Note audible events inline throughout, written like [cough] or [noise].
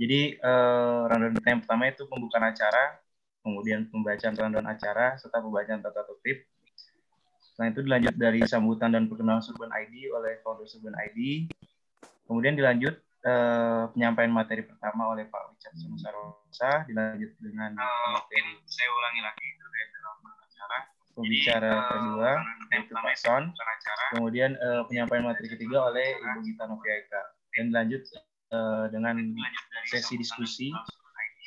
Jadi uh, rundown yang pertama itu pembukaan acara, kemudian pembacaan rundown acara, serta pembacaan tata tertib. Setelah itu dilanjut dari sambutan dan perkenalan Surban ID oleh founder Surban ID. Kemudian dilanjut uh, penyampaian materi pertama oleh Pak Richard Sarosa, dilanjut dengan materi. Saya ulangi lagi terkait dalam acara. Pembicara kedua yaitu Pak Son. Kemudian uh, penyampaian materi ketiga oleh Ibu Gita Noviaika. Dan dilanjut uh, dengan sesi diskusi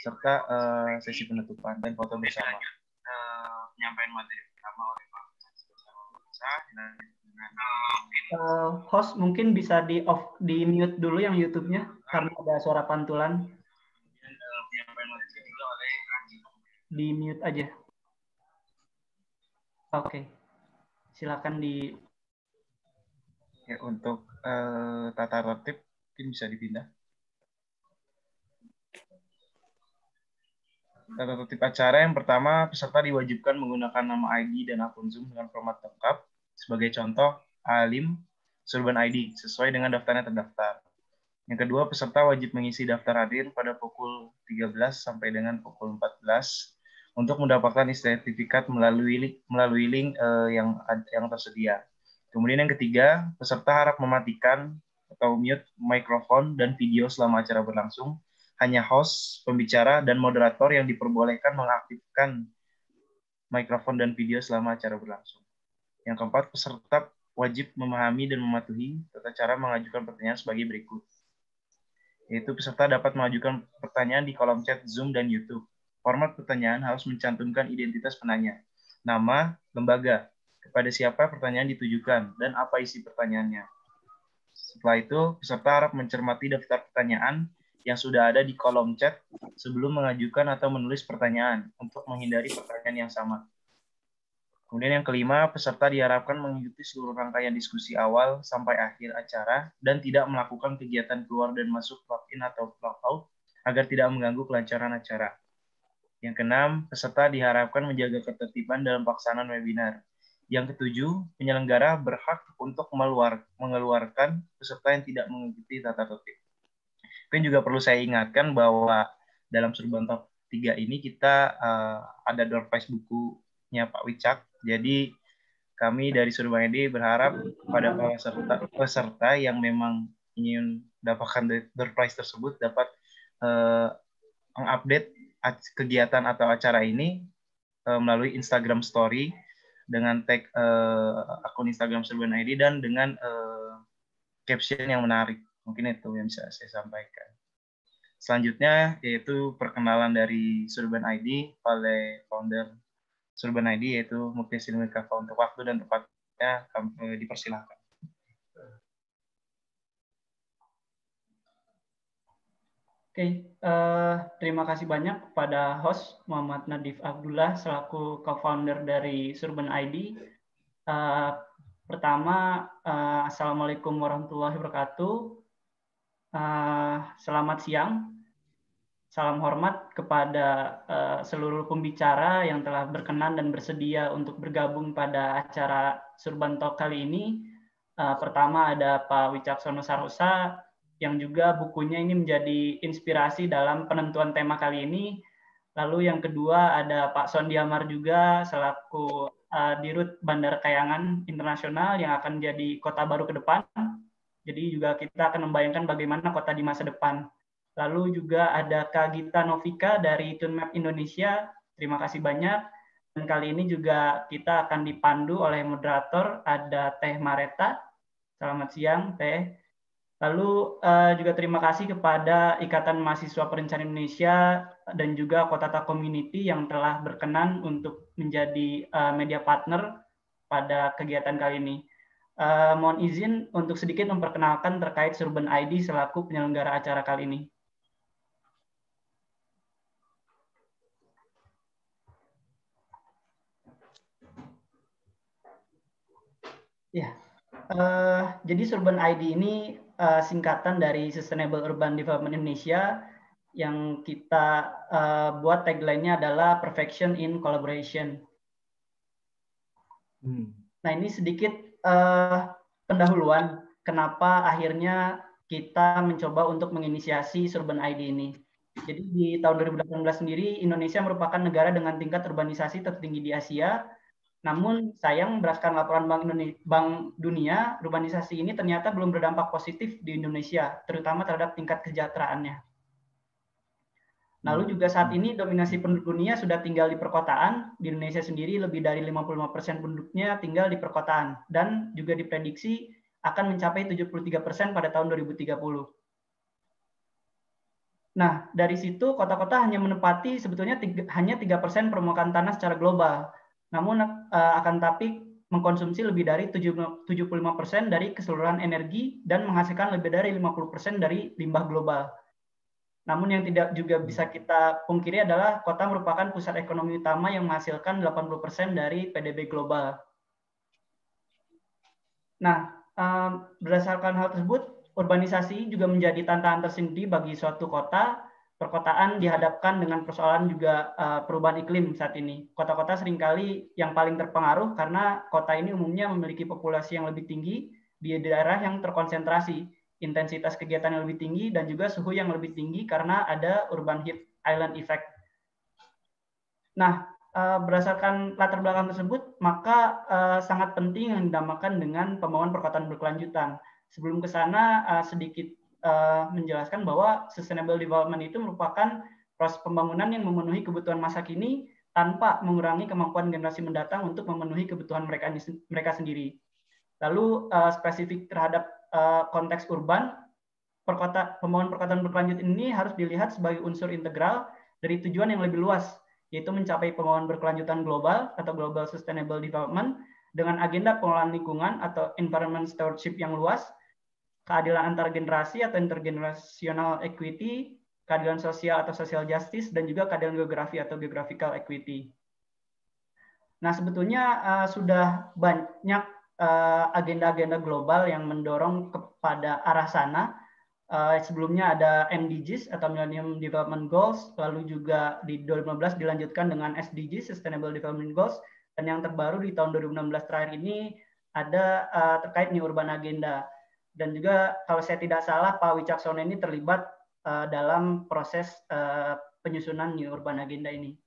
serta uh, sesi penutupan dan foto bersama. penyampaian materi pertama oleh Pak uh, host mungkin bisa di off di mute dulu yang YouTube-nya karena ada suara pantulan. Di mute aja. Oke. Okay. Silakan di ya untuk uh, tata tertib mungkin bisa dipindah. Tata tertib acara yang pertama, peserta diwajibkan menggunakan nama ID dan akun Zoom dengan format lengkap. Sebagai contoh, Alim Surban ID sesuai dengan daftarnya terdaftar. Yang kedua, peserta wajib mengisi daftar hadir pada pukul 13 sampai dengan pukul 14 untuk mendapatkan sertifikat melalui melalui link uh, yang yang tersedia. Kemudian yang ketiga, peserta harap mematikan atau mute mikrofon dan video selama acara berlangsung. Hanya host, pembicara, dan moderator yang diperbolehkan mengaktifkan mikrofon dan video selama acara berlangsung. Yang keempat, peserta wajib memahami dan mematuhi tata cara mengajukan pertanyaan sebagai berikut. Yaitu peserta dapat mengajukan pertanyaan di kolom chat Zoom dan YouTube. Format pertanyaan harus mencantumkan identitas penanya, nama, lembaga, kepada siapa pertanyaan ditujukan, dan apa isi pertanyaannya. Setelah itu, peserta harap mencermati daftar pertanyaan yang sudah ada di kolom chat sebelum mengajukan atau menulis pertanyaan untuk menghindari pertanyaan yang sama. Kemudian yang kelima, peserta diharapkan mengikuti seluruh rangkaian diskusi awal sampai akhir acara dan tidak melakukan kegiatan keluar dan masuk login atau log out agar tidak mengganggu kelancaran acara. Yang keenam, peserta diharapkan menjaga ketertiban dalam pelaksanaan webinar. Yang ketujuh, penyelenggara berhak untuk meluar, mengeluarkan peserta yang tidak mengikuti tata tertib. Mungkin juga perlu saya ingatkan bahwa dalam Surban Top 3 ini kita uh, ada door prize bukunya Pak Wicak. Jadi kami dari Surban ID berharap pada peserta, peserta yang memang ingin dapatkan door prize tersebut dapat uh, mengupdate kegiatan atau acara ini uh, melalui Instagram Story dengan tag uh, akun Instagram Surban ID dan dengan uh, caption yang menarik. Mungkin itu yang bisa saya sampaikan. Selanjutnya yaitu perkenalan dari Surban ID oleh founder Surban ID yaitu Mukti Silmika untuk waktu dan tempatnya kami dipersilahkan. Oke, okay, uh, eh, terima kasih banyak kepada host Muhammad Nadif Abdullah selaku co-founder dari Surban ID. Uh, eh, pertama, uh, Assalamualaikum warahmatullahi wabarakatuh. Uh, selamat siang. Salam hormat kepada uh, seluruh pembicara yang telah berkenan dan bersedia untuk bergabung pada acara Surban Talk kali ini. Uh, pertama ada Pak Wicaksono Sarosa, yang juga bukunya ini menjadi inspirasi dalam penentuan tema kali ini. Lalu yang kedua ada Pak Sondiamar juga selaku uh, Dirut Bandara Kayangan Internasional yang akan menjadi kota baru ke depan. Jadi juga kita akan membayangkan bagaimana kota di masa depan. Lalu juga ada Kak Gita Novika dari Tunmap Indonesia. Terima kasih banyak. Dan kali ini juga kita akan dipandu oleh moderator ada Teh Mareta. Selamat siang Teh. Lalu uh, juga terima kasih kepada Ikatan Mahasiswa Perencanaan Indonesia dan juga Kotata Community yang telah berkenan untuk menjadi uh, media partner pada kegiatan kali ini. Uh, mohon izin untuk sedikit memperkenalkan terkait Surban ID selaku penyelenggara acara kali ini. Ya, uh, jadi Surban ID ini uh, singkatan dari Sustainable Urban Development Indonesia yang kita uh, buat tagline-nya adalah Perfection in Collaboration. Hmm. Nah ini sedikit uh, pendahuluan kenapa akhirnya kita mencoba untuk menginisiasi Urban ID ini. Jadi di tahun 2018 sendiri Indonesia merupakan negara dengan tingkat urbanisasi tertinggi di Asia. Namun sayang berdasarkan laporan Bank, Indonesia, Bank Dunia, urbanisasi ini ternyata belum berdampak positif di Indonesia, terutama terhadap tingkat kesejahteraannya. Lalu juga saat ini dominasi penduduk dunia sudah tinggal di perkotaan. Di Indonesia sendiri lebih dari 55% penduduknya tinggal di perkotaan dan juga diprediksi akan mencapai 73% pada tahun 2030. Nah, dari situ kota-kota hanya menempati sebetulnya tiga, hanya 3% permukaan tanah secara global. Namun uh, akan tapi mengkonsumsi lebih dari 75% dari keseluruhan energi dan menghasilkan lebih dari 50% dari limbah global. Namun yang tidak juga bisa kita pungkiri adalah kota merupakan pusat ekonomi utama yang menghasilkan 80% dari PDB global. Nah, berdasarkan hal tersebut, urbanisasi juga menjadi tantangan tersendiri bagi suatu kota. Perkotaan dihadapkan dengan persoalan juga perubahan iklim saat ini. Kota-kota sering kali yang paling terpengaruh karena kota ini umumnya memiliki populasi yang lebih tinggi di daerah yang terkonsentrasi intensitas kegiatan yang lebih tinggi dan juga suhu yang lebih tinggi karena ada urban heat island effect. Nah, eh, berdasarkan latar belakang tersebut, maka eh, sangat penting yang dinamakan dengan pembangunan perkotaan berkelanjutan. Sebelum ke sana, eh, sedikit menjelaskan bahwa sustainable development itu merupakan proses pembangunan yang memenuhi kebutuhan masa kini tanpa mengurangi kemampuan generasi mendatang untuk memenuhi kebutuhan mereka mereka sendiri. Lalu spesifik terhadap Eh, konteks urban, perkota, pembangunan perkotaan berkelanjutan ini harus dilihat sebagai unsur integral dari tujuan yang lebih luas, yaitu mencapai pembangunan berkelanjutan global atau Global Sustainable Development dengan agenda pengelolaan lingkungan atau environment stewardship yang luas, keadilan antar generasi atau intergenerational equity, keadilan sosial atau social justice, dan juga keadilan geografi atau geographical equity. Nah, sebetulnya uh, sudah banyak Eh, agenda-agenda global yang mendorong kepada arah sana. Uh, sebelumnya ada MDGs atau Millennium Development Goals, lalu juga di 2015 dilanjutkan dengan SDGs Sustainable Development Goals, dan yang terbaru di tahun 2016 terakhir ini ada uh, terkait New Urban Agenda. Dan juga kalau saya tidak salah Pak Wicaksono ini terlibat uh, dalam proses uh, penyusunan New Urban Agenda ini.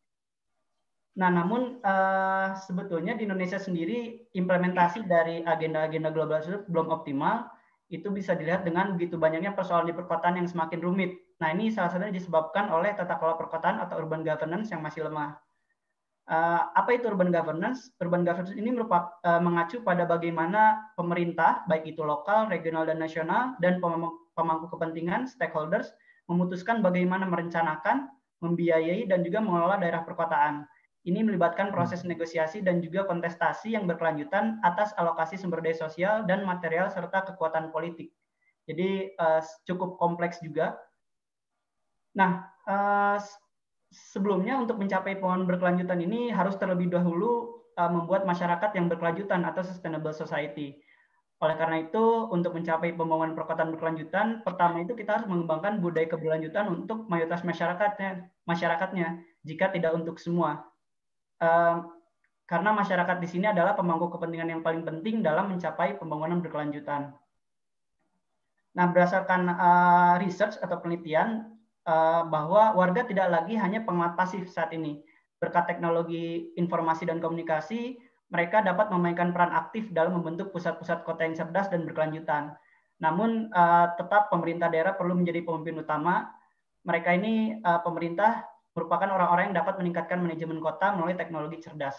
Nah, namun uh, sebetulnya di Indonesia sendiri implementasi dari agenda-agenda global tersebut belum optimal. Itu bisa dilihat dengan begitu banyaknya persoalan di perkotaan yang semakin rumit. Nah, ini salah satunya disebabkan oleh tata kelola perkotaan atau urban governance yang masih lemah. Uh, apa itu urban governance? Urban governance ini merupakan uh, mengacu pada bagaimana pemerintah, baik itu lokal, regional, dan nasional, dan pemangku kepentingan, stakeholders, memutuskan bagaimana merencanakan, membiayai, dan juga mengelola daerah perkotaan ini melibatkan proses negosiasi dan juga kontestasi yang berkelanjutan atas alokasi sumber daya sosial dan material serta kekuatan politik. Jadi uh, cukup kompleks juga. Nah, uh, sebelumnya untuk mencapai pembangunan berkelanjutan ini harus terlebih dahulu uh, membuat masyarakat yang berkelanjutan atau sustainable society. Oleh karena itu, untuk mencapai pembangunan perkotaan berkelanjutan, pertama itu kita harus mengembangkan budaya keberlanjutan untuk mayoritas masyarakatnya, masyarakatnya, jika tidak untuk semua karena masyarakat di sini adalah pemangku kepentingan yang paling penting dalam mencapai pembangunan berkelanjutan. Nah, berdasarkan uh, research atau penelitian bahwa warga tidak lagi hanya pengamat pasif saat ini. Berkat teknologi informasi dan komunikasi, mereka dapat memainkan peran aktif dalam membentuk pusat-pusat kota yang cerdas dan berkelanjutan. Namun, uh, tetap pemerintah daerah perlu menjadi pemimpin utama. Mereka ini uh, pemerintah merupakan orang-orang yang dapat meningkatkan manajemen kota melalui teknologi cerdas.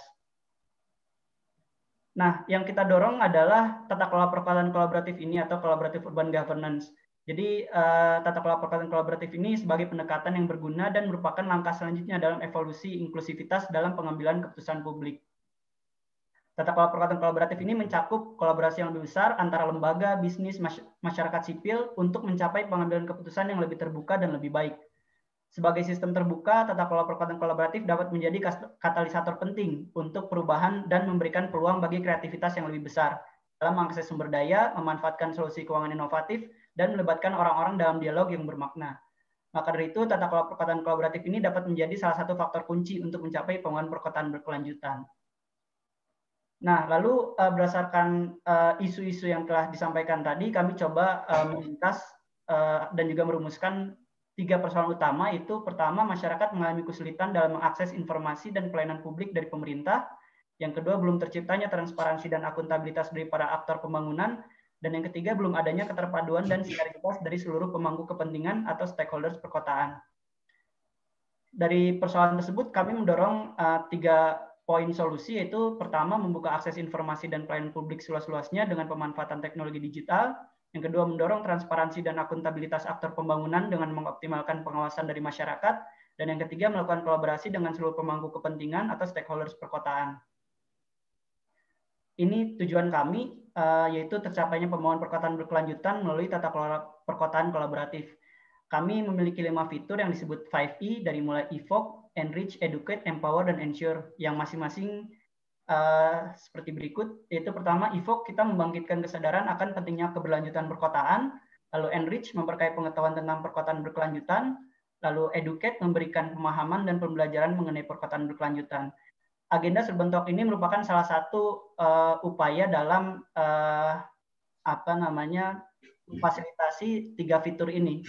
Nah, yang kita dorong adalah tata kelola perkotaan kolaboratif ini atau collaborative urban governance. Jadi, uh, tata kelola perkotaan kolaboratif ini sebagai pendekatan yang berguna dan merupakan langkah selanjutnya dalam evolusi inklusivitas dalam pengambilan keputusan publik. Tata kelola perkotaan kolaboratif ini mencakup kolaborasi yang lebih besar antara lembaga, bisnis, masyarakat sipil untuk mencapai pengambilan keputusan yang lebih terbuka dan lebih baik sebagai sistem terbuka, tata kelola perkotaan kolaboratif dapat menjadi katalisator penting untuk perubahan dan memberikan peluang bagi kreativitas yang lebih besar dalam mengakses sumber daya, memanfaatkan solusi keuangan inovatif, dan melibatkan orang-orang dalam dialog yang bermakna. Maka dari itu, tata kelola perkotaan kolaboratif ini dapat menjadi salah satu faktor kunci untuk mencapai pembangunan perkotaan berkelanjutan. Nah, lalu uh, berdasarkan eh, isu-isu yang telah disampaikan tadi, kami coba uh, melintas dan juga merumuskan tiga persoalan utama itu pertama masyarakat mengalami kesulitan dalam mengakses informasi dan pelayanan publik dari pemerintah. Yang kedua belum terciptanya transparansi dan akuntabilitas dari para aktor pembangunan dan yang ketiga belum adanya keterpaduan dan sinergitas dari seluruh pemangku kepentingan atau stakeholders perkotaan. Dari persoalan tersebut kami mendorong uh, tiga poin solusi yaitu pertama membuka akses informasi dan pelayanan publik seluas-luasnya dengan pemanfaatan teknologi digital. Yang kedua mendorong transparansi dan akuntabilitas aktor pembangunan dengan mengoptimalkan pengawasan dari masyarakat. Dan yang ketiga melakukan kolaborasi dengan seluruh pemangku kepentingan atau stakeholders perkotaan. Ini tujuan kami uh, yaitu tercapainya pembangunan perkotaan berkelanjutan melalui tata kelola perkotaan kolaboratif. Kami memiliki lima fitur yang disebut 5E dari mulai evoke, enrich, educate, empower, dan ensure yang masing-masing uh, seperti berikut. Yaitu pertama, evoke kita membangkitkan kesadaran akan pentingnya keberlanjutan perkotaan, lalu enrich memperkaya pengetahuan tentang perkotaan berkelanjutan, lalu educate memberikan pemahaman dan pembelajaran mengenai perkotaan berkelanjutan. Agenda serbentok ini merupakan salah satu uh, upaya dalam uh, apa namanya fasilitasi tiga fitur ini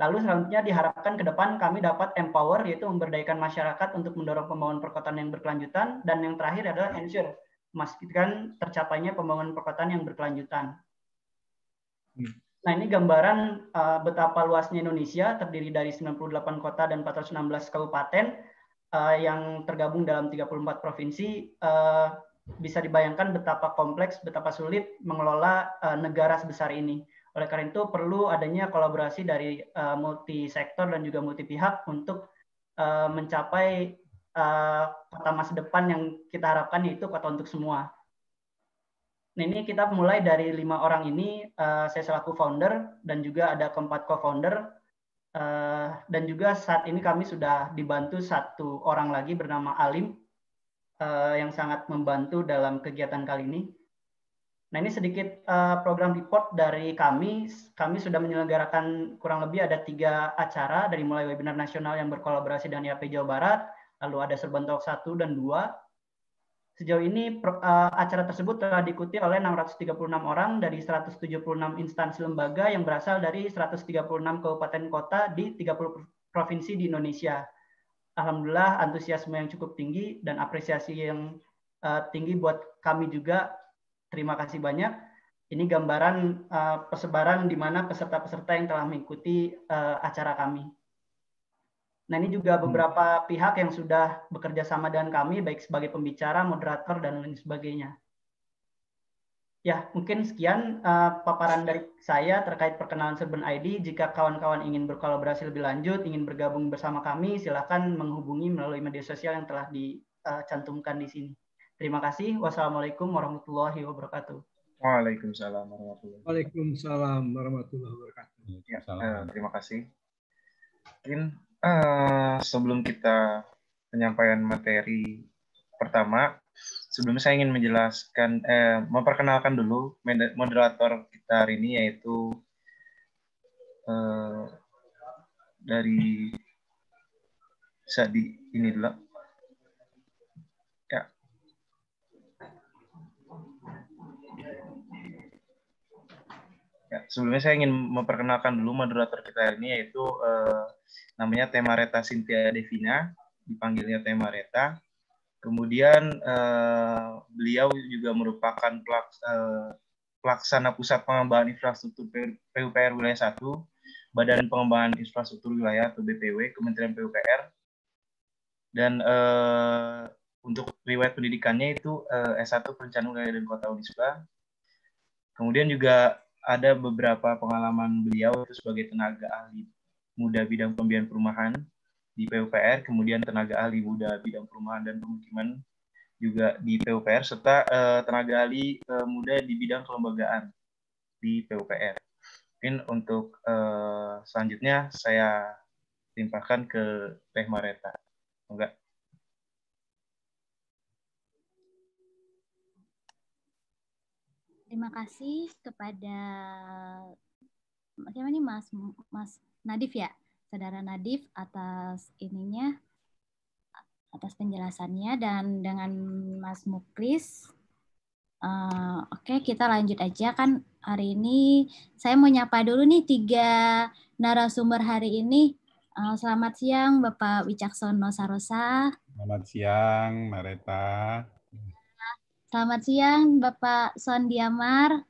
Lalu selanjutnya diharapkan ke depan kami dapat empower, yaitu memberdayakan masyarakat untuk mendorong pembangunan perkotaan yang berkelanjutan. Dan yang terakhir adalah ensure, memastikan tercapainya pembangunan perkotaan yang berkelanjutan. Nah ini gambaran uh, betapa luasnya Indonesia, terdiri dari 98 kota dan 416 kabupaten uh, yang tergabung dalam 34 provinsi. Uh, bisa dibayangkan betapa kompleks, betapa sulit mengelola uh, negara sebesar ini oleh karena itu perlu adanya kolaborasi dari uh, multi sektor dan juga multi pihak untuk uh, mencapai uh, kota masa depan yang kita harapkan yaitu kota untuk semua. Nah ini kita mulai dari lima orang ini, uh, saya selaku founder dan juga ada keempat co-founder uh, dan juga saat ini kami sudah dibantu satu orang lagi bernama Alim uh, yang sangat membantu dalam kegiatan kali ini. Nah ini sedikit uh, program report dari kami. Kami sudah menyelenggarakan kurang lebih ada tiga acara dari mulai webinar nasional yang berkolaborasi dengan IAP Jawa Barat, lalu ada Serban Talk 1 dan 2. Sejauh ini uh, acara tersebut telah diikuti oleh 636 orang dari 176 instansi lembaga yang berasal dari 136 kabupaten kota di 30 provinsi di Indonesia. Alhamdulillah antusiasme yang cukup tinggi dan apresiasi yang uh, tinggi buat kami juga Terima kasih banyak. Ini gambaran uh, persebaran di mana peserta-peserta yang telah mengikuti acara kami. Nah, ini juga hmm. beberapa pihak yang sudah bekerja sama dengan kami, baik sebagai pembicara, moderator, dan lain sebagainya. Ya, mungkin sekian uh, paparan dari saya terkait perkenalan Serban ID. Jika kawan-kawan ingin berkolaborasi lebih lanjut, ingin bergabung bersama kami, silakan menghubungi melalui media sosial yang telah dicantumkan di sini. Terima kasih. Wassalamualaikum warahmatullahi wabarakatuh. Waalaikumsalam warahmatullahi wabarakatuh. Waalaikumsalam warahmatullahi wabarakatuh. Ya, eh, terima kasih. Mungkin uh, sebelum kita penyampaian materi pertama, sebelumnya saya ingin menjelaskan, eh, memperkenalkan dulu moderator kita hari ini yaitu eh, dari bisa di ini dulu Ya, sebelumnya saya ingin memperkenalkan dulu moderator kita ini yaitu eh, namanya Temareta Cynthia Devina, dipanggilnya Temareta. Kemudian eh, beliau juga merupakan pelaks, eh, pelaksana Pusat Pengembangan Infrastruktur PUPR Wilayah 1, Badan Pengembangan Infrastruktur Wilayah atau BPW, Kementerian PUPR. Dan eh, untuk riwayat pendidikannya itu eh, S1 Perencanaan Wilayah dan Kota Unisba. Kemudian juga ada beberapa pengalaman beliau itu sebagai tenaga ahli muda bidang pembiayaan perumahan di PUPR, kemudian tenaga ahli muda bidang perumahan dan pemukiman juga di PUPR, serta uh, tenaga ahli uh, muda di bidang kelembagaan di PUPR. Mungkin untuk uh, selanjutnya saya timpahkan ke Teh Mareta. Enggak. Terima kasih kepada siapa nih Mas Mas Nadif ya, saudara Nadif atas ininya atas penjelasannya dan dengan Mas Muklis Uh, Oke, okay, kita lanjut aja kan hari ini saya mau nyapa dulu nih tiga narasumber hari ini. Uh, selamat siang Bapak Wicaksono Sarosa. Selamat siang Mareta. Selamat siang Bapak Son Diamar.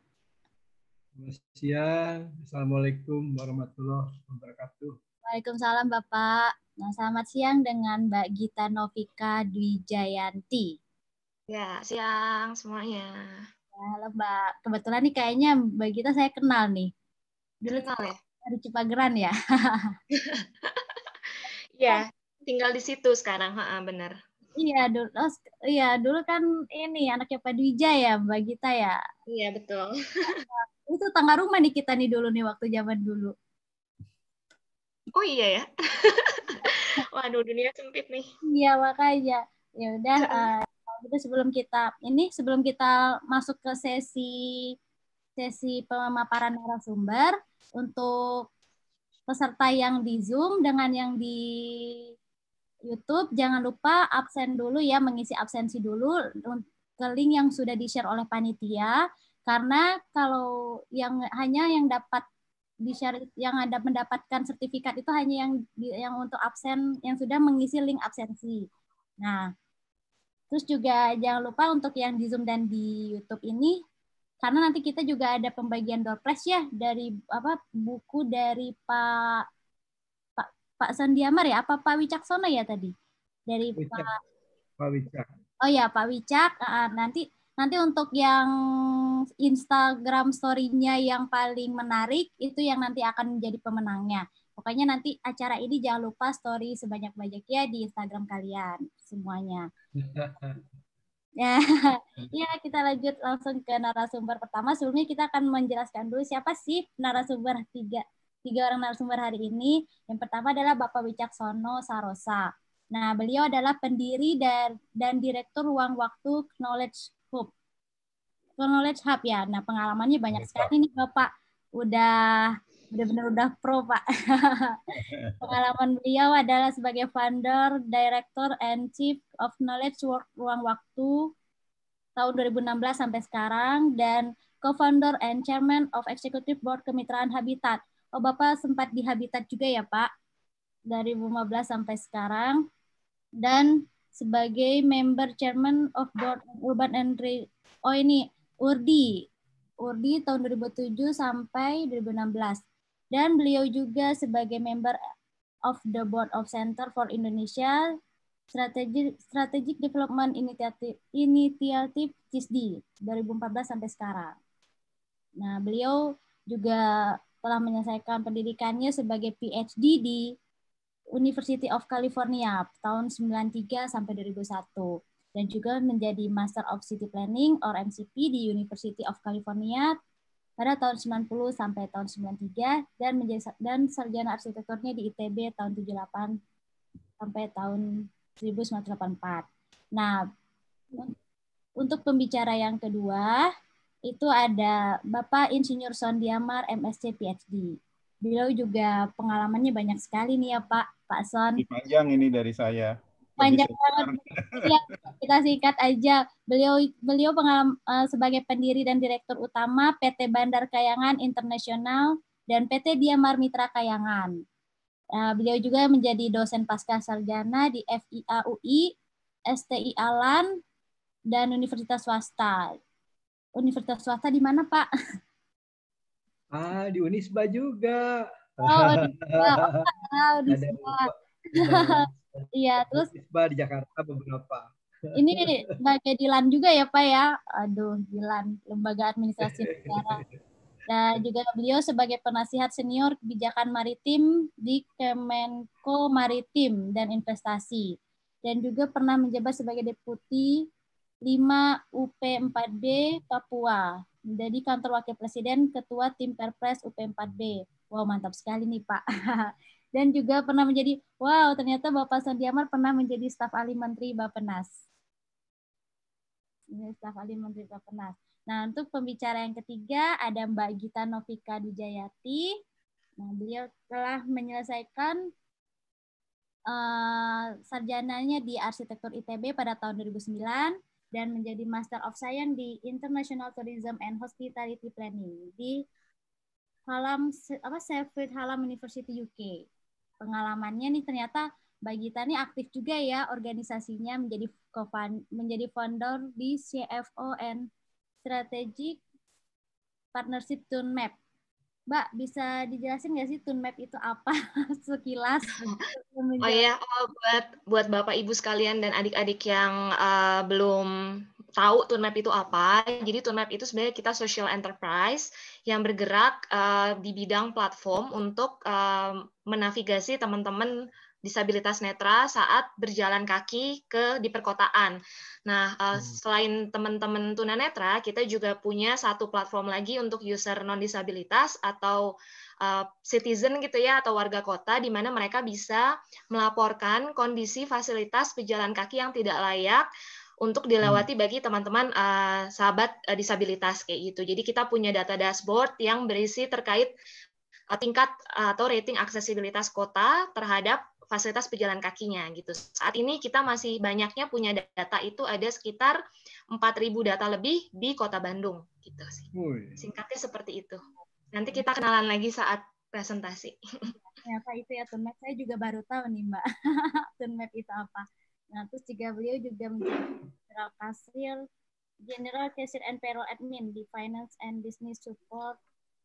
Selamat siang. Assalamualaikum warahmatullahi wabarakatuh. Waalaikumsalam Bapak. Nah, selamat siang dengan Mbak Gita Novika Dwijayanti. Ya, siang semuanya. Ya, halo Mbak. Kebetulan nih kayaknya Mbak Gita saya kenal nih. Dulu kenal ya? Dari Cipageran ya? Iya, [laughs] tinggal di situ sekarang, ha, benar. Iya dulu, oh, iya dulu kan ini anaknya Pak Dwija ya Mbak Gita ya. Iya betul. [laughs] Itu tangga rumah nih kita nih dulu nih waktu zaman dulu. Oh iya ya. [laughs] Waduh dunia sempit nih. Iya makanya. Ya udah. Uh, itu sebelum kita ini sebelum kita masuk ke sesi sesi pemaparan narasumber untuk peserta yang di Zoom dengan yang di YouTube jangan lupa absen dulu ya mengisi absensi dulu ke link yang sudah di-share oleh panitia karena kalau yang hanya yang dapat di-share yang ada mendapatkan sertifikat itu hanya yang yang untuk absen yang sudah mengisi link absensi. Nah, Terus juga jangan lupa untuk yang di Zoom dan di YouTube ini karena nanti kita juga ada pembagian door prize ya dari apa buku dari Pak Pak Sandiamar ya apa Pak Wicaksono ya tadi dari Wicak. Pak Pak Wicak. Oh ya Pak Wicak uh, nanti nanti untuk yang Instagram story-nya yang paling menarik itu yang nanti akan menjadi pemenangnya. Pokoknya nanti acara ini jangan lupa story sebanyak-banyaknya di Instagram kalian semuanya. ya, [laughs] ya kita lanjut langsung ke narasumber pertama. Sebelumnya kita akan menjelaskan dulu siapa sih narasumber tiga tiga orang narasumber hari ini. Yang pertama adalah Bapak Wicaksono Sarosa. Nah, beliau adalah pendiri dan, dan direktur Ruang Waktu Knowledge Hub. Knowledge Hub ya. Nah, pengalamannya banyak sekali nih Bapak. Udah benar-benar udah pro pak. [laughs] Pengalaman beliau adalah sebagai founder, director, and chief of knowledge work ruang waktu tahun 2016 sampai sekarang dan co-founder and chairman of executive board kemitraan Habitat. Oh bapak sempat di Habitat juga ya pak? Dari 2015 sampai sekarang. Dan sebagai member chairman of board urban and Re oh ini Urdi. Urdi tahun 2007 sampai 2016 dan beliau juga sebagai member of the Board of Center for Indonesia Strategic, Strategic Development Initiative, Initiative CISD 2014 sampai sekarang. Nah, beliau juga telah menyelesaikan pendidikannya sebagai PhD di University of California tahun 93 sampai 2001 dan juga menjadi Master of City Planning or MCP di University of California pada tahun 90 sampai tahun 93 dan menjadi dan sarjana arsitekturnya di ITB tahun 78 sampai tahun 1984. Nah, untuk pembicara yang kedua itu ada Bapak Insinyur Sondiamar MSc PhD. Beliau juga pengalamannya banyak sekali nih ya Pak, Pak Son. Panjang ini dari saya panjang banget. Ya, kita singkat aja. Beliau beliau pengalaman uh, sebagai pendiri dan direktur utama PT Bandar Kayangan Internasional dan PT Diamar Mitra Kayangan. Uh, beliau juga menjadi dosen pasca sarjana di FIA UI, STI Alan, dan Universitas Swasta. Universitas swasta di mana, Pak? Ah, di Unisba juga. Oh, Unisba. Oh, [laughs] Unisba. [laughs] Iya, terus di Jakarta beberapa. [laughs] Ini sebagai Dilan juga ya Pak ya. Aduh, Dilan, Lembaga Administrasi Negara. Dan juga beliau sebagai penasihat senior kebijakan maritim di Kemenko Maritim dan Investasi. Dan juga pernah menjabat sebagai deputi 5 UP4B Papua. Menjadi kantor wakil presiden ketua tim Perpres UP4B. Wow, mantap sekali nih Pak. [laughs] dan juga pernah menjadi wow ternyata Bapak Sandiamar pernah menjadi staf ahli Menteri Bapenas. Ini staf ahli Menteri Bapenas. Nah, untuk pembicara yang ketiga ada Mbak Gita Novika Dijayati. Nah, beliau telah menyelesaikan uh, sarjananya di arsitektur ITB pada tahun 2009 dan menjadi Master of Science di International Tourism and Hospitality Planning di Halam apa Sheffield Hallam University UK. Pengalamannya nih ternyata Mbak Gita aktif juga ya organisasinya menjadi menjadi founder di CFO and Strategic Partnership Tune Map. Mbak, bisa dijelasin nggak sih Tune Map itu apa [laughs] sekilas? Oh iya, oh, buat buat Bapak Ibu sekalian dan adik-adik yang uh, belum tahu Tunmap itu apa. Jadi Tunmap itu sebenarnya kita social enterprise yang bergerak uh, di bidang platform untuk uh, menavigasi teman-teman disabilitas netra saat berjalan kaki ke di perkotaan. Nah, uh, selain teman-teman tunanetra, kita juga punya satu platform lagi untuk user non disabilitas atau uh, citizen gitu ya atau warga kota di mana mereka bisa melaporkan kondisi fasilitas pejalan kaki yang tidak layak untuk dilewati bagi teman-teman uh, sahabat uh, disabilitas kayak gitu. Jadi kita punya data dashboard yang berisi terkait uh, tingkat atau rating aksesibilitas kota terhadap fasilitas pejalan kakinya gitu. Saat ini kita masih banyaknya punya data itu ada sekitar 4.000 data lebih di Kota Bandung gitu sih. Singkatnya seperti itu. Nanti kita kenalan lagi saat presentasi. [laughs] Ternyata itu ya Tunmap. Saya juga baru tahu nih Mbak. [laughs] Tunmap itu apa. Nah, terus juga beliau juga menjadi General Kasir, General Cashier and Payroll Admin di Finance and Business Support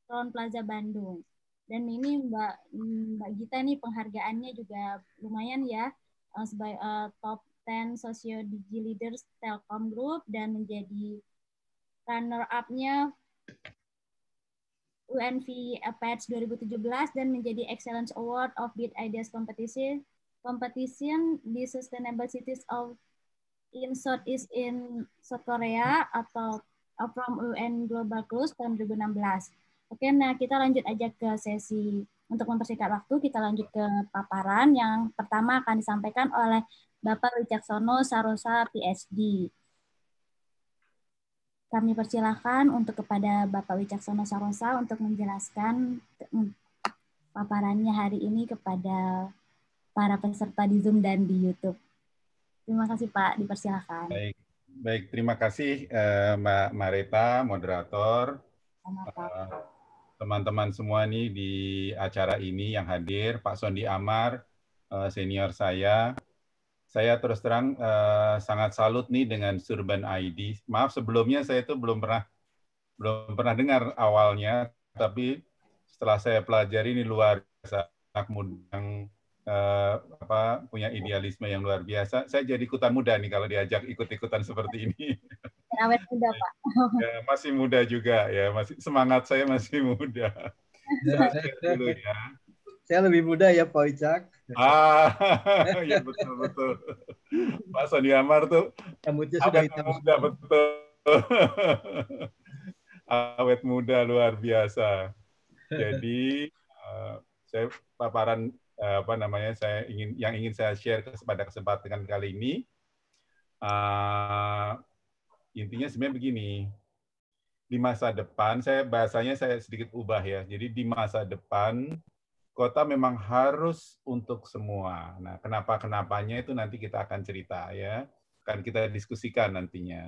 Crown Plaza Bandung. Dan ini Mbak Mbak Gita nih penghargaannya juga lumayan ya uh, sebagai uh, top 10 Socio Digi Leaders Telkom Group dan menjadi runner up-nya UNV Patch 2017 dan menjadi Excellence Award of Bid Ideas Competition competition di Sustainable Cities of in Southeast in South Korea atau from UN Global Cruise tahun 2016. Oke, nah kita lanjut aja ke sesi untuk mempersingkat waktu, kita lanjut ke paparan yang pertama akan disampaikan oleh Bapak Wicaksono Sarosa PhD. Kami persilahkan untuk kepada Bapak Wicaksono Sarosa untuk menjelaskan paparannya hari ini kepada para peserta di Zoom dan di YouTube. Terima kasih Pak, dipersilahkan. Baik, baik terima kasih eh, Mbak Marita, moderator. Teman-teman semua nih di acara ini yang hadir, Pak Sondi Amar, uh, senior saya. Saya terus terang uh, sangat salut nih dengan Surban ID. Maaf sebelumnya saya itu belum pernah belum pernah dengar awalnya, tapi setelah saya pelajari ini luar biasa anak muda yang uh, apa punya idealisme yang luar biasa. Saya jadi ikutan muda nih kalau diajak ikut-ikutan seperti ini. awet muda Pak. [laughs] Ya, masih muda juga ya, masih semangat saya masih muda. Ya, saya, dulu ya. Saya lebih muda ya Pak Icak. Ah, [laughs] ya betul betul. Pak Sony Amar tuh rambutnya sudah hitam muda betul. [laughs] awet muda luar biasa. Jadi uh, saya paparan apa namanya saya ingin yang ingin saya share pada kesempatan kali ini uh, intinya sebenarnya begini di masa depan saya bahasanya saya sedikit ubah ya jadi di masa depan kota memang harus untuk semua. Nah kenapa kenapanya itu nanti kita akan cerita ya akan kita diskusikan nantinya.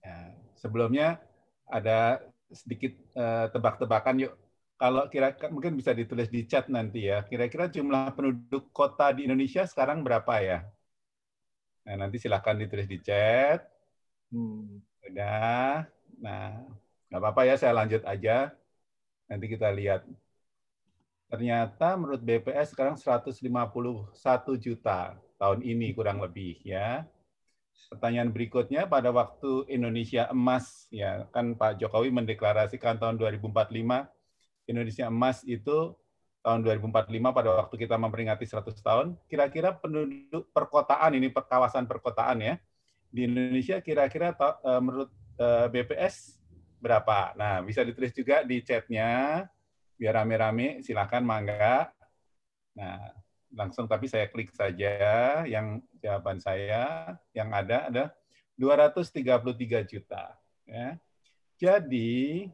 Ya, sebelumnya ada sedikit uh, tebak-tebakan yuk kalau kira mungkin bisa ditulis di chat nanti ya kira-kira jumlah penduduk kota di Indonesia sekarang berapa ya Nah, nanti silahkan ditulis di chat. Hmm. Udah. Nah, nggak apa-apa ya, saya lanjut aja. Nanti kita lihat. Ternyata menurut BPS sekarang 151 juta tahun ini kurang lebih ya. Pertanyaan berikutnya pada waktu Indonesia emas ya kan Pak Jokowi mendeklarasikan tahun 2045 Indonesia emas itu tahun 2045 pada waktu kita memperingati 100 tahun, kira-kira penduduk perkotaan ini kawasan perkotaan ya di Indonesia kira-kira uh, menurut e, BPS berapa? Nah, bisa ditulis juga di chatnya biar rame-rame. Silakan mangga. Nah, langsung tapi saya klik saja yang jawaban saya yang ada ada 233 juta. Ya. Jadi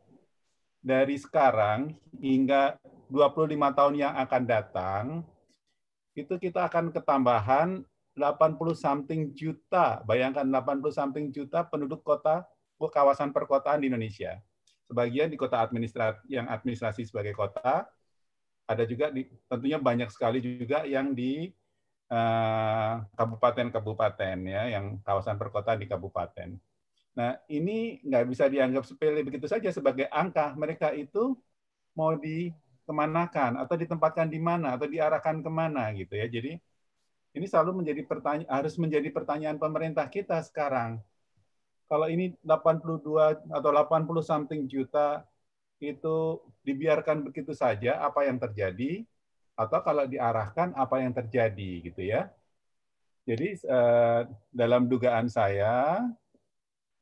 dari sekarang hingga 25 tahun yang akan datang, itu kita akan ketambahan 80 something juta, bayangkan 80 something juta penduduk kota kawasan perkotaan di Indonesia. Sebagian di kota administrasi yang administrasi sebagai kota, ada juga di tentunya banyak sekali juga yang di eh, kabupaten-kabupaten uh, ya, yang kawasan perkotaan di kabupaten. Nah, ini nggak bisa dianggap sepele begitu saja sebagai angka. Mereka itu mau dikemanakan atau ditempatkan di mana atau diarahkan ke mana gitu ya. Jadi ini selalu menjadi pertanyaan harus menjadi pertanyaan pemerintah kita sekarang. Kalau ini 82 atau 80 something juta itu dibiarkan begitu saja apa yang terjadi atau kalau diarahkan apa yang terjadi gitu ya. Jadi eh, dalam dugaan saya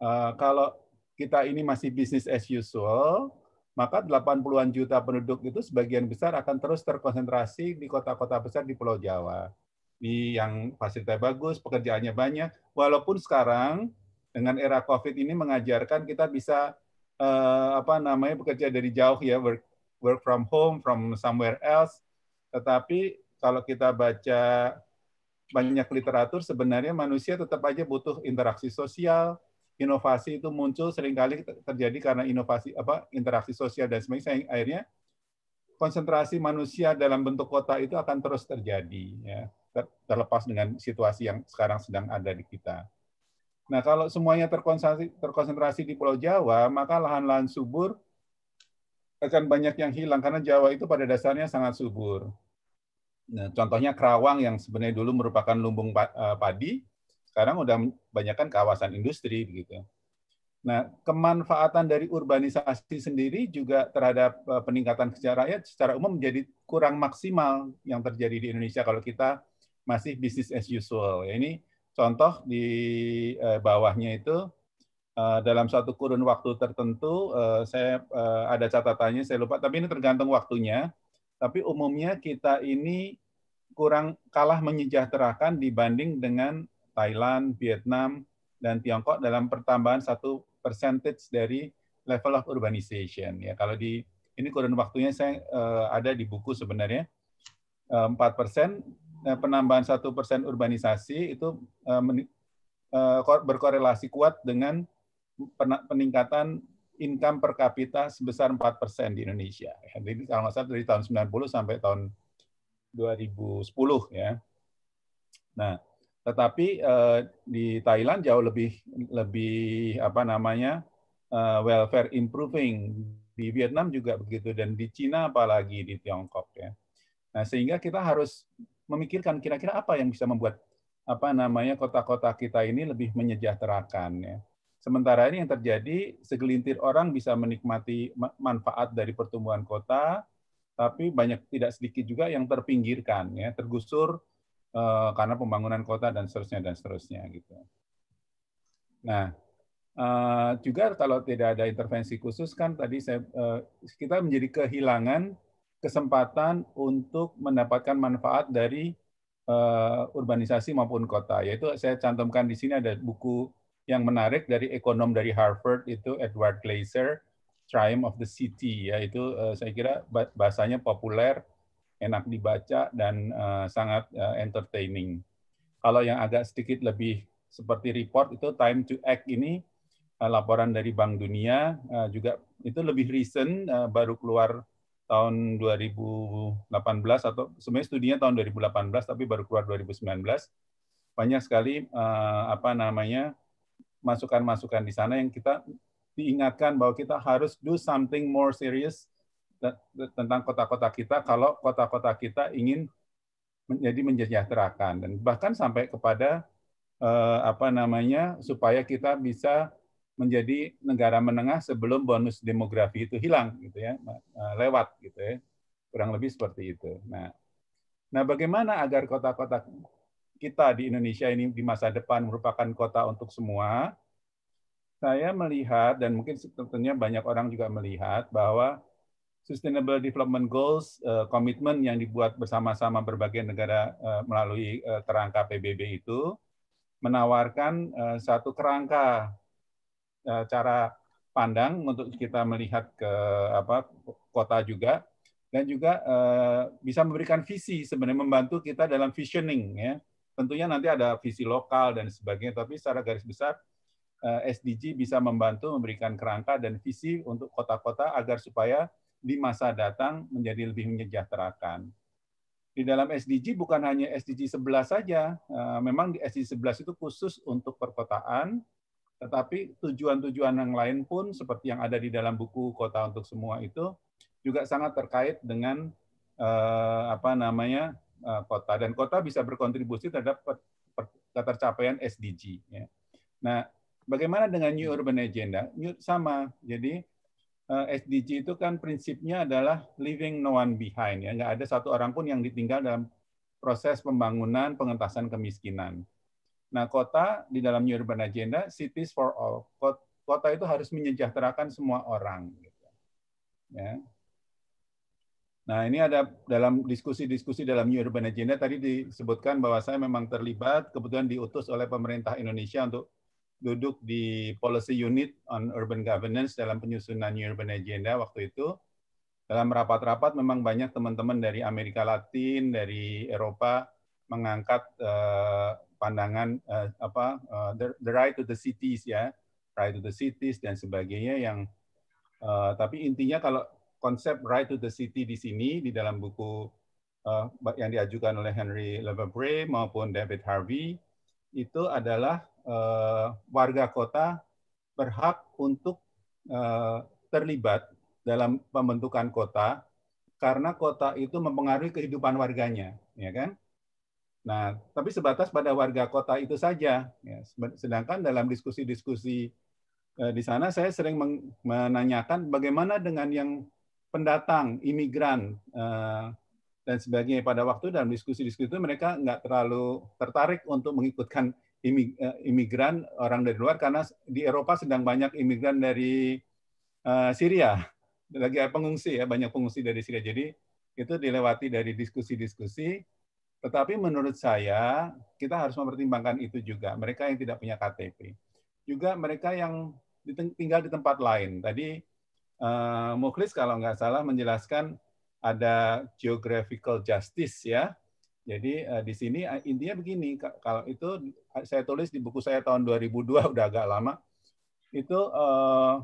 Eh, kalau kita ini masih bisnis as usual, maka 80-an juta penduduk itu sebagian besar akan terus terkonsentrasi di kota-kota besar di Pulau Jawa. Di yang fasilitas bagus, pekerjaannya banyak. Walaupun sekarang dengan era COVID ini mengajarkan kita bisa uh, apa namanya bekerja dari jauh ya, work work from home, from somewhere else. Tetapi kalau kita baca banyak literatur, sebenarnya manusia tetap aja butuh interaksi sosial, inovasi itu muncul sering kali terjadi karena inovasi apa interaksi sosial dan sebagainya akhirnya konsentrasi manusia dalam bentuk kota itu akan terus terjadi ya terlepas dengan situasi yang sekarang sedang ada di kita. Nah, kalau semuanya terkonsentrasi, terkonsentrasi di Pulau Jawa, maka lahan-lahan subur akan banyak yang hilang karena Jawa itu pada dasarnya sangat subur. Nah, contohnya Kerawang yang sebenarnya dulu merupakan lumbung eh, padi, sekarang udah banyak kan kawasan industri begitu. Nah, kemanfaatan dari urbanisasi sendiri juga terhadap eh, peningkatan kesejahteraan rakyat secara umum menjadi kurang maksimal yang terjadi di Indonesia kalau kita masih bisnis as usual. Ya, ini contoh di eh, bawahnya itu eh, dalam satu kurun waktu tertentu saya ada catatannya saya lupa tapi ini tergantung waktunya. Tapi umumnya kita ini kurang kalah menyejahterakan dibanding dengan Thailand, Vietnam, dan Tiongkok dalam pertambahan satu percentage dari level of urbanization. Ya, kalau di ini kurun waktunya saya uh, ada di buku sebenarnya eh, empat uh, persen uh, penambahan satu persen urbanisasi itu uh, uh, berkorelasi kuat dengan peningkatan income per kapita sebesar 4 persen di Indonesia. Jadi kalau nggak salah dari tahun 90 sampai tahun 2010 ya. Nah, tetapi uh, di Thailand jauh lebih lebih apa namanya uh, welfare improving. Di Vietnam juga begitu dan di Cina apalagi di Tiongkok ya. Nah sehingga kita harus memikirkan kira-kira apa yang bisa membuat apa namanya kota-kota kita ini lebih menyejahterakan ya. Sementara ini yang terjadi segelintir orang bisa menikmati manfaat dari pertumbuhan kota, tapi banyak tidak sedikit juga yang terpinggirkan ya, tergusur uh, karena pembangunan kota dan seterusnya dan seterusnya gitu. Nah, uh, juga kalau tidak ada intervensi khusus kan tadi saya uh, kita menjadi kehilangan kesempatan untuk mendapatkan manfaat dari urbanisasi maupun kota. Yaitu saya cantumkan di sini ada buku yang menarik dari ekonom dari Harvard itu Edward Glaser, Triumph of the City. Yaitu saya kira bahasanya populer enak dibaca dan uh, sangat uh, entertaining. Kalau yang agak sedikit lebih seperti report itu Time to Act ini uh, laporan dari Bank Dunia uh, juga itu lebih recent uh, baru keluar tahun 2018 atau sebenarnya studinya tahun 2018 tapi baru keluar 2019 banyak sekali uh, apa namanya masukan-masukan di sana yang kita diingatkan bahwa kita harus do something more serious tentang kota-kota kita kalau kota-kota kita ingin menjadi mensejahterakan dan bahkan sampai kepada eh, apa namanya supaya kita bisa menjadi negara menengah sebelum bonus demografi itu hilang gitu ya eh, lewat gitu ya kurang lebih seperti itu. Nah, nah bagaimana agar kota-kota kita di Indonesia ini di masa depan merupakan kota untuk semua? Saya melihat dan mungkin tentunya banyak orang juga melihat bahwa Sustainable Development Goals, uh, komitmen yang dibuat bersama-sama berbagai negara uh, melalui uh, kerangka PBB itu menawarkan uh, satu kerangka uh, cara pandang untuk kita melihat ke apa kota juga dan juga uh, bisa memberikan visi sebenarnya membantu kita dalam visioning ya. Tentunya nanti ada visi lokal dan sebagainya, tapi secara garis besar eh, SDG bisa membantu memberikan kerangka dan visi untuk kota-kota agar supaya di masa datang menjadi lebih menyejahterakan. Di dalam SDG bukan hanya SDG 11 saja, eh, memang di SDG 11 itu khusus untuk perkotaan, tetapi tujuan-tujuan yang lain pun seperti yang ada di dalam buku Kota untuk Semua itu juga sangat terkait dengan eh, apa namanya eh, kota dan kota bisa berkontribusi terhadap ketercapaian SDG. Ya. Nah, bagaimana dengan New Urban Agenda? New, sama, jadi SDG itu kan prinsipnya adalah living no one behind ya, nggak ada satu orang pun yang ditinggal dalam proses pembangunan pengentasan kemiskinan. Nah, kota di dalam New Urban Agenda, cities for all. Kota itu harus menyejahterakan semua orang. Gitu. Ya. Nah, ini ada dalam diskusi-diskusi dalam New Urban Agenda tadi disebutkan bahwa saya memang terlibat, kebetulan diutus oleh pemerintah Indonesia untuk duduk di Policy Unit on Urban Governance dalam penyusunan New Urban Agenda waktu itu. Dalam rapat-rapat memang banyak teman-teman dari Amerika Latin, dari Eropa mengangkat uh, pandangan uh, apa uh, the, the right to the cities ya, right to the cities dan sebagainya yang uh, tapi intinya kalau konsep right to the city di sini di dalam buku uh, yang diajukan oleh Henry Lefebvre maupun David Harvey itu adalah uh, warga kota berhak untuk uh, terlibat dalam pembentukan kota karena kota itu mempengaruhi kehidupan warganya, ya kan? Nah, tapi sebatas pada warga kota itu saja. Ya. Sedangkan dalam diskusi-diskusi eh, di sana saya sering menanyakan bagaimana dengan yang pendatang, imigran, eh, dan sebagainya. Pada waktu dalam diskusi-diskusi itu mereka nggak terlalu tertarik untuk mengikutkan eh, imigran orang dari luar karena di Eropa sedang banyak imigran dari Syria. Lagi pengungsi ya, banyak pengungsi dari Syria. Jadi itu dilewati dari diskusi-diskusi tetapi menurut saya kita harus mempertimbangkan itu juga. Mereka yang tidak punya KTP, juga mereka yang tinggal di tempat lain. Tadi uh, kalau nggak salah menjelaskan ada geographical justice ya. Jadi uh, di sini uh, intinya begini, kalau itu saya tulis di buku saya tahun 2002 [laughs] udah agak lama. Itu uh,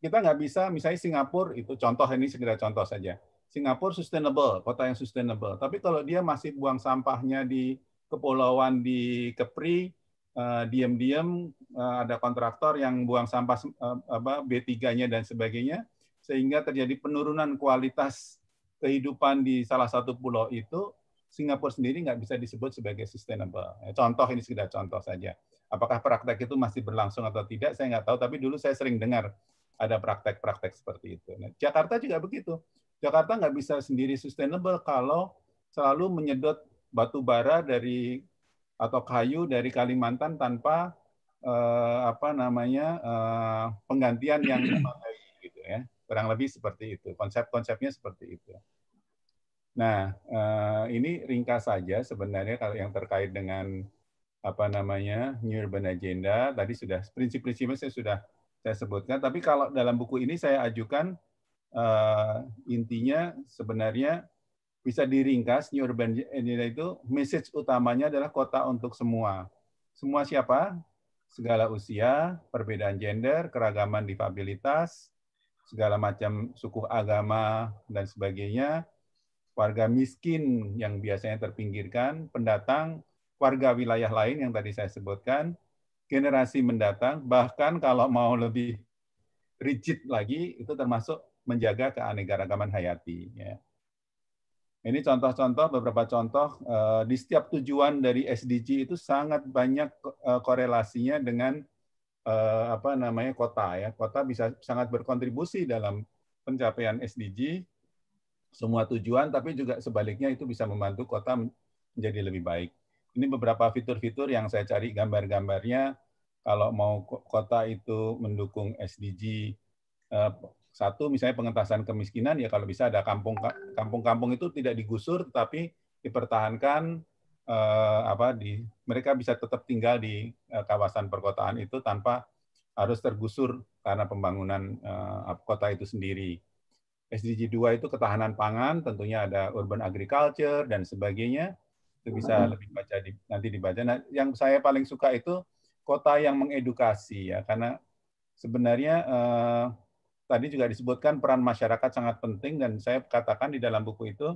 kita nggak bisa misalnya Singapura itu contoh ini segera contoh saja Singapura sustainable, kota yang sustainable. Tapi kalau dia masih buang sampahnya di kepulauan di Kepri, uh, diam-diam uh, ada kontraktor yang buang sampah uh, apa B3-nya dan sebagainya, sehingga terjadi penurunan kualitas kehidupan di salah satu pulau itu, Singapura sendiri nggak bisa disebut sebagai sustainable. Contoh ini sudah contoh saja. Apakah praktek itu masih berlangsung atau tidak, saya nggak tahu. Tapi dulu saya sering dengar ada praktek-praktek seperti itu. Nah, Jakarta juga begitu. Jakarta nggak bisa sendiri sustainable kalau selalu menyedot batu bara dari atau kayu dari Kalimantan tanpa eh, apa namanya eh, penggantian yang memadai gitu ya kurang lebih seperti itu konsep-konsepnya seperti itu. Nah eh, ini ringkas saja sebenarnya kalau yang terkait dengan apa namanya New Urban Agenda tadi sudah prinsip-prinsipnya saya sudah saya sebutkan tapi kalau dalam buku ini saya ajukan uh, intinya sebenarnya bisa diringkas New Urban Agenda itu message utamanya adalah kota untuk semua. Semua siapa? Segala usia, perbedaan gender, keragaman difabilitas, segala macam suku agama dan sebagainya, warga miskin yang biasanya terpinggirkan, pendatang, warga wilayah lain yang tadi saya sebutkan, generasi mendatang, bahkan kalau mau lebih rigid lagi, itu termasuk menjaga keanekaragaman hayati. Ya. Ini contoh-contoh, beberapa contoh uh, di setiap tujuan dari SDG itu sangat banyak uh, korelasinya dengan uh, apa namanya kota ya. Kota bisa sangat berkontribusi dalam pencapaian SDG semua tujuan, tapi juga sebaliknya itu bisa membantu kota menjadi lebih baik. Ini beberapa fitur-fitur yang saya cari gambar-gambarnya. Kalau mau kota itu mendukung SDG satu misalnya pengentasan kemiskinan ya kalau bisa ada kampung kampung-kampung itu tidak digusur tetapi dipertahankan eh, apa di mereka bisa tetap tinggal di eh, kawasan perkotaan itu tanpa harus tergusur karena pembangunan eh, kota itu sendiri. SDG 2 itu ketahanan pangan, tentunya ada urban agriculture dan sebagainya. itu bisa lebih baca di, nanti dibaca. Nah, yang saya paling suka itu kota yang mengedukasi ya, karena sebenarnya eh, tadi juga disebutkan peran masyarakat sangat penting dan saya katakan di dalam buku itu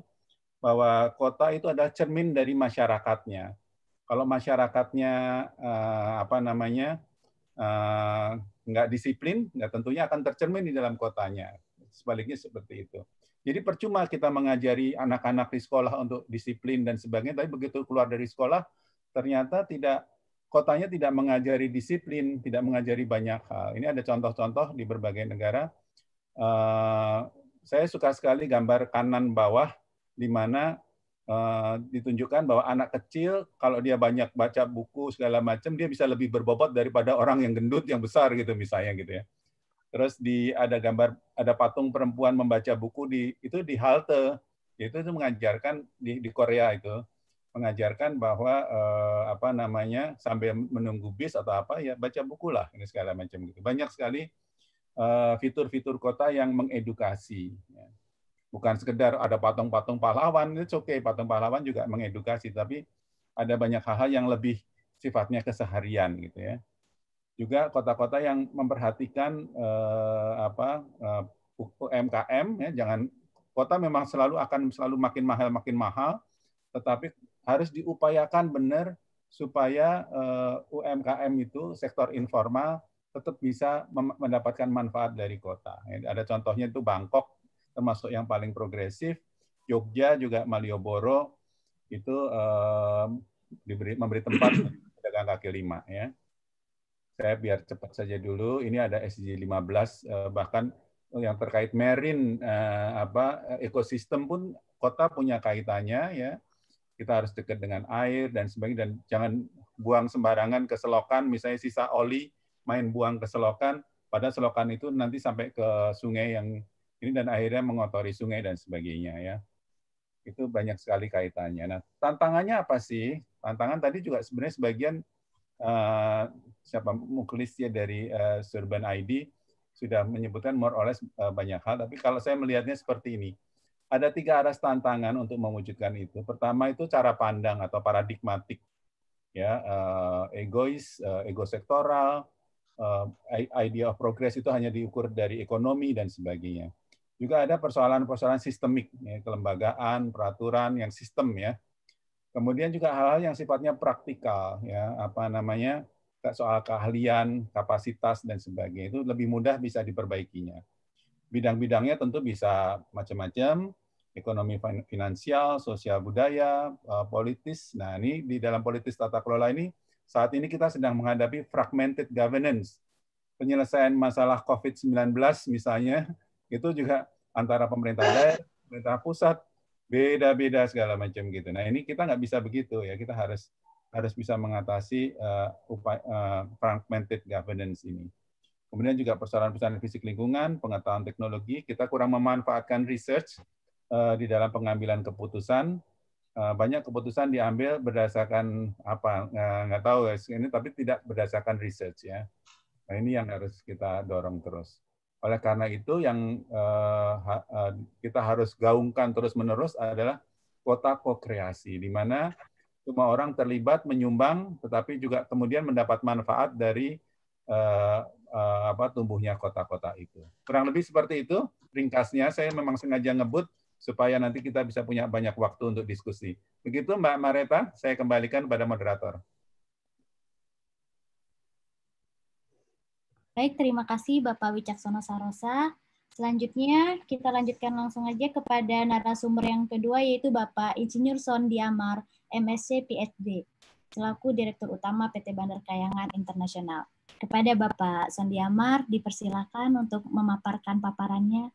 bahwa kota itu adalah cermin dari masyarakatnya. Kalau masyarakatnya eh, apa namanya eh, nggak disiplin, nggak tentunya akan tercermin di dalam kotanya. Sebaliknya seperti itu. Jadi percuma kita mengajari anak-anak di sekolah untuk disiplin dan sebagainya, tapi begitu keluar dari sekolah ternyata tidak kotanya tidak mengajari disiplin, tidak mengajari banyak hal. Ini ada contoh-contoh di berbagai negara Uh, saya suka sekali gambar kanan bawah di mana uh, ditunjukkan bahwa anak kecil kalau dia banyak baca buku segala macam dia bisa lebih berbobot daripada orang yang gendut yang besar gitu misalnya gitu ya. Terus di ada gambar ada patung perempuan membaca buku di itu di halte itu itu mengajarkan di, di Korea itu mengajarkan bahwa uh, apa namanya sambil menunggu bis atau apa ya baca buku lah ini segala macam gitu banyak sekali Eh, fitur-fitur kota yang mengedukasi. Ya. Bukan sekedar ada patung-patung pahlawan, itu oke, okay. patung pahlawan juga mengedukasi, tapi ada banyak hal-hal yang lebih sifatnya keseharian gitu ya. Juga kota-kota yang memperhatikan eh, apa eh, UMKM ya, jangan kota memang selalu akan selalu makin mahal makin mahal, tetapi harus diupayakan benar supaya eh, UMKM itu sektor informal tetap bisa mendapatkan manfaat dari kota. Ada contohnya itu Bangkok, termasuk yang paling progresif. Jogja juga Malioboro itu eh, diberi memberi tempat [clears throat] pedagang kaki lima ya. Saya biar cepat saja dulu. Ini ada SDG 15 eh, bahkan yang terkait marine eh, apa ekosistem pun kota punya kaitannya ya. Kita harus dekat dengan air dan sebagainya dan jangan buang sembarangan ke selokan misalnya sisa oli main buang ke selokan, pada selokan itu nanti sampai ke sungai yang ini dan akhirnya mengotori sungai dan sebagainya ya. Itu banyak sekali kaitannya. Nah, tantangannya apa sih? Tantangan tadi juga sebenarnya sebagian uh, siapa muklis ya dari uh, Surban ID sudah menyebutkan more or less uh, banyak hal, tapi kalau saya melihatnya seperti ini. Ada tiga aras tantangan untuk mewujudkan itu. Pertama itu cara pandang atau paradigmatik ya uh, egois, uh, ego sektoral, uh, idea of progress itu hanya diukur dari ekonomi dan sebagainya. Juga ada persoalan-persoalan sistemik, ya, kelembagaan, peraturan yang sistem ya. Kemudian juga hal-hal yang sifatnya praktikal, ya, apa namanya, soal keahlian, kapasitas dan sebagainya itu lebih mudah bisa diperbaikinya. Bidang-bidangnya tentu bisa macam-macam, ekonomi finansial, sosial budaya, eh, politis. Nah, ini di dalam politis tata kelola ini saat ini kita sedang menghadapi fragmented governance. Penyelesaian masalah COVID-19 misalnya, itu juga antara pemerintah daerah, pemerintah pusat, beda-beda segala macam gitu. Nah ini kita nggak bisa begitu ya, kita harus harus bisa mengatasi uh, upaya, uh, fragmented governance ini. Kemudian juga persoalan-persoalan fisik lingkungan, pengetahuan teknologi, kita kurang memanfaatkan research uh, di dalam pengambilan keputusan, Eh, banyak keputusan diambil berdasarkan apa nggak tahu guys ini tapi tidak berdasarkan research ya nah ini yang harus kita dorong terus oleh karena itu yang uh, uh, kita harus gaungkan terus menerus adalah kota ko-kreasi di mana semua orang terlibat menyumbang tetapi juga kemudian mendapat manfaat dari uh, uh, apa tumbuhnya kota-kota itu kurang lebih seperti itu ringkasnya saya memang sengaja ngebut supaya nanti kita bisa punya banyak waktu untuk diskusi. Begitu Mbak Mareta, saya kembalikan pada moderator. Baik, terima kasih Bapak Wicaksono Sarosa. Selanjutnya kita lanjutkan langsung aja kepada narasumber yang kedua yaitu Bapak Insinyur Son Diamar, MSc PhD, selaku Direktur Utama PT Bandar Kayangan Internasional. Kepada Bapak Son Diamar dipersilakan untuk memaparkan paparannya.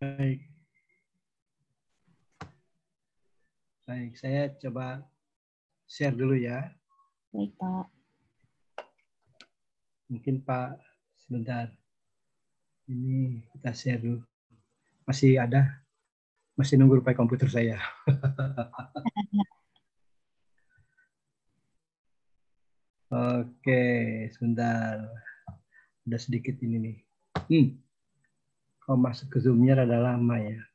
Baik. Baik, saya coba share dulu ya. Baik, Pak. Mungkin Pak, sebentar. Ini kita share dulu. Masih ada? Masih nunggu rupai komputer saya. [laughs] Oke, sebentar. Udah sedikit ini nih. Hmm. Oh, masuk ke Zoom-nya rada lama ya.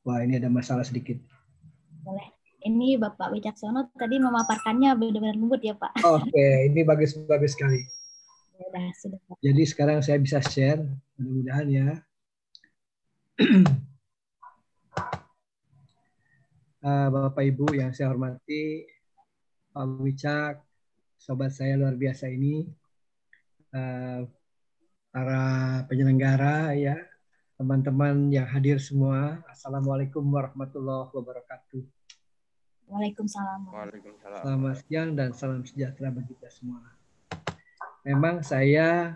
Wah, ini ada masalah sedikit. Boleh. Ini Bapak Wicaksono tadi memaparkannya benar-benar lembut ya Pak. Oke, ini bagus-bagus sekali. Sudah, sudah. Jadi sekarang saya bisa share, mudah-mudahan ya. Eh, [clears throat] Bapak Ibu yang saya hormati, Pak Wicak, sobat saya luar biasa ini, eh, para penyelenggara ya, teman-teman yang hadir semua, Assalamualaikum warahmatullahi wabarakatuh. Waalaikumsalam. Waalaikumsalam. Selamat siang dan salam sejahtera bagi kita semua. Memang saya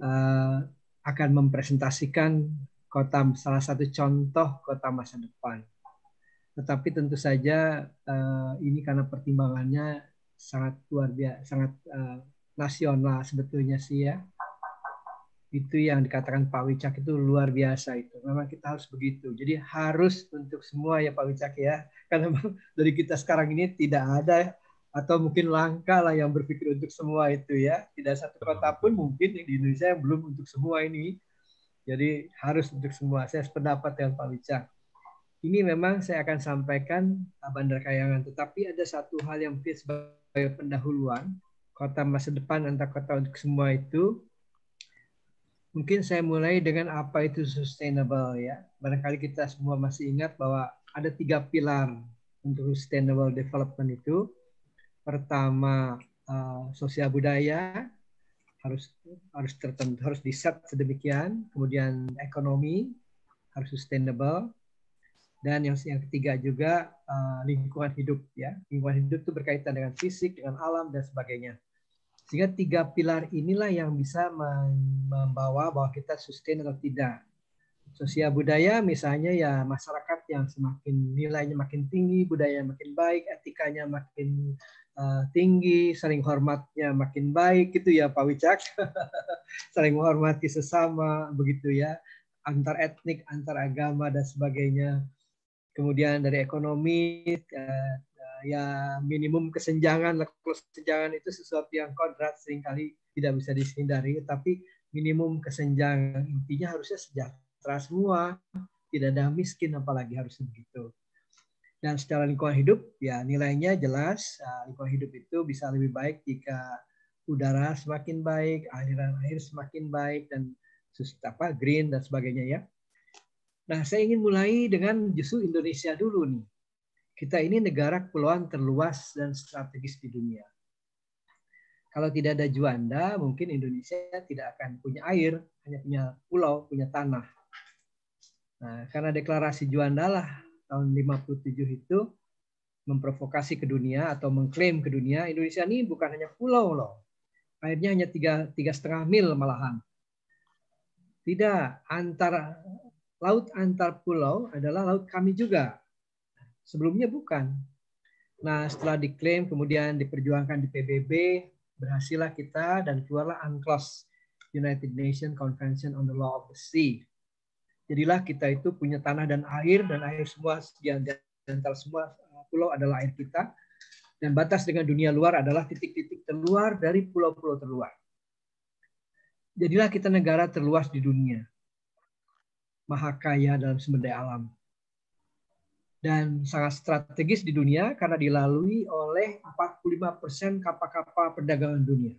uh, akan mempresentasikan kota salah satu contoh kota masa depan. Tetapi tentu saja uh, ini karena pertimbangannya sangat luar biasa, sangat uh, nasional sebetulnya sih ya. Itu yang dikatakan Pak Wicak itu luar biasa itu. Memang kita harus begitu. Jadi harus untuk semua ya Pak Wicak ya. [laughs] Karena memang dari kita sekarang ini tidak ada atau mungkin langka lah yang berpikir untuk semua itu ya. Tidak satu kota pun mungkin di Indonesia yang belum untuk semua ini. Jadi harus untuk semua. Saya sependapat dengan Pak Wicak ini memang saya akan sampaikan Bandar Kayangan, tetapi ada satu hal yang mungkin sebagai pendahuluan kota masa depan antar kota untuk semua itu. Mungkin saya mulai dengan apa itu sustainable ya. Barangkali kita semua masih ingat bahwa ada tiga pilar untuk sustainable development itu. Pertama uh, sosial budaya harus harus tertentu harus diset sedemikian. Kemudian ekonomi harus sustainable dan yang yang ketiga juga uh, lingkungan hidup ya lingkungan hidup itu berkaitan dengan fisik dengan alam dan sebagainya sehingga tiga pilar inilah yang bisa membawa bahwa kita sustain atau tidak. Sosial budaya misalnya ya masyarakat yang semakin nilainya makin tinggi budaya makin baik etikanya makin uh, tinggi saling hormatnya makin baik gitu ya Pak Wicak. [laughs] Saling menghormati sesama begitu ya. Antar etnik antar agama dan sebagainya. Kemudian dari ekonomi uh, ya minimum kesenjangan kesenjangan itu sesuatu yang kodrat sering kali tidak bisa dihindari. Tapi minimum kesenjangan intinya harusnya sejahtera semua. Tidak ada miskin apalagi harus begitu. Dan secara lingkungan hidup ya nilainya jelas. Lingkungan hidup itu bisa lebih baik jika udara semakin baik aliran air semakin baik dan apa green dan sebagainya ya. Nah, saya ingin mulai dengan justru Indonesia dulu nih. Kita ini negara kepulauan terluas dan strategis di dunia. Kalau tidak ada Juanda, mungkin Indonesia tidak akan punya air, hanya punya pulau, punya tanah. Nah, karena deklarasi Juanda lah tahun 57 itu memprovokasi ke dunia atau mengklaim ke dunia Indonesia ini bukan hanya pulau loh. Airnya hanya tiga tiga setengah mil malahan. Tidak antara laut antar pulau adalah laut kami juga. Sebelumnya bukan. Nah, setelah diklaim kemudian diperjuangkan di PBB, berhasillah kita dan keluarlah UNCLOS, United Nations Convention on the Law of the Sea. Jadilah kita itu punya tanah dan air dan air semua di antara semua pulau adalah air kita dan batas dengan dunia luar adalah titik-titik terluar dari pulau-pulau terluar. Jadilah kita negara terluas di dunia maha kaya dalam sumber daya alam. Dan sangat strategis di dunia karena dilalui oleh 45% kapal-kapal perdagangan dunia.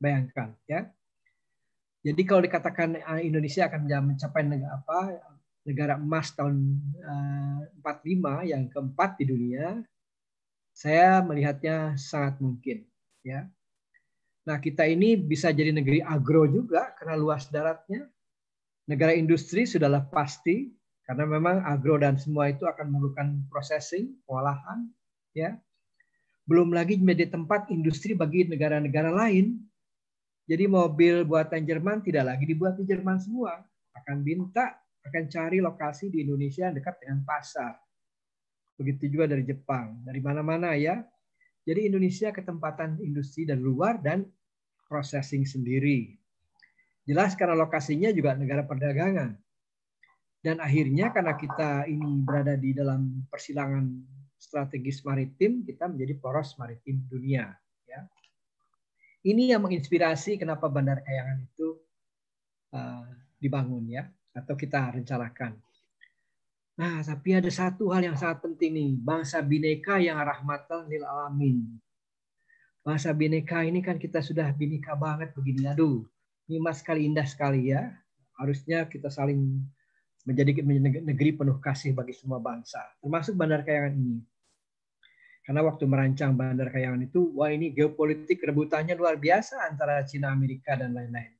Bayangkan ya. Jadi kalau dikatakan ah, Indonesia akan mencapai negara apa negara emas tahun 45 eh, yang keempat di dunia, saya melihatnya sangat mungkin ya. Nah, kita ini bisa jadi negeri agro juga karena luas daratnya, Negara industri sudahlah pasti karena memang agro dan semua itu akan memerlukan processing, pengolahan, ya. Belum lagi menjadi tempat industri bagi negara-negara lain. Jadi mobil buatan Jerman tidak lagi dibuat di Jerman semua, akan minta akan cari lokasi di Indonesia dekat dengan pasar. Begitu juga dari Jepang, dari mana-mana ya. Jadi Indonesia ketempatan industri dari luar dan processing sendiri. Jelas karena lokasinya juga negara perdagangan. Dan akhirnya karena kita ini berada di dalam persilangan strategis maritim, kita menjadi poros maritim dunia. Ya. Ini yang menginspirasi kenapa Bandar Kayangan itu uh, dibangun ya, atau kita rencanakan. Nah, tapi ada satu hal yang sangat penting nih, bangsa bineka yang rahmatan lil alamin. Bangsa bineka ini kan kita sudah bineka banget begini. Aduh, ini mas sekali indah sekali ya. Harusnya kita saling menjadi negeri penuh kasih bagi semua bangsa, termasuk Bandar Kayangan ini. Karena waktu merancang Bandar Kayangan itu, wah ini geopolitik rebutannya luar biasa antara Cina, Amerika, dan lain-lain.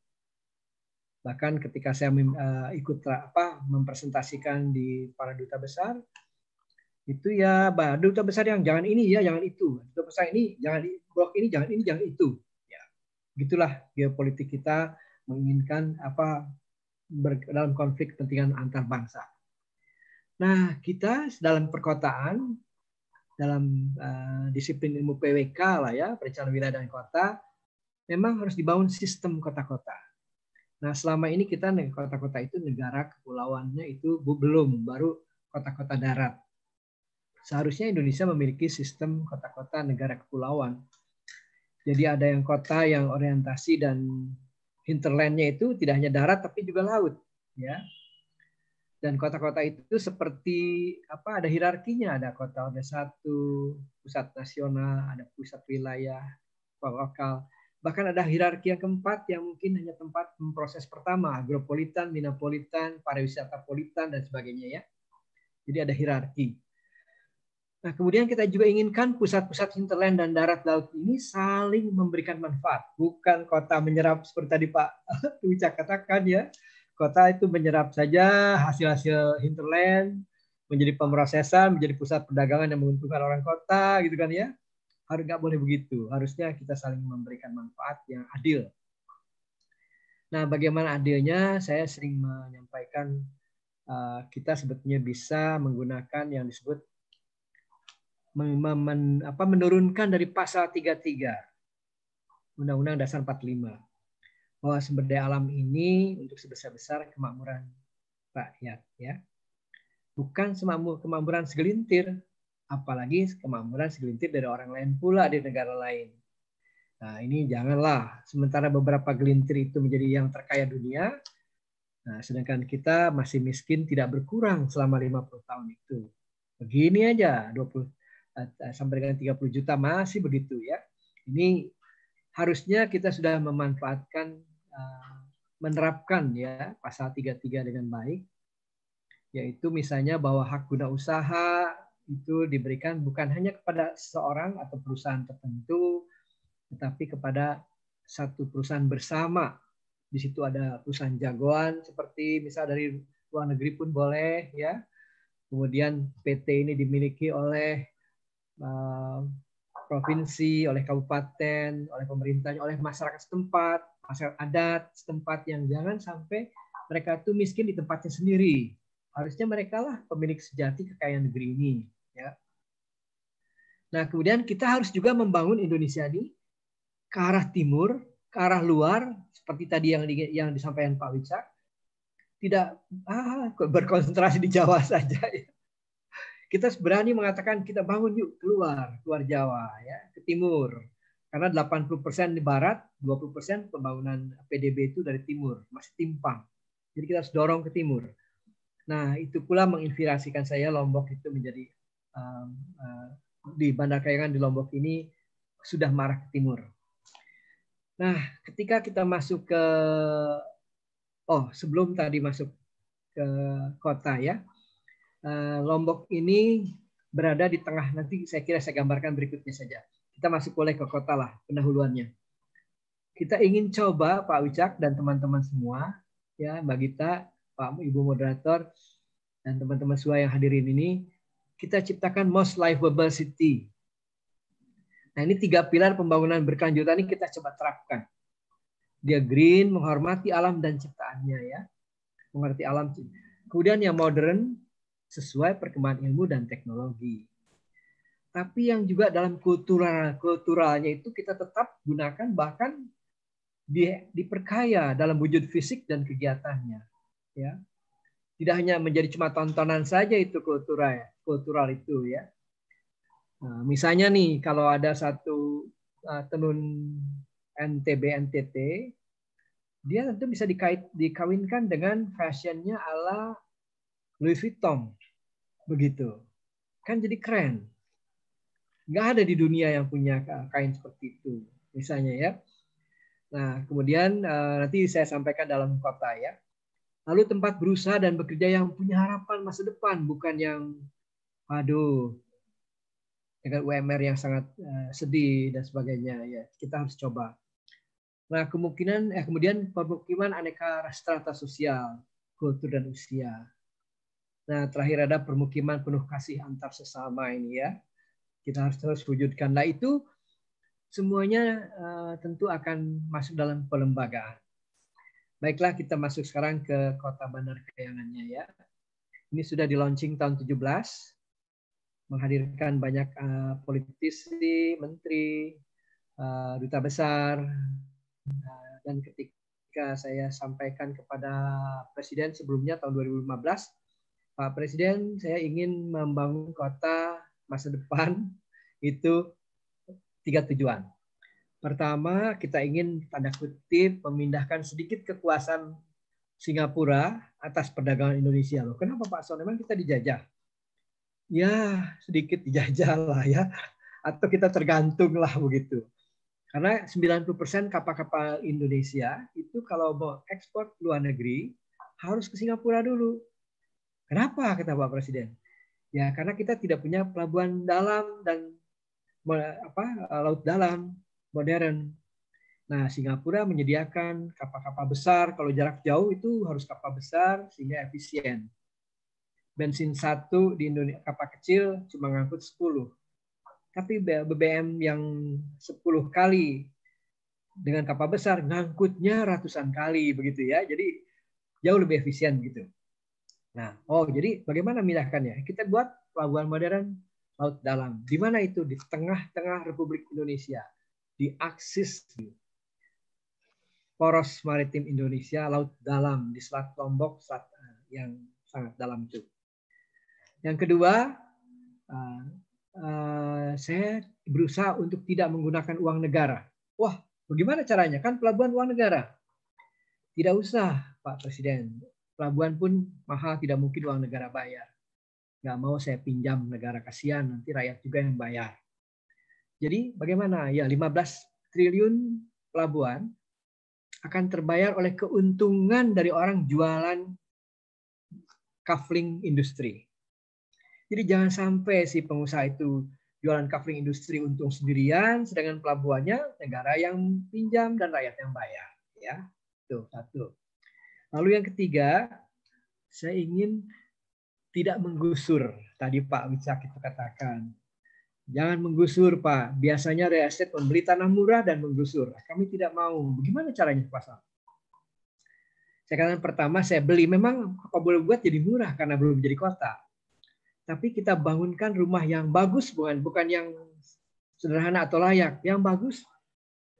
Bahkan ketika saya uh, ikut apa mempresentasikan di para duta besar itu ya duta besar yang jangan ini ya jangan itu. Duta besar ini jangan blok ini jangan ini jangan itu. Ya gitulah geopolitik kita menginginkan apa dalam konflik kepentingan antar bangsa nah kita dalam perkotaan dalam uh, disiplin ilmu PWK lah ya perencanaan wilayah dan kota memang harus dibangun sistem kota-kota Nah, selama ini kita kota-kota itu negara kepulauannya itu belum, baru kota-kota darat. Seharusnya Indonesia memiliki sistem kota-kota negara kepulauan. Jadi ada yang kota yang orientasi dan hinterlandnya itu tidak hanya darat tapi juga laut, ya. Dan kota-kota itu seperti apa? Ada hierarkinya, ada kota ada satu, pusat nasional, ada pusat wilayah, lokal Bahkan ada hierarki yang keempat yang mungkin hanya tempat proses pertama, agropolitan, minapolitan, pariwisata politan, dan sebagainya ya. Jadi ada hierarki. Nah, kemudian kita juga inginkan pusat-pusat hinterland dan darat laut ini saling memberikan manfaat, bukan kota menyerap seperti tadi Pak [laughs] Wicak katakan ya. Kota itu menyerap saja hasil-hasil hinterland, menjadi pemrosesan, menjadi pusat perdagangan yang menguntungkan orang kota gitu kan ya harus nggak boleh begitu. Harusnya kita saling memberikan manfaat yang adil. Nah, bagaimana adilnya? Saya sering menyampaikan uh, kita sebetulnya bisa menggunakan yang disebut menurunkan dari pasal 33 Undang-Undang Dasar 45 bahwa sumber daya alam ini untuk sebesar-besar kemakmuran rakyat ya. Bukan kemakmuran segelintir, apalagi kemakmuran segelintir dari orang lain pula di negara lain. Nah, ini janganlah. Sementara beberapa gelintir itu menjadi yang terkaya dunia, nah, sedangkan kita masih miskin tidak berkurang selama 50 tahun itu. Begini aja, 20 eh, sampai dengan 30 juta masih begitu ya. Ini harusnya kita sudah memanfaatkan eh, menerapkan ya pasal 33 dengan baik yaitu misalnya bahwa hak guna usaha itu diberikan bukan hanya kepada seorang atau perusahaan tertentu, tetapi kepada satu perusahaan bersama. Di situ ada perusahaan jagoan seperti misal dari luar negeri pun boleh ya. Kemudian PT ini dimiliki oleh provinsi, oleh kabupaten, oleh pemerintahnya, oleh masyarakat setempat, masyarakat adat setempat yang jangan sampai mereka itu miskin di tempatnya sendiri. Harusnya mereka lah pemilik sejati kekayaan negeri ini. Ya. Nah, kemudian kita harus juga membangun Indonesia ini ke arah timur, ke arah luar, seperti tadi yang di, yang disampaikan Pak Wicak, tidak ah, berkonsentrasi di Jawa [laughs] saja. Ya. Kita berani mengatakan kita bangun yuk keluar, keluar Jawa, ya, ke timur. Karena 80% di barat, 20% pembangunan PDB itu dari timur, masih timpang. Jadi kita harus dorong ke timur. Nah, itu pula menginspirasikan saya Lombok itu menjadi Um, uh, di Bandar Kayangan di Lombok ini sudah marah ke timur. Nah, ketika kita masuk ke oh sebelum tadi masuk ke kota ya, Lombok ini berada di tengah nanti saya kira saya gambarkan berikutnya saja. Kita masuk boleh ke kota lah pendahuluannya. Kita ingin coba Pak Wicak dan teman-teman semua ya Mbak Gita, Pak Ibu moderator dan teman-teman semua yang hadirin ini kita ciptakan most livable city. Nah ini tiga pilar pembangunan berkelanjutan ini kita coba terapkan. Dia green, menghormati alam dan ciptaannya ya. Mengerti alam. Kemudian yang modern, sesuai perkembangan ilmu dan teknologi. Tapi yang juga dalam kultural kulturalnya itu kita tetap gunakan bahkan di, diperkaya dalam wujud fisik dan kegiatannya. Ya, tidak hanya menjadi cuma tontonan saja itu kultural kultural itu ya. Nah, misalnya nih kalau ada satu uh, tenun NTB NTT, dia tentu bisa dikait dikawinkan dengan fashionnya ala Louis Vuitton, Begitu. Kan jadi keren. Nggak ada di dunia yang punya kain seperti itu. Misalnya ya. Nah, kemudian eh, nanti saya sampaikan dalam kota ya. Lalu tempat berusaha dan bekerja yang punya harapan masa depan, bukan yang aduh dengan UMR yang sangat uh, sedih dan sebagainya ya. Kita harus coba. Nah, kemungkinan eh kemudian pemukiman aneka strata sosial, kultur dan usia. Nah, terakhir ada permukiman penuh kasih antar sesama ini ya. Kita harus terus wujudkan. Nah, itu semuanya uh, tentu akan masuk dalam pelembagaan. Baiklah, kita masuk sekarang ke Kota Bandar Kayangannya ya. Ini sudah di launching tahun 17, menghadirkan banyak uh, politisi, menteri, uh, duta besar, uh, dan ketika saya sampaikan kepada Presiden sebelumnya tahun 2015, Pak Presiden, saya ingin membangun kota masa depan [laughs] itu tiga tujuan Pertama, kita ingin tanda kutip memindahkan sedikit kekuasaan Singapura atas perdagangan Indonesia. Loh, kenapa Pak Son? Memang kita dijajah? Ya, sedikit dijajah lah ya. [laughs] Atau kita tergantung lah begitu. Karena 90% kapal-kapal Indonesia itu kalau mau ekspor luar negeri harus ke Singapura dulu. Kenapa kata Pak Presiden? Ya karena kita tidak punya pelabuhan dalam dan apa laut dalam modern. Nah, Singapura menyediakan kapal-kapal besar. Kalau jarak jauh itu harus kapal besar sehingga efisien. Bensin satu di Indonesia kapal kecil cuma ngangkut 10. Tapi BBM yang 10 kali dengan kapal besar ngangkutnya ratusan kali begitu ya. Jadi jauh lebih efisien gitu. Nah, oh jadi bagaimana memindahkannya? Kita buat pelabuhan modern laut dalam. Di mana itu? Di tengah-tengah Republik Indonesia di aksis poros maritim Indonesia laut dalam di Selat Lombok selat eh, yang sangat dalam itu. Yang kedua, uh, uh, saya berusaha untuk tidak menggunakan uang negara. Wah, bagaimana caranya? Kan pelabuhan uang negara. Tidak usah, Pak Presiden. Pelabuhan pun mahal, tidak mungkin uang negara bayar. Nggak mau saya pinjam negara kasihan, nanti rakyat juga yang bayar. Jadi bagaimana? Ya 15 triliun pelabuhan akan terbayar oleh keuntungan dari orang jualan kafling industri. Jadi jangan sampai si pengusaha itu jualan kafling industri untung sendirian, sedangkan pelabuhannya negara yang pinjam dan rakyat yang bayar. Ya, itu satu. Lalu yang ketiga, saya ingin tidak menggusur. Tadi Pak Wicak itu katakan, Jangan menggusur, Pak. Biasanya real estate membeli tanah murah dan menggusur. Kami tidak mau. Bagaimana caranya, Pak? Saya katakan pertama, saya beli. Memang apa boleh buat jadi murah karena belum jadi kota. Tapi kita bangunkan rumah yang bagus, bukan bukan yang sederhana atau layak. Yang bagus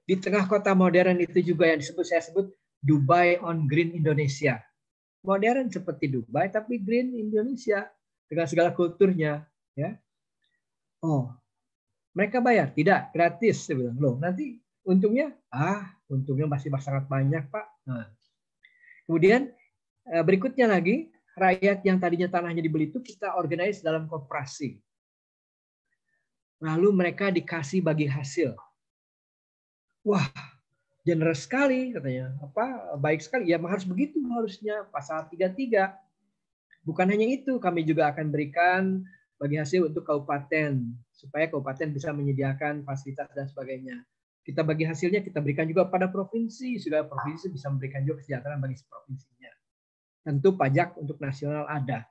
di tengah kota modern itu juga yang disebut saya sebut Dubai on Green Indonesia. Modern seperti Dubai tapi green Indonesia dengan segala kulturnya, ya Oh, mereka bayar? Tidak, gratis. Saya bilang, loh nanti untungnya? Ah, untungnya masih sangat banyak, Pak. Nah. Kemudian eh, berikutnya lagi, rakyat yang tadinya tanahnya dibeli itu kita organize dalam kooperasi. Lalu mereka dikasih bagi hasil. Wah, generous sekali katanya. Apa baik sekali. Ya harus begitu harusnya pasal 33. Bukan hanya itu, kami juga akan berikan bagi hasil untuk kabupaten supaya kabupaten bisa menyediakan fasilitas dan sebagainya. Kita bagi hasilnya kita berikan juga pada provinsi supaya provinsi bisa memberikan juga kesejahteraan bagi provinsinya. Tentu pajak untuk nasional ada.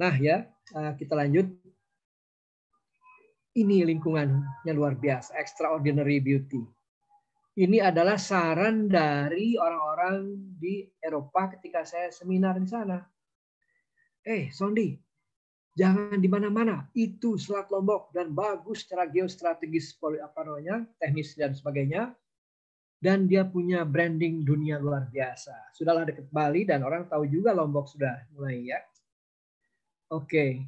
Nah ya eh, kita lanjut. Ini lingkungannya luar biasa, extraordinary beauty. Ini adalah saran dari orang-orang di Eropa ketika saya seminar di sana. Eh, Sondi, Jangan di mana-mana. Itu Selat Lombok dan bagus secara geostrategis apa namanya, teknis dan sebagainya. Dan dia punya branding dunia luar biasa. Sudahlah dekat Bali dan orang tahu juga Lombok sudah mulai ya. Oke,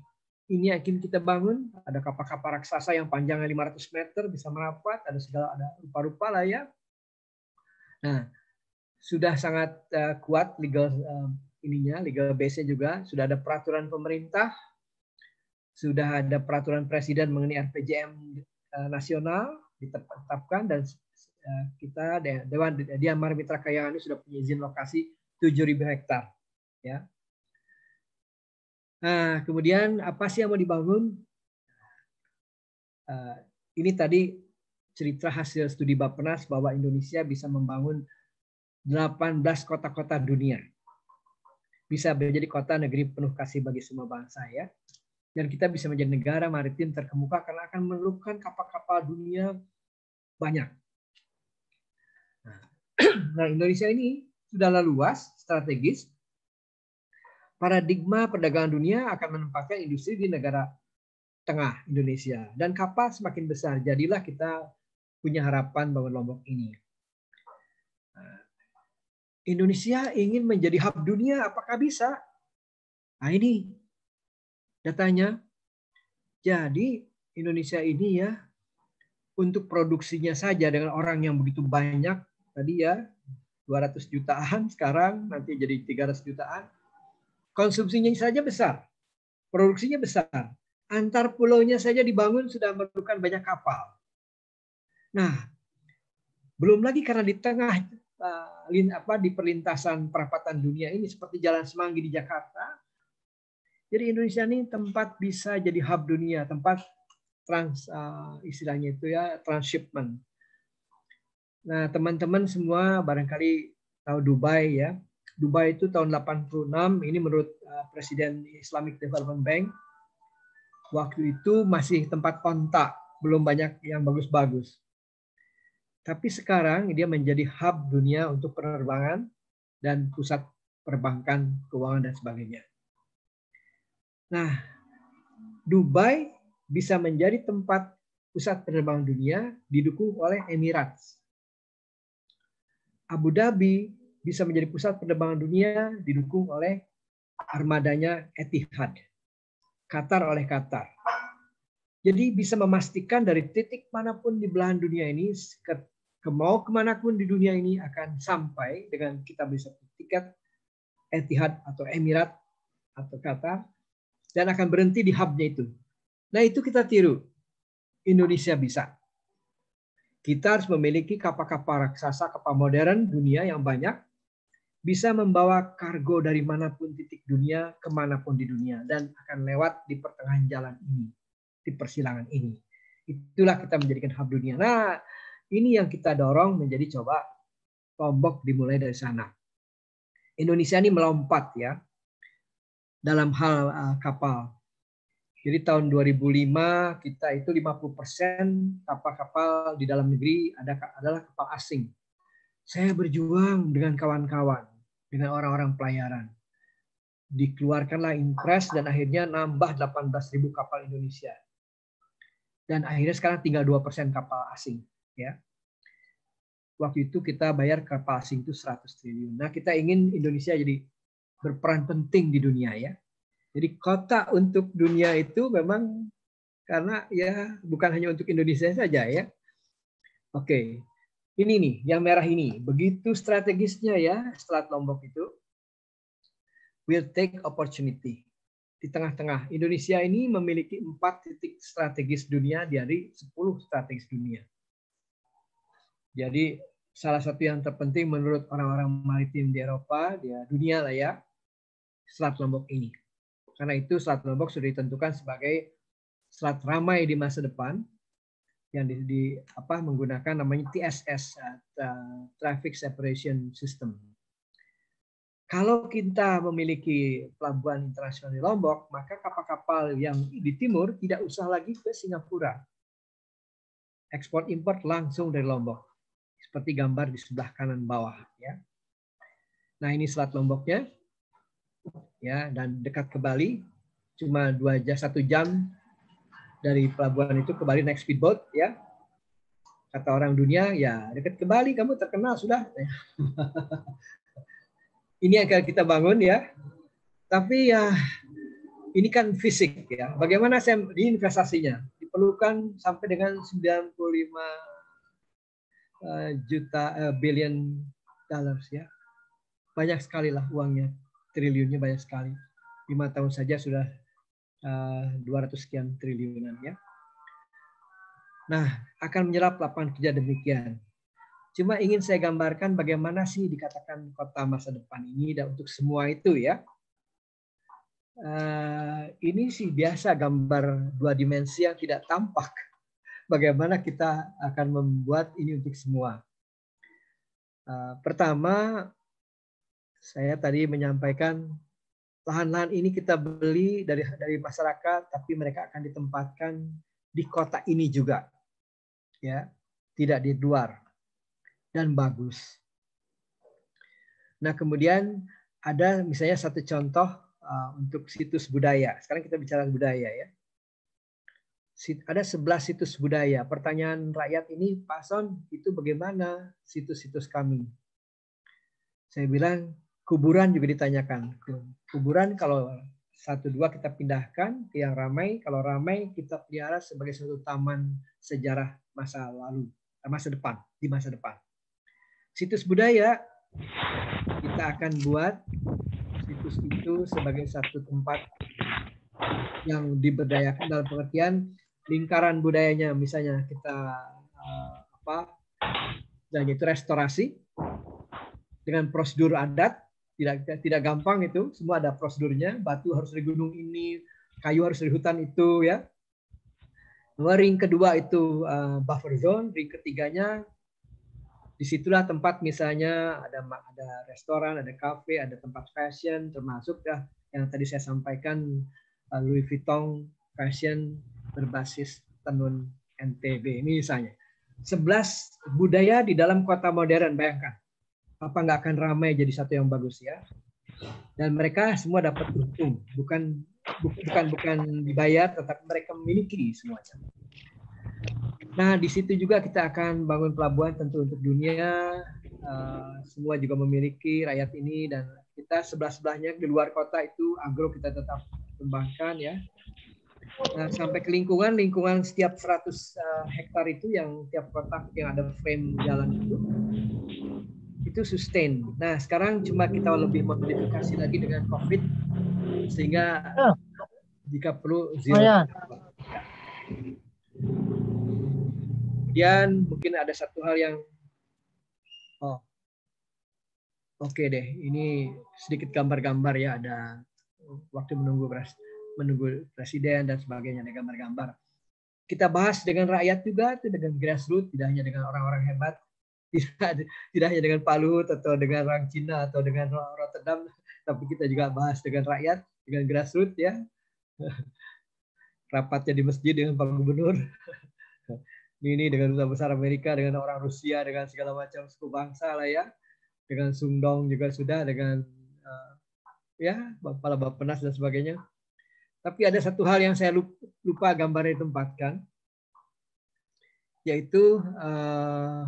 ini yakin kita bangun. Ada kapal-kapal raksasa yang panjangnya 500 meter bisa merapat. Ada segala ada rupa-rupa lah ya. Nah, sudah sangat uh, kuat legal uh, ininya, legal base-nya juga. Sudah ada peraturan pemerintah sudah ada peraturan presiden mengenai RPJM uh, nasional ditetapkan dan uh, kita Dewan Dian Mitra Kaya ini sudah punya izin lokasi 7.000 hektar. Ya. Nah, kemudian apa sih yang mau dibangun? Uh, ini tadi cerita hasil studi Bappenas bahwa Indonesia bisa membangun 18 kota-kota dunia. Bisa menjadi kota negeri penuh kasih bagi semua bangsa ya dan kita bisa menjadi negara maritim terkemuka karena akan memerlukan kapal-kapal dunia banyak. Nah, [clears throat] Indonesia ini sudah luas, strategis. Paradigma perdagangan dunia akan menempatkan industri di negara tengah Indonesia dan kapal semakin besar. Jadilah kita punya harapan bahwa Lombok ini. Indonesia ingin menjadi hub dunia, apakah bisa? Nah ini datanya. Jadi Indonesia ini ya untuk produksinya saja dengan orang yang begitu banyak tadi ya 200 jutaan sekarang nanti jadi 300 jutaan. Konsumsinya saja besar. Produksinya besar. Antar pulaunya saja dibangun sudah memerlukan banyak kapal. Nah, belum lagi karena di tengah uh, apa di perlintasan perapatan dunia ini seperti Jalan Semanggi di Jakarta, jadi Indonesia ini tempat bisa jadi hub dunia, tempat trans uh, istilahnya itu ya transshipment. Nah, teman-teman semua barangkali tahu Dubai ya. Dubai itu tahun 86 ini menurut uh, Presiden Islamic Development Bank waktu itu masih tempat kontak, belum banyak yang bagus-bagus. Tapi sekarang dia menjadi hub dunia untuk penerbangan dan pusat perbankan, keuangan dan sebagainya. Nah, Dubai bisa menjadi tempat pusat penerbangan dunia didukung oleh Emirates. Abu Dhabi bisa menjadi pusat penerbangan dunia didukung oleh armadanya Etihad. Qatar oleh Qatar. Jadi bisa memastikan dari titik mana pun di belahan dunia ini, ke, mau ke mana pun di dunia ini akan sampai dengan kita bisa tiket Etihad atau Emirat atau Qatar dan akan berhenti di hubnya itu. Nah itu kita tiru. Indonesia bisa. Kita harus memiliki kapal-kapal raksasa, kapal modern dunia yang banyak, bisa membawa kargo dari mana pun titik dunia, ke mana pun di dunia, dan akan lewat di pertengahan jalan ini, di persilangan ini. Itulah kita menjadikan hub dunia. Nah, ini yang kita dorong menjadi coba Lombok dimulai dari sana. Indonesia ini melompat ya dalam hal uh, kapal. Jadi tahun 2005 kita itu 50% kapal-kapal di dalam negeri ada adalah kapal asing. Saya berjuang dengan kawan-kawan, dengan orang-orang pelayaran. Dikeluarkanlah impres dan akhirnya nambah 18.000 kapal Indonesia. Dan akhirnya sekarang tinggal 2% kapal asing. ya. Waktu itu kita bayar kapal asing itu 100 triliun. Nah kita ingin Indonesia jadi berperan penting di dunia ya. Jadi kota untuk dunia itu memang karena ya bukan hanya untuk Indonesia saja ya. Oke, ini nih yang merah ini begitu strategisnya ya setelah Lombok itu. Will take opportunity di tengah-tengah Indonesia ini memiliki empat titik strategis dunia dari 10 strategis dunia. Jadi salah satu yang terpenting menurut orang-orang maritim di Eropa, di dunia lah ya, Selat Lombok ini. Karena itu Selat Lombok sudah ditentukan sebagai selat ramai di masa depan yang di, di apa menggunakan namanya TSS uh, Traffic Separation System. Kalau kita memiliki pelabuhan internasional di Lombok, maka kapal-kapal yang di timur tidak usah lagi ke Singapura. Ekspor impor langsung dari Lombok. Seperti gambar di sebelah kanan bawah ya. Nah, ini selat Lomboknya ya dan dekat ke Bali cuma dua jam satu jam dari pelabuhan itu ke Bali naik speedboat ya. Kata orang dunia ya dekat ke Bali kamu terkenal sudah. [laughs] Ini akan kita bangun ya. Tapi ya ini kan fisik ya. Bagaimana saya di investasinya? Diperlukan sampai dengan 95 eh, juta uh, billion dollars ya. Banyak sekali lah uangnya triliunnya banyak sekali. Lima tahun saja sudah 200 sekian triliunan ya. Nah, akan menyerap lapangan kerja demikian. Cuma ingin saya gambarkan bagaimana sih dikatakan kota masa depan ini dan untuk semua itu ya. Uh, ini sih biasa gambar dua dimensi yang tidak tampak. Bagaimana kita akan membuat ini untuk semua. Uh, pertama, saya tadi menyampaikan lahan-lahan ini kita beli dari dari masyarakat, tapi mereka akan ditempatkan di kota ini juga ya tidak di luar dan bagus. Nah kemudian ada misalnya satu contoh uh, untuk situs budaya. Sekarang kita bicara budaya ya. Ada 11 situs budaya. Pertanyaan rakyat ini, Pak Son, itu bagaimana situs-situs kami? Saya bilang kuburan juga ditanyakan. Kuburan kalau satu dua kita pindahkan ke yang ramai. Kalau ramai kita pelihara sebagai suatu taman sejarah masa lalu, eh, masa depan, di masa depan. Situs budaya kita akan buat situs itu sebagai satu tempat yang diberdayakan dalam pengertian lingkaran budayanya misalnya kita uh, apa dan itu restorasi dengan prosedur adat tidak tidak gampang itu semua ada prosedurnya batu harus di gunung ini kayu harus di hutan itu ya Ring kedua itu uh, buffer zone, ring ketiganya di situlah tempat misalnya ada ada restoran, ada cafe, ada tempat fashion, termasuk ya yang tadi saya sampaikan uh, Louis Vuitton fashion berbasis tenun NTB misalnya. 11 budaya di dalam kota modern, bayangkan. Apa nggak akan ramai jadi satu yang bagus ya? Dan mereka semua dapat untung, bukan bukan bukan dibayar tetapi mereka memiliki semuanya. Nah, di situ juga kita akan bangun pelabuhan tentu untuk dunia. Uh, semua juga memiliki rakyat ini dan kita sebelah-sebelahnya di luar kota itu agro kita tetap kembangkan ya. Nah, sampai ke lingkungan, lingkungan setiap 100 uh, eh, hektar itu yang tiap kotak yang ada frame jalan itu itu sustain. Nah, sekarang cuma kita lebih modifikasi lagi dengan COVID sehingga ya. jika perlu zero. Oh, ya. Kemudian mungkin ada satu hal yang oh oke okay deh ini sedikit gambar-gambar ya ada waktu menunggu pres menunggu presiden dan sebagainya ada gambar-gambar. Kita bahas dengan rakyat juga itu dengan grassroots tidak hanya dengan orang-orang hebat tidak tidak hanya dengan Pak Luhut atau dengan orang Cina atau dengan Rotterdam tapi kita juga bahas dengan rakyat dengan grassroots ya. Rapatnya di masjid dengan Pak Gubernur. Ini dengan duta besar Amerika, dengan orang Rusia, dengan segala macam suku bangsa lah ya. Dengan Sundong juga sudah, dengan uh, ya kepala Bappenas dan sebagainya. Tapi ada satu hal yang saya lupa gambarnya tempatkan, yaitu uh,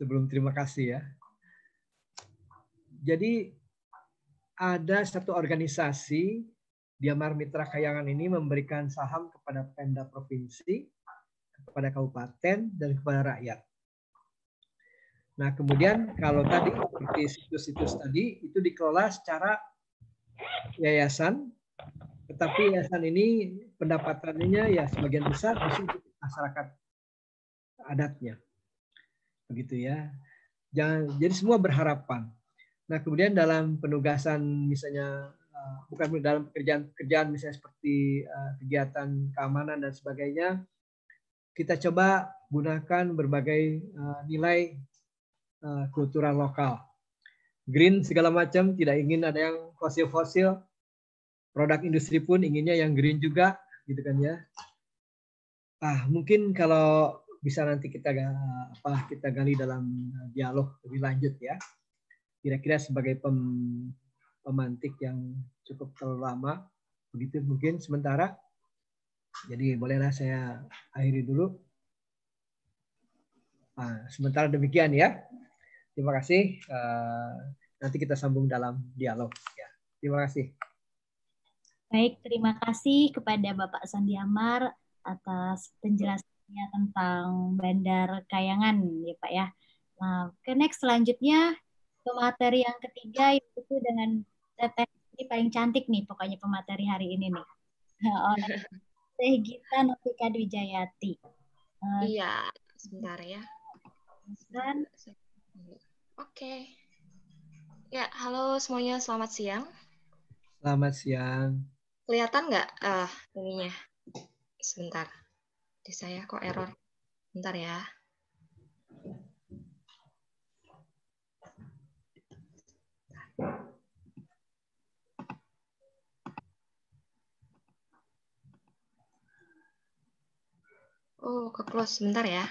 sebelum terima kasih ya. Jadi ada satu organisasi Diamar Mitra Kayangan ini memberikan saham kepada Pemda provinsi, kepada kabupaten dan kepada rakyat. Nah, kemudian kalau tadi seperti situs-situs tadi itu dikelola secara yayasan, tetapi yayasan ini pendapatannya ya sebagian besar untuk masyarakat adatnya. Begitu ya. Jangan jadi semua berharapan Nah, kemudian dalam penugasan misalnya uh, bukan dalam pekerjaan-pekerjaan misalnya seperti uh, kegiatan keamanan dan sebagainya, kita coba gunakan berbagai uh, nilai kultural lokal. Green segala macam, tidak ingin ada yang fosil-fosil. Produk industri pun inginnya yang green juga, gitu kan ya. Ah, mungkin kalau bisa nanti kita apa kita gali dalam dialog lebih lanjut ya kira-kira sebagai pem, pemantik yang cukup terlalu lama. Begitu mungkin sementara. Jadi bolehlah saya akhiri dulu. Nah, sementara demikian ya. Terima kasih. Uh, nanti kita sambung dalam dialog. Ya. Terima kasih. Baik, terima kasih kepada Bapak Sandi Amar atas penjelasannya tentang Bandar Kayangan ya Pak ya. Nah, ke next selanjutnya pemateri yang ketiga itu dengan teteh ini paling cantik nih pokoknya pemateri hari ini nih. [laughs] oleh Teh Gita Novika Dwijayati. Uh, iya, sebentar ya. Dan Oke. Ya, halo semuanya, selamat siang. Selamat siang. Kelihatan nggak uh, ininya? Sebentar. Di saya kok error. Bentar ya. Oh, ke close sebentar ya.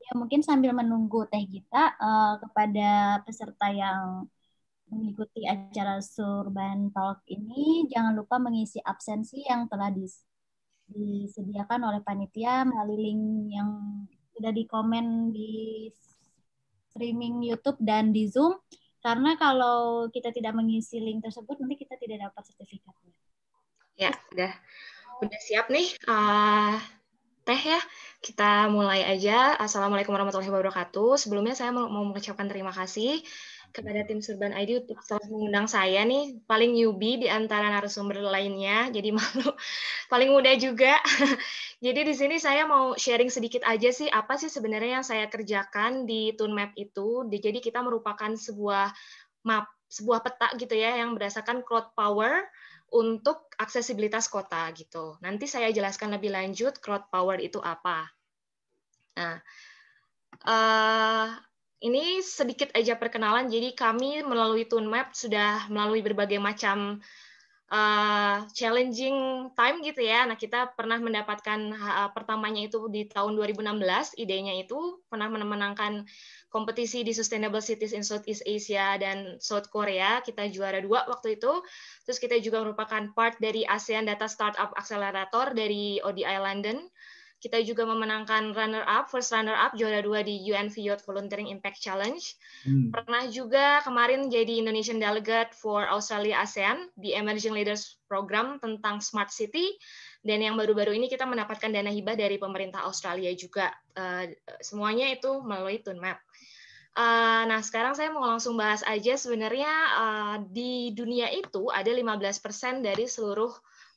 Ya, mungkin sambil menunggu Teh Gita uh, kepada peserta yang mengikuti acara Surban Talk ini, jangan lupa mengisi absensi yang telah dis disediakan oleh panitia melalui link yang sudah dikomen di streaming YouTube dan di Zoom. Karena kalau kita tidak mengisi link tersebut, nanti kita tidak dapat sertifikatnya. Ya, udah udah siap nih uh, teh ya. Kita mulai aja. Assalamualaikum warahmatullahi wabarakatuh. Sebelumnya saya mau, mau mengucapkan terima kasih kepada tim Surban ID untuk telah mengundang saya nih paling newbie di antara narasumber lainnya. Jadi [laughs] malu paling muda juga. [laughs] Jadi di sini saya mau sharing sedikit aja sih apa sih sebenarnya yang saya kerjakan di Tunmap itu. Jadi kita merupakan sebuah map, sebuah peta gitu ya yang berdasarkan crowd power untuk aksesibilitas kota gitu. Nanti saya jelaskan lebih lanjut crowd power itu apa. Nah, uh, ini sedikit aja perkenalan. Jadi kami melalui Tunmap sudah melalui berbagai macam uh, challenging time gitu ya. Nah, kita pernah mendapatkan uh, pertamanya itu di tahun 2016, idenya itu pernah memenangkan kompetisi di Sustainable Cities in Southeast Asia dan South Korea. Kita juara dua waktu itu. Terus kita juga merupakan part dari ASEAN Data Startup Accelerator dari ODI London. Kita juga memenangkan runner up, first runner up, juara dua di UNV Youth Volunteering Impact Challenge. Hmm. Pernah juga kemarin jadi Indonesian Delegate for Australia ASEAN di Emerging Leaders Program tentang Smart City. Dan yang baru-baru ini kita mendapatkan dana hibah dari pemerintah Australia juga. Uh, semuanya itu melalui Tunmap. Uh, nah, sekarang saya mau langsung bahas aja sebenarnya uh, di dunia itu ada 15% dari seluruh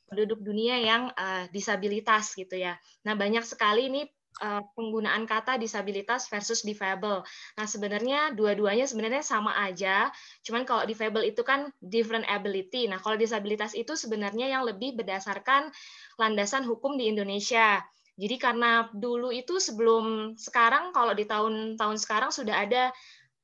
penduduk dunia yang uh, disabilitas gitu ya. Nah, banyak sekali ini uh, penggunaan kata disabilitas versus difabel. Nah, sebenarnya dua-duanya sebenarnya sama aja, cuman kalau difabel itu kan different ability. Nah, kalau disabilitas itu sebenarnya yang lebih berdasarkan landasan hukum di Indonesia. Jadi karena dulu itu sebelum sekarang kalau di tahun-tahun sekarang sudah ada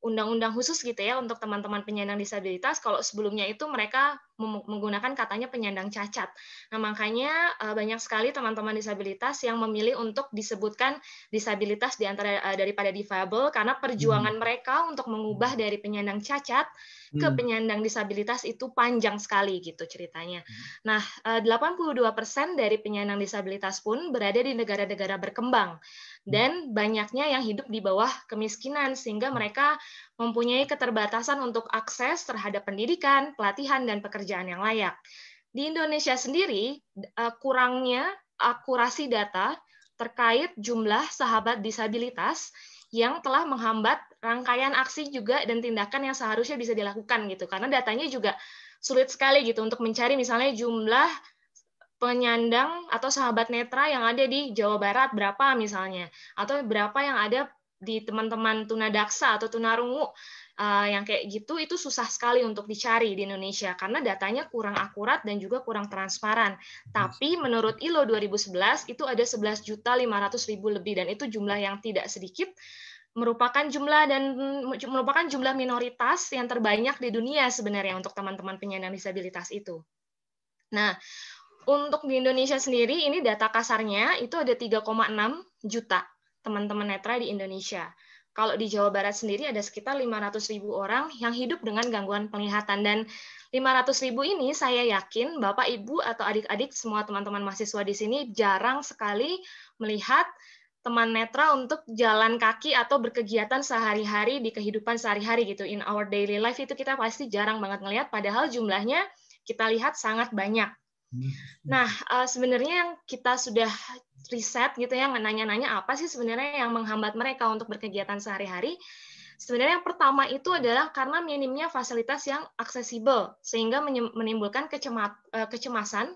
undang-undang khusus gitu ya untuk teman-teman penyandang disabilitas. Kalau sebelumnya itu mereka menggunakan katanya penyandang cacat. Nah, makanya eh, banyak sekali teman-teman disabilitas yang memilih untuk disebutkan disabilitas di antara eh, daripada difabel karena perjuangan hmm. mereka untuk mengubah dari penyandang cacat ke hmm. penyandang disabilitas itu panjang sekali gitu ceritanya. Hmm. Nah, 82% eh, dari penyandang disabilitas pun berada di negara-negara berkembang dan banyaknya yang hidup di bawah kemiskinan sehingga mereka mempunyai keterbatasan untuk akses terhadap pendidikan, pelatihan dan pekerjaan yang layak. Di Indonesia sendiri eh, kurangnya akurasi data terkait jumlah sahabat disabilitas yang telah menghambat rangkaian aksi juga dan tindakan yang seharusnya bisa dilakukan gitu. Karena datanya juga sulit sekali gitu untuk mencari misalnya jumlah penyandang atau sahabat netra yang ada di Jawa Barat berapa misalnya. Atau berapa yang ada di teman-teman tunadaksa atau tunarungu uh, yang kayak gitu itu susah sekali untuk dicari di Indonesia karena datanya kurang akurat dan juga kurang transparan. Tapi menurut ILO 2011 itu ada 11 juta 500 ribu lebih dan itu jumlah yang tidak sedikit merupakan jumlah dan merupakan jumlah minoritas yang terbanyak di dunia sebenarnya untuk teman-teman penyandang disabilitas itu. Nah, untuk di Indonesia sendiri, ini data kasarnya itu ada 3,6 juta teman-teman netra di Indonesia. Kalau di Jawa Barat sendiri ada sekitar 500 ribu orang yang hidup dengan gangguan penglihatan. Dan 500 ribu ini saya yakin Bapak, Ibu, atau adik-adik semua teman-teman mahasiswa di sini jarang sekali melihat teman netra untuk jalan kaki atau berkegiatan sehari-hari di kehidupan sehari-hari gitu. In our daily life itu kita pasti jarang banget ngelihat, padahal jumlahnya kita lihat sangat banyak Nah, uh, sebenarnya yang kita sudah riset gitu ya, nanya-nanya apa sih sebenarnya yang menghambat mereka untuk berkegiatan sehari-hari. Sebenarnya yang pertama itu adalah karena minimnya fasilitas yang aksesibel, sehingga menimbulkan eh, kecemasan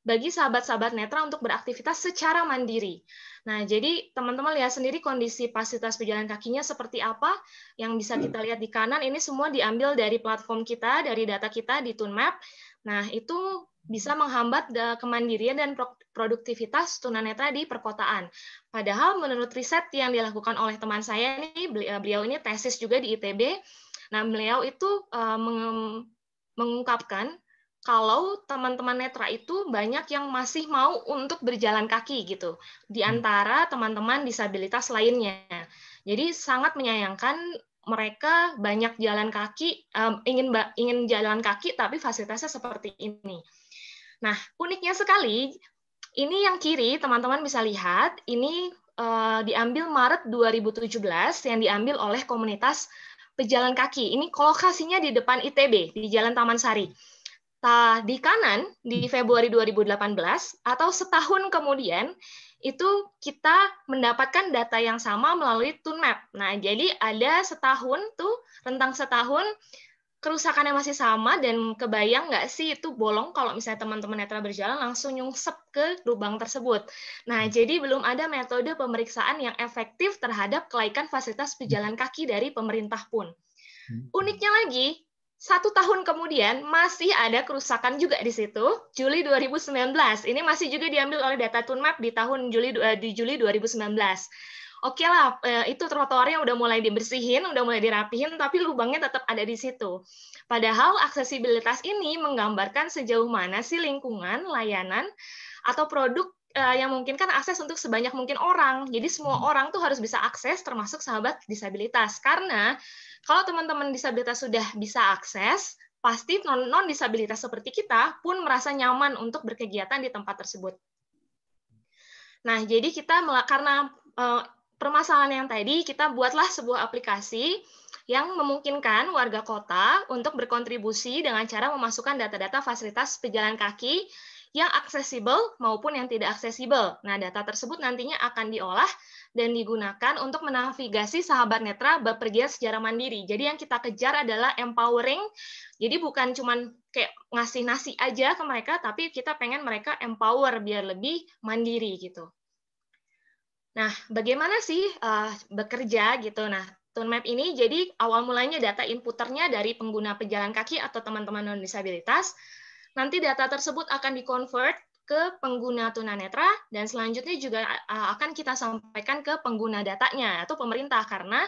bagi sahabat-sahabat netra untuk beraktivitas secara mandiri. Nah, jadi teman-teman lihat sendiri kondisi fasilitas pejalan kakinya seperti apa. Yang bisa kita lihat di kanan ini semua diambil dari platform kita, dari data kita di TuneMap. Nah, itu bisa menghambat kemandirian dan produktivitas tunanetra di perkotaan. Padahal menurut riset yang dilakukan oleh teman saya ini, beliau ini tesis juga di ITB, nah beliau itu eh, mengungkapkan kalau teman-teman netra itu banyak yang masih mau untuk berjalan kaki gitu di hmm. antara teman-teman disabilitas lainnya. Jadi sangat menyayangkan mereka banyak jalan kaki um, ingin ingin jalan kaki tapi fasilitasnya seperti ini. Nah, uniknya sekali ini yang kiri teman-teman bisa lihat ini uh, diambil Maret 2017 yang diambil oleh komunitas pejalan kaki. Ini lokasinya di depan ITB di Jalan Taman Sari Nah, di kanan di. Februari 2018 atau setahun kemudian itu kita mendapatkan data yang sama melalui TuneMap. Nah, jadi ada setahun tuh rentang setahun kerusakannya masih sama dan kebayang nggak sih itu bolong kalau misalnya teman-teman netra berjalan langsung nyungsep ke lubang tersebut. Nah, hmm. jadi belum ada metode pemeriksaan yang efektif terhadap kelaikan fasilitas pejalan kaki dari pemerintah pun. Hmm. Uniknya lagi, satu tahun kemudian masih ada kerusakan juga di situ, Juli 2019. Ini masih juga diambil oleh data Tunmap di tahun Juli eh, di Juli 2019. Oke lah, eh, itu trotoarnya udah mulai dibersihin, udah mulai dirapihin, tapi lubangnya tetap ada di situ. Padahal aksesibilitas ini menggambarkan sejauh mana sih lingkungan, layanan, atau produk eh, yang memungkinkan akses untuk sebanyak mungkin orang. Jadi semua hmm. orang tuh harus bisa akses, termasuk sahabat disabilitas. Karena kalau teman-teman disabilitas sudah bisa akses, pasti non disabilitas seperti kita pun merasa nyaman untuk berkegiatan di tempat tersebut. Nah, jadi kita karena uh, permasalahan yang tadi, kita buatlah sebuah aplikasi yang memungkinkan warga kota untuk berkontribusi dengan cara memasukkan data-data fasilitas pejalan kaki yang aksesibel maupun yang tidak aksesibel. Nah, data tersebut nantinya akan diolah dan digunakan untuk menavigasi sahabat netra bepergian secara mandiri. Jadi yang kita kejar adalah empowering. Jadi bukan cuman kayak ngasih nasi aja ke mereka, tapi kita pengen mereka empower biar lebih mandiri gitu. Nah, bagaimana sih uh, bekerja gitu? Nah, TuneMap ini jadi awal mulanya data inputernya dari pengguna pejalan kaki atau teman-teman non disabilitas Nanti data tersebut akan di-convert ke pengguna tunanetra dan selanjutnya juga akan kita sampaikan ke pengguna datanya atau pemerintah karena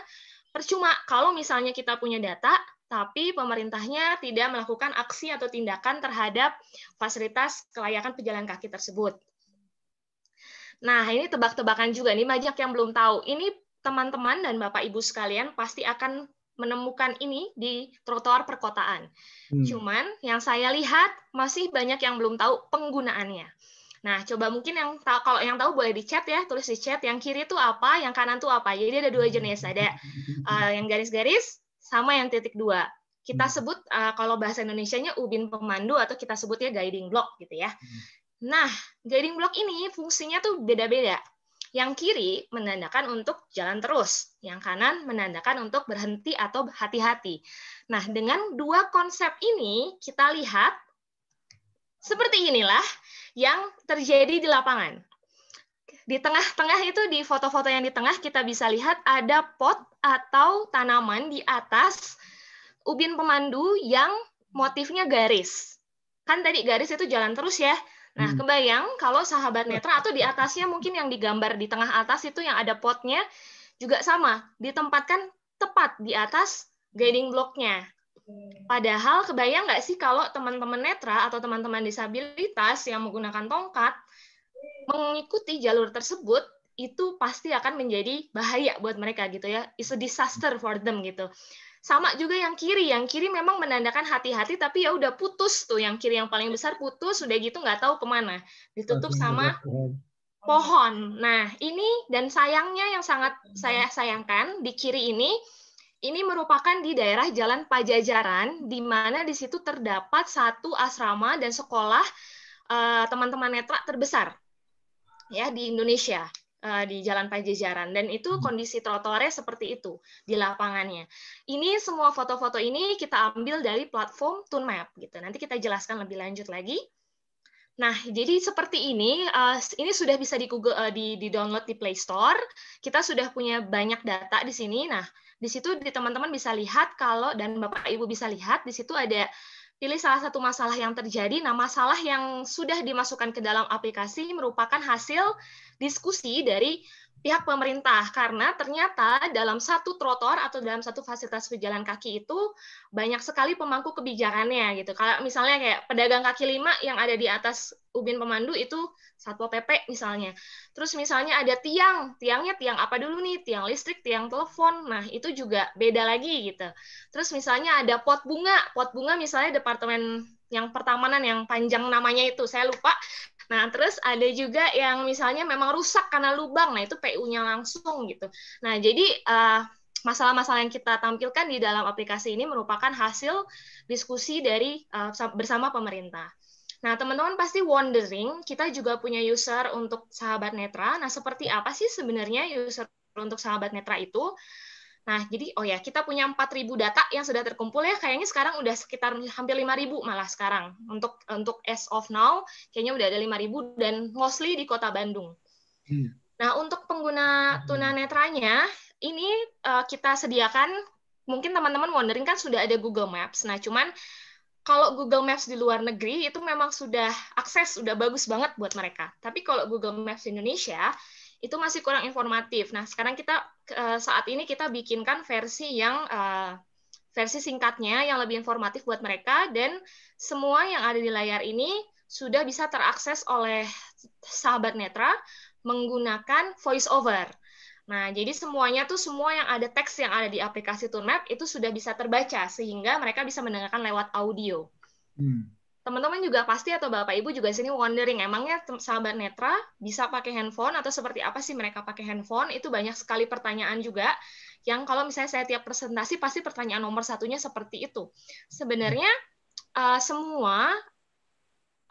percuma kalau misalnya kita punya data tapi pemerintahnya tidak melakukan aksi atau tindakan terhadap fasilitas kelayakan pejalan kaki tersebut. Nah, ini tebak-tebakan juga nih banyak yang belum tahu. Ini teman-teman dan Bapak Ibu sekalian pasti akan menemukan ini di trotoar perkotaan. Hmm. Cuman yang saya lihat masih banyak yang belum tahu penggunaannya. Nah, coba mungkin yang tahu kalau yang tahu boleh di chat ya, tulis di chat yang kiri itu apa, yang kanan itu apa. Jadi ada dua jenis, ada uh, yang garis-garis sama yang titik dua. Kita hmm. sebut uh, kalau bahasa Indonesia-nya ubin pemandu atau kita sebutnya guiding block gitu ya. Nah, guiding block ini fungsinya tuh beda-beda. Yang kiri menandakan untuk jalan terus, yang kanan menandakan untuk berhenti atau hati-hati. Nah, dengan dua konsep ini kita lihat seperti inilah yang terjadi di lapangan. Di tengah-tengah itu di foto-foto yang di tengah kita bisa lihat ada pot atau tanaman di atas ubin pemandu yang motifnya garis. Kan tadi garis itu jalan terus ya. Nah, hmm. kebayang kalau sahabat netra atau di atasnya mungkin yang digambar di tengah atas itu yang ada potnya juga sama, ditempatkan tepat di atas guiding blocknya. Padahal kebayang nggak sih kalau teman-teman netra atau teman-teman disabilitas yang menggunakan tongkat mengikuti jalur tersebut itu pasti akan menjadi bahaya buat mereka gitu ya. It's a disaster for them gitu. Sama juga yang kiri, yang kiri memang menandakan hati-hati, tapi ya udah putus tuh, yang kiri yang paling besar putus, udah gitu nggak tahu ke mana, ditutup sama pohon. Nah ini dan sayangnya yang sangat saya sayangkan di kiri ini, ini merupakan di daerah Jalan Pajajaran, di mana di situ terdapat satu asrama dan sekolah eh, teman-teman netra terbesar ya di Indonesia. Uh, di Jalan Pajajaran dan itu hmm. kondisi trotoarnya seperti itu di lapangannya. Ini semua foto-foto ini kita ambil dari platform TuneMap gitu. Nanti kita jelaskan lebih lanjut lagi. Nah, jadi seperti ini, uh, ini sudah bisa di Google, uh, di, di download di Play Store. Kita sudah punya banyak data di sini. Nah, di situ di teman-teman bisa lihat kalau dan Bapak Ibu bisa lihat di situ ada pilih salah satu masalah yang terjadi. Nah, masalah yang sudah dimasukkan ke dalam aplikasi merupakan hasil diskusi dari pihak pemerintah karena ternyata dalam satu trotoar atau dalam satu fasilitas pejalan kaki itu banyak sekali pemangku kebijakannya gitu. Kalau misalnya kayak pedagang kaki lima yang ada di atas ubin pemandu itu satpol pp misalnya. Terus misalnya ada tiang, tiangnya tiang apa dulu nih? Tiang listrik, tiang telepon. Nah itu juga beda lagi gitu. Terus misalnya ada pot bunga, pot bunga misalnya departemen yang pertamanan yang panjang namanya itu saya lupa Nah, terus ada juga yang misalnya memang rusak karena lubang. Nah, itu PU-nya langsung gitu. Nah, jadi uh, masalah-masalah yang kita tampilkan di dalam aplikasi ini merupakan hasil diskusi dari uh, bersama pemerintah. Nah, teman-teman pasti wondering, kita juga punya user untuk sahabat netra. Nah, seperti apa sih sebenarnya user untuk sahabat netra itu? Nah, jadi oh ya, kita punya 4.000 data yang sudah terkumpul ya. Kayaknya sekarang udah sekitar hampir 5.000 malah sekarang. Untuk untuk as of now, kayaknya udah ada 5.000 dan mostly di Kota Bandung. Hmm. Nah, untuk pengguna hmm. tunanetranya, ini uh, kita sediakan mungkin teman-teman wondering kan sudah ada Google Maps. Nah, cuman kalau Google Maps di luar negeri itu memang sudah akses sudah bagus banget buat mereka. Tapi kalau Google Maps Indonesia itu masih kurang informatif. Nah, sekarang kita eh, saat ini kita bikinkan versi yang eh, versi singkatnya yang lebih informatif buat mereka dan semua yang ada di layar ini sudah bisa terakses oleh sahabat netra menggunakan voice over. Nah, jadi semuanya tuh semua yang ada teks yang ada di aplikasi TuneMap itu sudah bisa terbaca sehingga mereka bisa mendengarkan lewat audio. Hmm teman-teman juga pasti atau bapak ibu juga sini wondering emangnya sahabat netra bisa pakai handphone atau seperti apa sih mereka pakai handphone itu banyak sekali pertanyaan juga yang kalau misalnya saya tiap presentasi pasti pertanyaan nomor satunya seperti itu sebenarnya uh, semua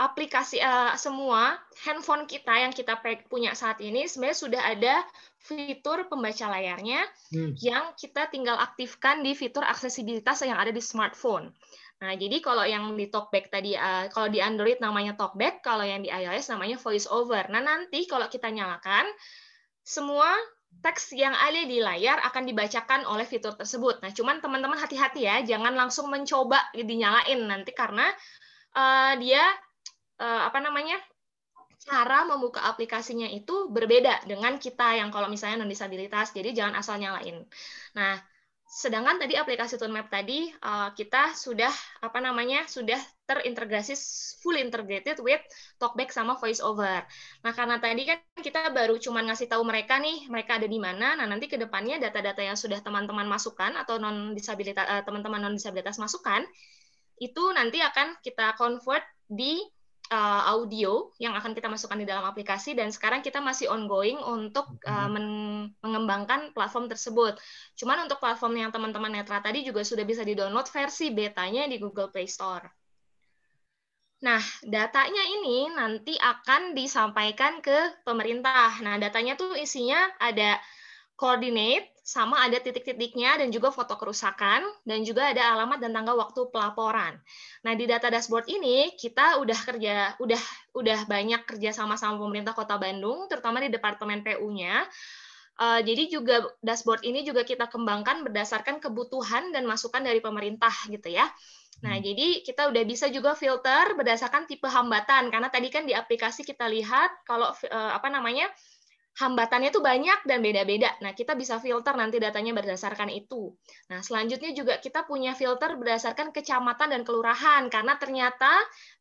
aplikasi uh, semua handphone kita yang kita punya saat ini sebenarnya sudah ada fitur pembaca layarnya hmm. yang kita tinggal aktifkan di fitur aksesibilitas yang ada di smartphone. Nah, jadi kalau yang di talkback tadi, uh, kalau di Android namanya talkback, kalau yang di iOS namanya voice over. Nah, nanti kalau kita nyalakan, semua teks yang ada di layar akan dibacakan oleh fitur tersebut. Nah, cuman teman-teman hati-hati ya, jangan langsung mencoba dinyalain nanti karena uh, dia uh, apa namanya cara membuka aplikasinya itu berbeda dengan kita yang kalau misalnya non disabilitas. Jadi jangan asal nyalain. Nah, Sedangkan tadi aplikasi TuneMap tadi uh, kita sudah apa namanya sudah terintegrasi full integrated with talkback sama voice over. Nah karena tadi kan kita baru cuma ngasih tahu mereka nih mereka ada di mana. Nah nanti ke depannya data-data yang sudah teman-teman masukkan atau non disabilitas uh, teman-teman non disabilitas masukkan itu nanti akan kita convert di uh, audio yang akan kita masukkan di dalam aplikasi dan sekarang kita masih ongoing untuk uh, men mengembangkan platform tersebut. Cuman untuk platform yang teman-teman netra tadi juga sudah bisa di-download versi betanya di Google Play Store. Nah, datanya ini nanti akan disampaikan ke pemerintah. Nah, datanya tuh isinya ada coordinate, sama ada titik-titiknya dan juga foto kerusakan dan juga ada alamat dan tanggal waktu pelaporan. Nah, di data dashboard ini kita udah kerja udah udah banyak kerja sama-sama pemerintah Kota Bandung terutama di departemen PU-nya. Uh, eh, jadi juga dashboard ini juga kita kembangkan berdasarkan kebutuhan dan masukan dari pemerintah gitu ya. Nah, hmm. jadi kita udah bisa juga filter berdasarkan tipe hambatan karena tadi kan di aplikasi kita lihat kalau uh, apa namanya hambatannya itu banyak dan beda-beda. Nah, kita bisa filter nanti datanya berdasarkan itu. Nah, selanjutnya juga kita punya filter berdasarkan kecamatan dan kelurahan, karena ternyata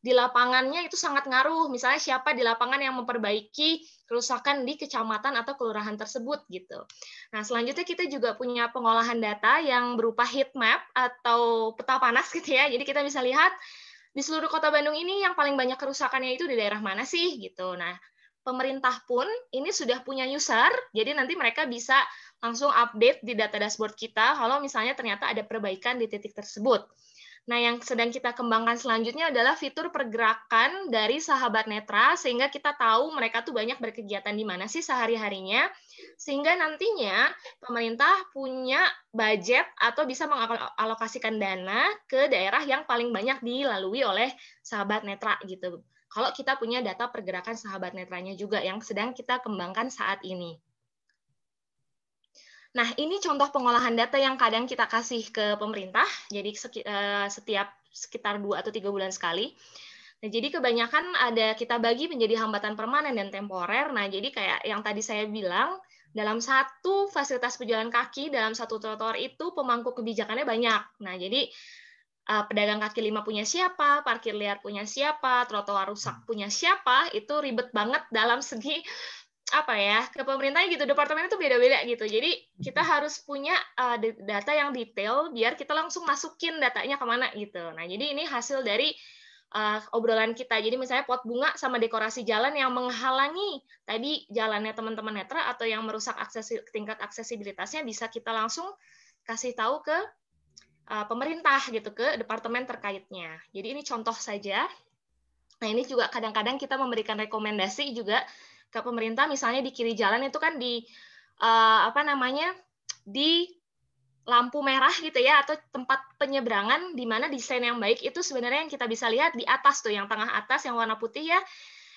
di lapangannya itu sangat ngaruh. Misalnya siapa di lapangan yang memperbaiki kerusakan di kecamatan atau kelurahan tersebut gitu. Nah, selanjutnya kita juga punya pengolahan data yang berupa heat map atau peta panas gitu ya. Jadi kita bisa lihat di seluruh kota Bandung ini yang paling banyak kerusakannya itu di daerah mana sih gitu. Nah, pemerintah pun ini sudah punya user, jadi nanti mereka bisa langsung update di data dashboard kita kalau misalnya ternyata ada perbaikan di titik tersebut. Nah, yang sedang kita kembangkan selanjutnya adalah fitur pergerakan dari sahabat netra, sehingga kita tahu mereka tuh banyak berkegiatan di mana sih sehari-harinya, sehingga nantinya pemerintah punya budget atau bisa mengalokasikan dana ke daerah yang paling banyak dilalui oleh sahabat netra gitu. Kalau kita punya data pergerakan sahabat netranya juga yang sedang kita kembangkan saat ini. Nah, ini contoh pengolahan data yang kadang kita kasih ke pemerintah, jadi eh, setiap sekitar dua atau tiga bulan sekali. Nah, jadi kebanyakan ada kita bagi menjadi hambatan permanen dan temporer. Nah, jadi kayak yang tadi saya bilang, dalam satu fasilitas pejalan kaki, dalam satu trotoar itu pemangku kebijakannya banyak. Nah, jadi eh, pedagang kaki lima punya siapa, parkir liar punya siapa, trotoar rusak punya siapa, itu ribet banget dalam [laughs] segi apa ya ke pemerintahnya gitu. Departemen itu beda-beda gitu. Jadi kita harus punya uh, data yang detail biar kita langsung masukin datanya ke mana gitu. Nah jadi ini hasil dari uh, obrolan kita. Jadi misalnya pot bunga sama dekorasi jalan yang menghalangi tadi jalannya teman-teman netra atau yang merusak akses tingkat aksesibilitasnya bisa kita langsung kasih tahu ke uh, pemerintah gitu ke departemen terkaitnya. Jadi ini contoh saja. Nah ini juga kadang-kadang kita memberikan rekomendasi juga ke pemerintah. Misalnya di kiri jalan itu kan di uh, apa namanya di lampu merah gitu ya atau tempat penyeberangan di mana desain yang baik itu sebenarnya yang kita bisa lihat di atas tuh yang tengah atas yang warna putih ya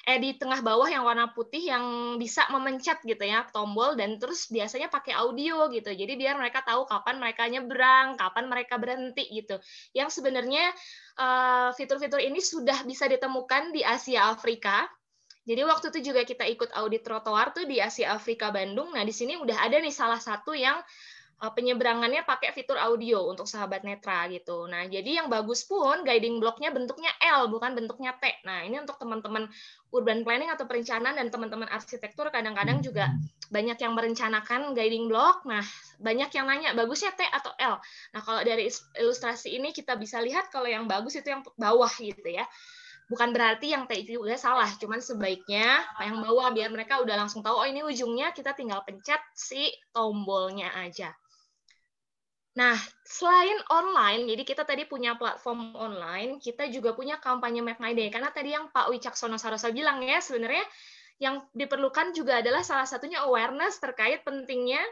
eh di tengah bawah yang warna putih yang bisa memencet gitu ya tombol dan terus biasanya pakai audio gitu. Jadi biar mereka tahu kapan mereka nyebrang kapan mereka berhenti gitu. Yang sebenarnya uh, fitur-fitur ini sudah bisa ditemukan di Asia Afrika. Jadi waktu itu juga kita ikut audit trotoar tuh di Asia Afrika Bandung. Nah, di sini udah ada nih salah satu yang penyeberangannya pakai fitur audio untuk sahabat netra gitu. Nah, jadi yang bagus pun guiding blocknya bentuknya L bukan bentuknya T. Nah, ini untuk teman-teman urban planning atau perencanaan dan teman-teman arsitektur kadang-kadang juga banyak yang merencanakan guiding block. Nah, banyak yang nanya bagusnya T atau L. Nah, kalau dari ilustrasi ini kita bisa lihat kalau yang bagus itu yang bawah gitu ya bukan berarti yang T itu juga salah, cuman sebaiknya yang bawah biar mereka udah langsung tahu oh ini ujungnya kita tinggal pencet si tombolnya aja. Nah, selain online, jadi kita tadi punya platform online, kita juga punya kampanye Map My Day. Karena tadi yang Pak Wicaksono Sarosa bilang ya, sebenarnya yang diperlukan juga adalah salah satunya awareness terkait pentingnya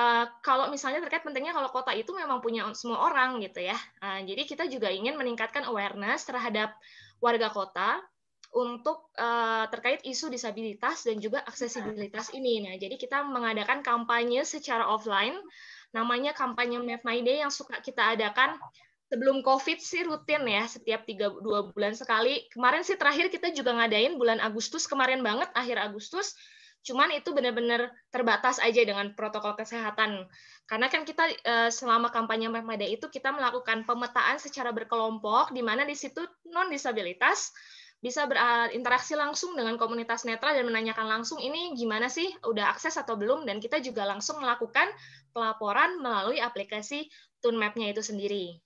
Uh, kalau misalnya terkait pentingnya kalau kota itu memang punya semua orang gitu ya. Uh, jadi kita juga ingin meningkatkan awareness terhadap warga kota untuk uh, terkait isu disabilitas dan juga aksesibilitas ini. Nah, jadi kita mengadakan kampanye secara offline, namanya kampanye Map My Day yang suka kita adakan sebelum COVID sih rutin ya, setiap tiga dua bulan sekali. Kemarin sih terakhir kita juga ngadain bulan Agustus kemarin banget, akhir Agustus. Cuman itu benar-benar terbatas aja dengan protokol kesehatan. Karena kan kita eh, selama kampanye Mehmada itu kita melakukan pemetaan secara berkelompok, di mana di situ non disabilitas bisa berinteraksi langsung dengan komunitas netra dan menanyakan langsung ini gimana sih udah akses atau belum dan kita juga langsung melakukan pelaporan melalui aplikasi TunMap-nya itu sendiri.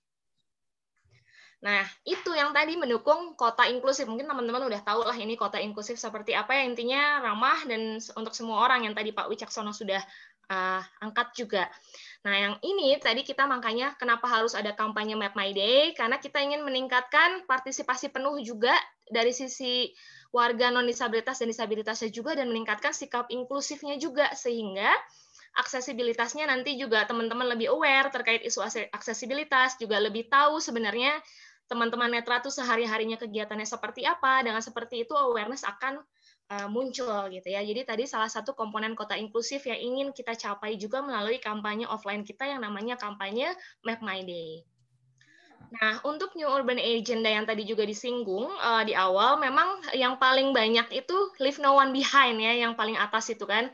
Nah, itu yang tadi mendukung kota inklusif. Mungkin teman-teman udah tahu lah ini kota inklusif seperti apa ya intinya ramah dan untuk semua orang yang tadi Pak Wicaksono sudah uh, angkat juga. Nah, yang ini tadi kita makanya kenapa harus ada kampanye Map My Day? Karena kita ingin meningkatkan partisipasi penuh juga dari sisi warga non disabilitas dan disabilitasnya juga dan meningkatkan sikap inklusifnya juga sehingga aksesibilitasnya nanti juga teman-teman lebih aware terkait isu aksesibilitas, juga lebih tahu sebenarnya teman-teman netra tuh sehari-harinya kegiatannya seperti apa, dengan seperti itu awareness akan uh, muncul gitu ya. Jadi tadi salah satu komponen kota inklusif yang ingin kita capai juga melalui kampanye offline kita yang namanya kampanye Map My Day. Nah, untuk New Urban Agenda yang tadi juga disinggung uh, di awal, memang yang paling banyak itu leave no one behind ya, yang paling atas itu kan.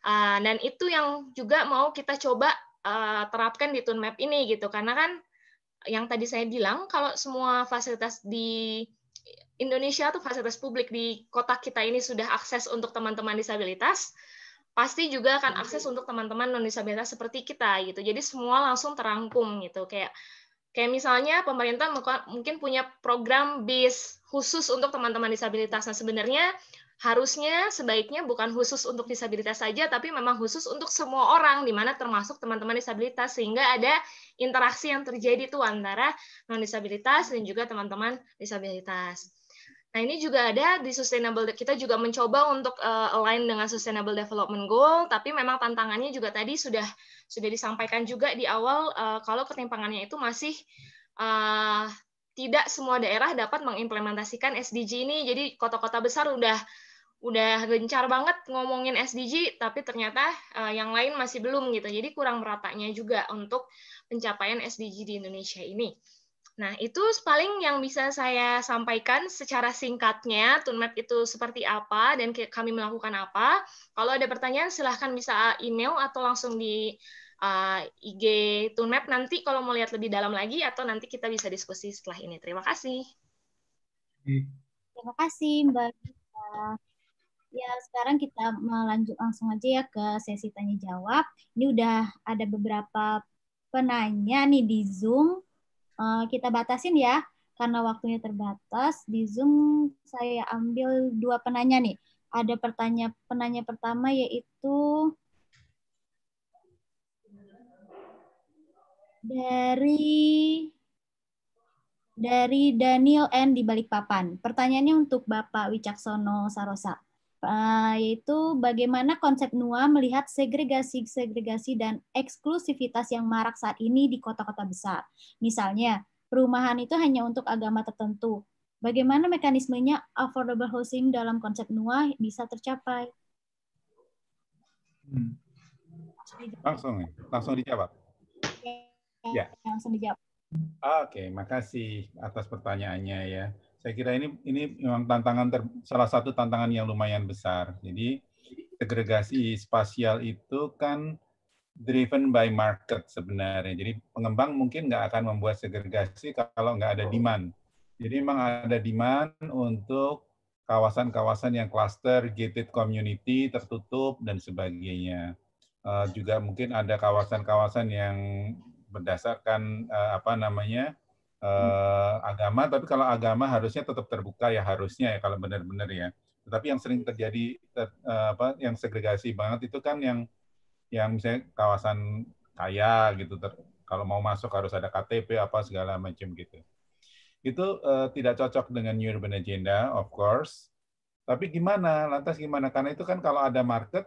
Uh, dan itu yang juga mau kita coba uh, terapkan di Tunmap ini gitu, karena kan yang tadi saya bilang kalau semua fasilitas di Indonesia atau fasilitas publik di kota kita ini sudah akses untuk teman-teman disabilitas, pasti juga akan akses untuk teman-teman non disabilitas seperti kita gitu. Jadi semua langsung terangkum gitu. Kayak kayak misalnya pemerintah mungkin punya program bis khusus untuk teman-teman disabilitas. Nah, sebenarnya harusnya sebaiknya bukan khusus untuk disabilitas saja, tapi memang khusus untuk semua orang, di mana termasuk teman-teman disabilitas, sehingga ada interaksi yang terjadi tuh antara non-disabilitas dan juga teman-teman disabilitas. Nah, ini juga ada di sustainable kita juga mencoba untuk uh, align dengan sustainable development goal, tapi memang tantangannya juga tadi sudah sudah disampaikan juga di awal uh, kalau ketimpangannya itu masih uh, tidak semua daerah dapat mengimplementasikan SDG ini. Jadi kota-kota besar udah udah gencar banget ngomongin SDG, tapi ternyata uh, yang lain masih belum gitu. Jadi kurang meratanya juga untuk pencapaian SDG di Indonesia ini. Nah, itu paling yang bisa saya sampaikan secara singkatnya, Tunmap itu seperti apa dan kami melakukan apa. Kalau ada pertanyaan, silahkan bisa email atau langsung di uh, IG Tunmap nanti kalau mau lihat lebih dalam lagi, atau nanti kita bisa diskusi setelah ini. Terima kasih. Terima kasih, Mbak Ya, sekarang kita melanjut langsung aja ya ke sesi tanya jawab. Ini udah ada beberapa penanya nih di Zoom uh, kita batasin ya karena waktunya terbatas. Di Zoom saya ambil dua penanya nih. Ada pertanyaan penanya pertama yaitu dari dari Daniel N di Balikpapan. Pertanyaannya untuk Bapak Wicaksono Sarosa. Uh, yaitu bagaimana konsep NUA melihat segregasi-segregasi dan eksklusivitas yang marak saat ini di kota-kota besar. Misalnya, perumahan itu hanya untuk agama tertentu. Bagaimana mekanismenya affordable housing dalam konsep NUA bisa tercapai? Hmm. Langsung, langsung dijawab. Ya, ya. langsung dijawab. Oke, makasih atas pertanyaannya ya. Saya kira ini ini memang tantangan ter, salah satu tantangan yang lumayan besar. Jadi segregasi spasial itu kan driven by market sebenarnya. Jadi pengembang mungkin nggak akan membuat segregasi kalau nggak ada demand. Jadi memang ada demand untuk kawasan-kawasan yang cluster, gated community, tertutup, dan sebagainya. Uh, juga mungkin ada kawasan-kawasan yang berdasarkan uh, apa namanya uh, agama, tapi kalau agama harusnya tetap terbuka ya harusnya ya kalau benar-benar ya. Tetapi yang sering terjadi ter, uh, apa yang segregasi banget itu kan yang yang misalnya kawasan kaya gitu ter, kalau mau masuk harus ada KTP apa segala macam gitu. Itu uh, tidak cocok dengan New Urban Agenda of course. Tapi gimana? Lantas gimana? Karena itu kan kalau ada market,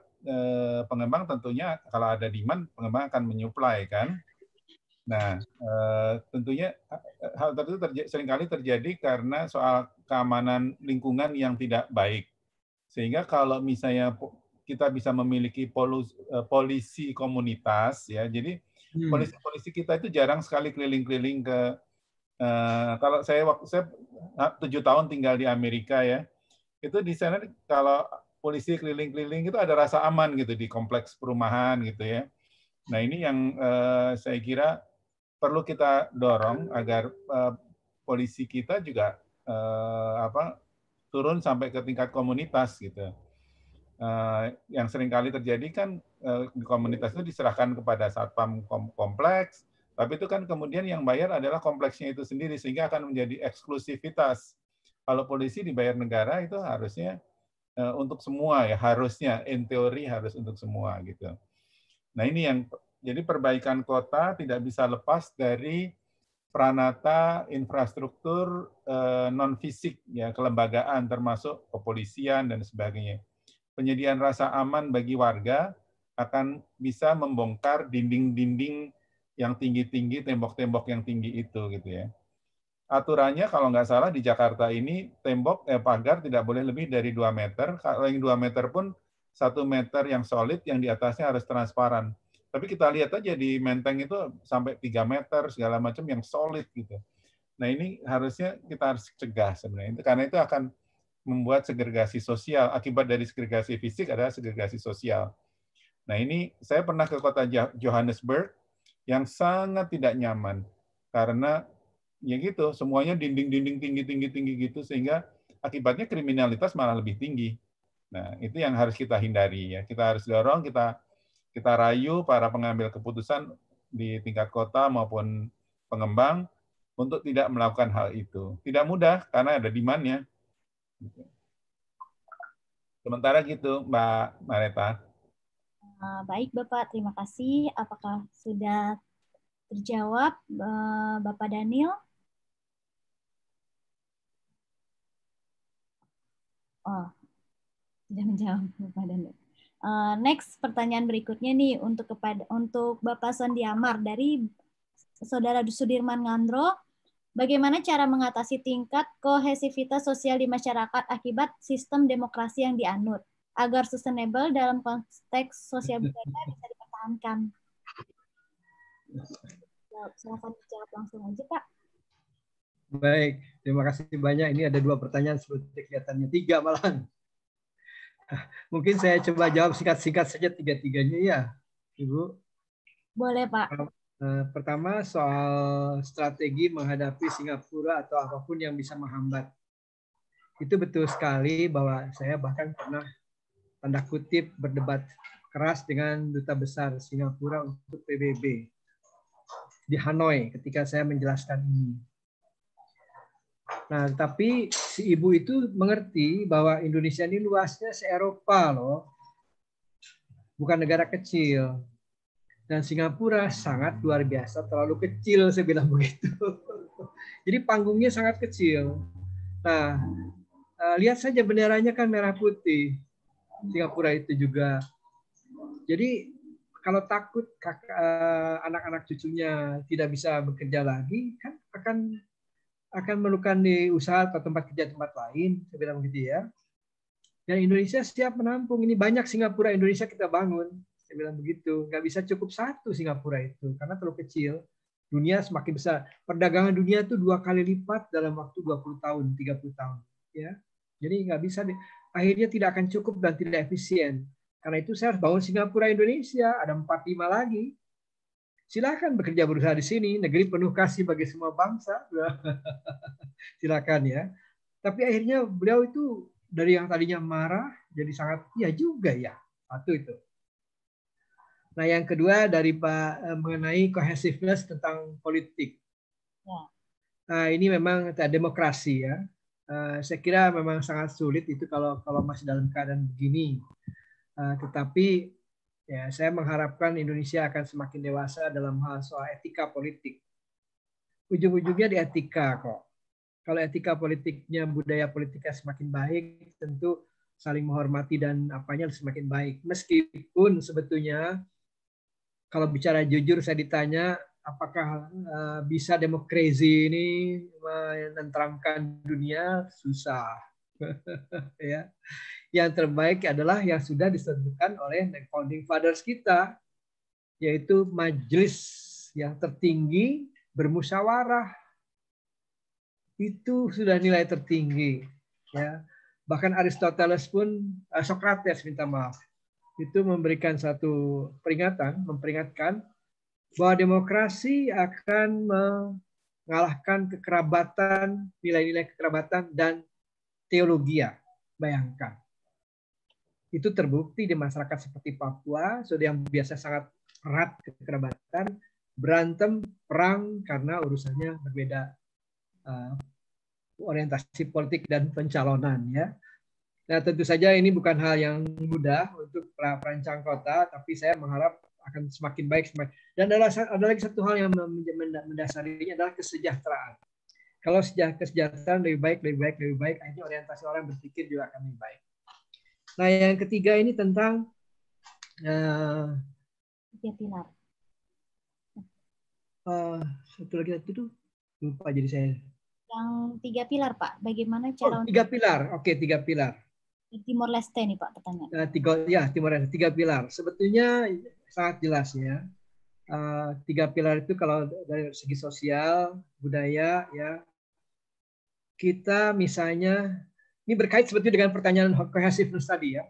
pengembang tentunya kalau ada demand, pengembang akan menyuplai kan. Nah, uh, tentunya eh, hal tersebut terjadi, sering kali terjadi karena soal keamanan lingkungan yang tidak baik. Sehingga kalau misalnya kita bisa memiliki polus, uh, polisi komunitas, ya, jadi hmm. polisi-polisi kita itu jarang sekali keliling-keliling ke. Uh, kalau saya waktu saya tujuh tahun tinggal di Amerika ya, itu di sana kalau polisi keliling-keliling itu ada rasa aman gitu di kompleks perumahan gitu ya. Nah ini yang uh, saya kira perlu kita dorong agar uh, polisi kita juga uh, apa turun sampai ke tingkat komunitas gitu. Uh, yang sering kali terjadi kan uh, komunitas itu diserahkan kepada satpam kompleks, tapi itu kan kemudian yang bayar adalah kompleksnya itu sendiri sehingga akan menjadi eksklusivitas. Kalau polisi dibayar negara itu harusnya uh, untuk semua ya harusnya in teori harus untuk semua gitu. Nah ini yang jadi perbaikan kota tidak bisa lepas dari pranata infrastruktur eh, non fisik ya kelembagaan termasuk kepolisian dan sebagainya. Penyediaan rasa aman bagi warga akan bisa membongkar dinding-dinding yang tinggi-tinggi, tembok-tembok yang tinggi itu gitu ya. Aturannya kalau nggak salah di Jakarta ini tembok eh, pagar tidak boleh lebih dari 2 meter. Kalau yang 2 meter pun satu meter yang solid, yang di atasnya harus transparan tapi kita lihat aja di Menteng itu sampai 3 meter segala macam yang solid gitu. Nah ini harusnya kita harus cegah sebenarnya. Karena itu akan membuat segregasi sosial. Akibat dari segregasi fisik adalah segregasi sosial. Nah ini saya pernah ke kota Johannesburg yang sangat tidak nyaman karena ya gitu semuanya dinding-dinding tinggi-tinggi-tinggi gitu sehingga akibatnya kriminalitas malah lebih tinggi. Nah itu yang harus kita hindari ya. Kita harus dorong kita kita rayu para pengambil keputusan di tingkat kota maupun pengembang untuk tidak melakukan hal itu. Tidak mudah karena ada demand-nya. Sementara gitu, Mbak Mareta. Uh, baik, Bapak. Terima kasih. Apakah sudah terjawab, uh, Bapak Daniel? Oh, sudah menjawab, Bapak Daniel. Uh, next pertanyaan berikutnya nih untuk kepada untuk Bapak Sandi Amar dari Saudara Sudirman Ngandro. Bagaimana cara mengatasi tingkat kohesivitas sosial di masyarakat akibat sistem demokrasi yang dianut agar sustainable dalam konteks sosial budaya bisa dipertahankan? Silakan dijawab langsung aja, Pak. Baik, terima kasih banyak. Ini ada dua pertanyaan seperti kelihatannya tiga malahan. Mungkin saya coba jawab singkat-singkat saja tiga-tiganya ya, Ibu. Boleh, Pak. Eh, pertama soal strategi menghadapi Singapura atau apa pun yang bisa menghambat. Itu betul sekali bahwa saya bahkan pernah tanda kutip berdebat keras dengan duta besar Singapura untuk PBB di Hanoi ketika saya menjelaskan ini. Nah, tapi si ibu itu mengerti bahwa Indonesia ini luasnya se-Eropa loh. Bukan negara kecil. Dan Singapura sangat luar biasa, terlalu kecil saya bilang begitu. [laughs] Jadi panggungnya sangat kecil. Nah, eh, lihat saja benderanya kan merah putih. Singapura itu juga. Jadi kalau takut eh, anak-anak cucunya tidak bisa bekerja lagi, kan akan akan memerlukan di usaha atau tempat kerja tempat lain, saya bilang begitu ya. Dan Indonesia siap menampung. Ini banyak Singapura Indonesia kita bangun. Saya bilang begitu. Nggak bisa cukup satu Singapura itu karena terlalu kecil. Dunia semakin besar. Perdagangan dunia itu dua kali lipat dalam waktu 20 tahun, 30 tahun. Ya, Jadi nggak bisa. Akhirnya tidak akan cukup dan tidak efisien. Karena itu saya harus bangun Singapura Indonesia. Ada empat lima lagi silakan bekerja berusaha di sini, negeri penuh kasih bagi semua bangsa. [laughs] silakan ya. Tapi akhirnya beliau itu dari yang tadinya marah jadi sangat ya juga ya. Satu itu. Nah, yang kedua dari Pak eh, mengenai cohesiveness tentang politik. Ya. Nah, ini memang demokrasi ya. Uh, saya kira memang sangat sulit itu kalau kalau masih dalam keadaan begini. Uh, tetapi Ya, saya mengharapkan Indonesia akan semakin dewasa dalam hal soal etika politik. Ujung-ujungnya di etika kok. Kalau etika politiknya, budaya politiknya semakin baik, tentu saling menghormati dan apanya semakin baik. Meskipun sebetulnya kalau bicara jujur saya ditanya apakah uh, bisa demokrasi ini menenteramkan dunia susah [laughs] ya yang terbaik adalah yang sudah ditentukan oleh founding fathers kita, yaitu majelis yang tertinggi bermusyawarah. Itu sudah nilai tertinggi. Ya. Bahkan Aristoteles pun, uh, Socrates minta maaf, itu memberikan satu peringatan, memperingatkan bahwa demokrasi akan mengalahkan kekerabatan, nilai-nilai kekerabatan dan teologia. Bayangkan itu terbukti di masyarakat seperti Papua, sudah yang biasa sangat erat kekerabatan, berantem, perang karena urusannya berbeda uh, orientasi politik dan pencalonan ya. Nah tentu saja ini bukan hal yang mudah untuk perancang kota, tapi saya mengharap akan semakin baik. Semakin. Dan ada, ada lagi satu hal yang mendasarinya adalah kesejahteraan. Kalau kesejahteraan lebih baik, lebih baik, lebih baik, ini orientasi orang berpikir juga akan lebih baik. Nah, yang ketiga ini tentang uh, tiga pilar. Uh, satu lagi itu lupa jadi saya. Yang tiga pilar, Pak. Bagaimana cara oh, tiga pilar. Oke, tiga pilar. Timor Leste nih, Pak, pertanyaan. Uh, tiga, ya, Timor Leste. Tiga pilar. Sebetulnya sangat jelas ya. Uh, tiga pilar itu kalau dari segi sosial, budaya, ya, kita misalnya ini berkait sebetulnya dengan pertanyaan cohesiveness tadi ya.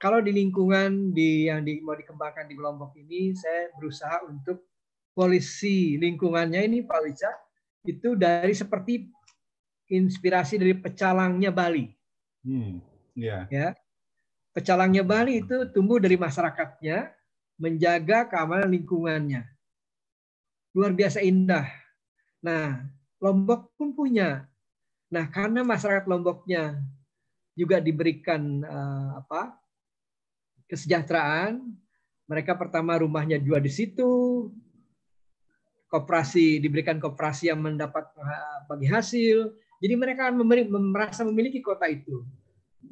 Kalau di lingkungan di yang di, mau dikembangkan di kelompok ini, saya berusaha untuk polisi lingkungannya ini Pak Wica itu dari seperti inspirasi dari pecalangnya Bali. Hmm, yeah. Ya, pecalangnya Bali itu tumbuh dari masyarakatnya menjaga keamanan lingkungannya. Luar biasa indah. Nah, Lombok pun punya Nah, karena masyarakat Lomboknya juga diberikan uh, apa kesejahteraan. Mereka pertama rumahnya jual di situ, koperasi diberikan koperasi yang mendapat bagi hasil. Jadi mereka akan merasa memiliki kota itu.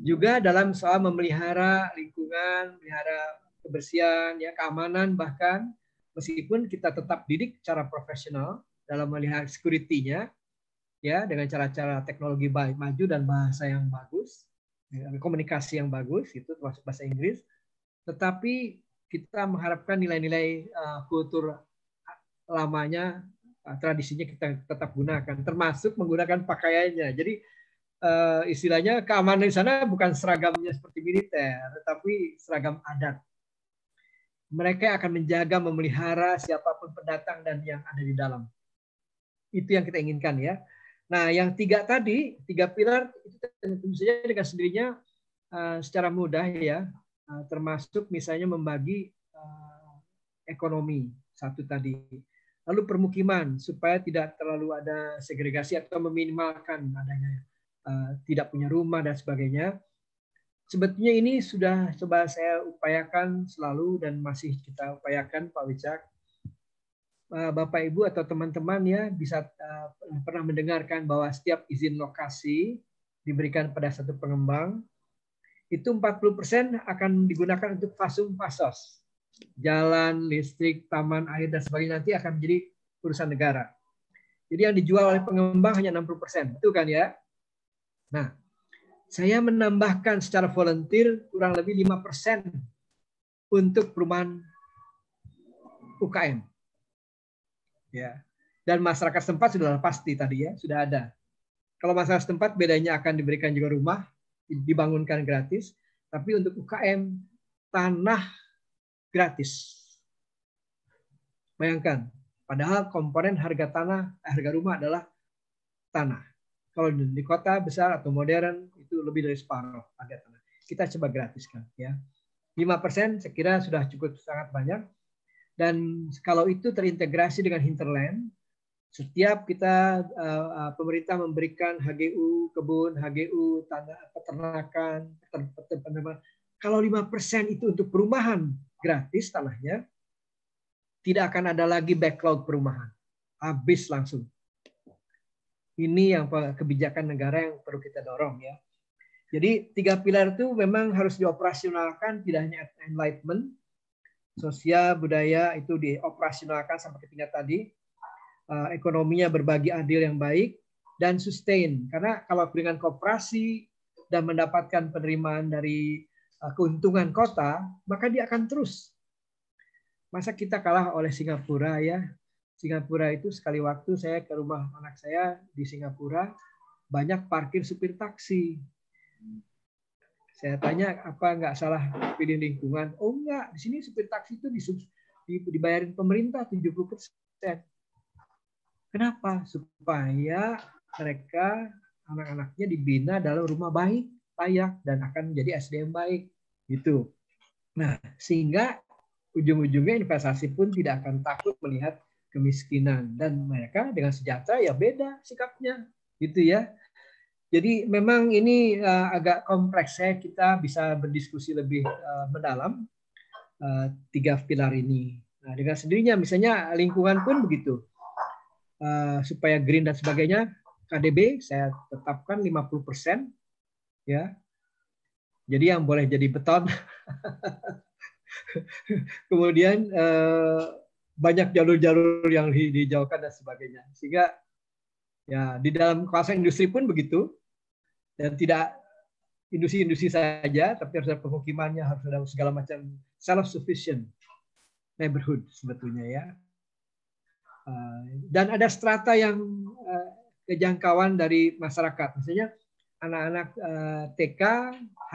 Juga dalam soal memelihara lingkungan, memelihara kebersihan, ya keamanan bahkan meskipun kita tetap didik secara profesional dalam melihat security-nya, ya dengan cara-cara teknologi baik maju dan bahasa yang bagus, ya, komunikasi yang bagus itu termasuk bahasa Inggris. Tetapi kita mengharapkan nilai-nilai uh, kultur lamanya uh, tradisinya kita tetap gunakan, termasuk menggunakan pakaiannya. Jadi uh, istilahnya keamanan di sana bukan seragamnya seperti militer, tetapi seragam adat. Mereka akan menjaga, memelihara siapa pun pendatang dan yang ada di dalam. Itu yang kita inginkan ya. Nah, yang tiga tadi, tiga pilar itu tentu saja dengan sendirinya uh, secara mudah ya, uh, termasuk misalnya membagi uh, ekonomi satu tadi, lalu permukiman supaya tidak terlalu ada segregasi atau meminimalkan adanya uh, tidak punya rumah dan sebagainya. Sebetulnya ini sudah coba saya upayakan selalu dan masih kita upayakan Pak Wicak Bapak Ibu atau teman-teman ya bisa uh, pernah mendengarkan bahwa setiap izin lokasi diberikan pada satu pengembang itu 40% akan digunakan untuk fasum fasos. Jalan, listrik, taman, air dan sebagainya nanti akan menjadi urusan negara. Jadi yang dijual oleh pengembang hanya 60%, itu kan ya? Nah, saya menambahkan secara volunteer kurang lebih 5% untuk perumahan UKM ya. Dan masyarakat setempat sudah pasti tadi ya sudah ada. Kalau masyarakat setempat bedanya akan diberikan juga rumah dibangunkan gratis tapi untuk UKM tanah gratis. Bayangkan padahal komponen harga tanah eh, harga rumah adalah tanah. Kalau di kota besar atau modern itu lebih dari separuh harga tanah. Kita coba gratiskan ya. 5% saya sudah cukup sangat banyak dan kalau itu terintegrasi dengan hinterland, setiap kita uh, pemerintah memberikan HGU kebun, HGU tanah peternakan, peternakan. Kalau 5% itu untuk perumahan gratis tanahnya, tidak akan ada lagi backlog perumahan. Habis langsung. Ini yang kebijakan negara yang perlu kita dorong ya. Jadi tiga pilar itu memang harus dioperasionalkan tidak hanya enlightenment, sosial, budaya itu dioperasionalkan sampai ke tingkat tadi. Uh, ekonominya berbagi adil yang baik dan sustain. Karena kalau dengan kooperasi dan mendapatkan penerimaan dari uh, keuntungan kota, maka dia akan terus. Masa kita kalah oleh Singapura ya? Singapura itu sekali waktu saya ke rumah anak saya di Singapura banyak parkir supir taksi saya tanya apa nggak salah pilih lingkungan? Oh enggak, di sini supir taksi itu dibayarin pemerintah 70 persen. Kenapa? Supaya mereka anak-anaknya dibina dalam rumah baik, layak dan akan menjadi SDM baik. Gitu. Nah, sehingga ujung-ujungnya investasi pun tidak akan takut melihat kemiskinan dan mereka dengan sejahtera ya beda sikapnya gitu ya jadi memang ini uh, agak kompleks ya kita bisa berdiskusi lebih uh, mendalam uh, tiga pilar ini. Nah, dengan sendirinya misalnya lingkungan pun begitu. Uh, supaya green dan sebagainya KDB saya tetapkan 50% ya. Jadi yang boleh jadi beton. [laughs] Kemudian uh, banyak jalur-jalur yang dijauhkan dan sebagainya. Sehingga ya di dalam kawasan industri pun begitu dan tidak industri-industri saja, tapi harus ada pemukimannya, harus ada segala macam self-sufficient neighborhood sebetulnya ya. Uh, dan ada strata yang uh, kejangkauan dari masyarakat. Misalnya anak-anak uh, TK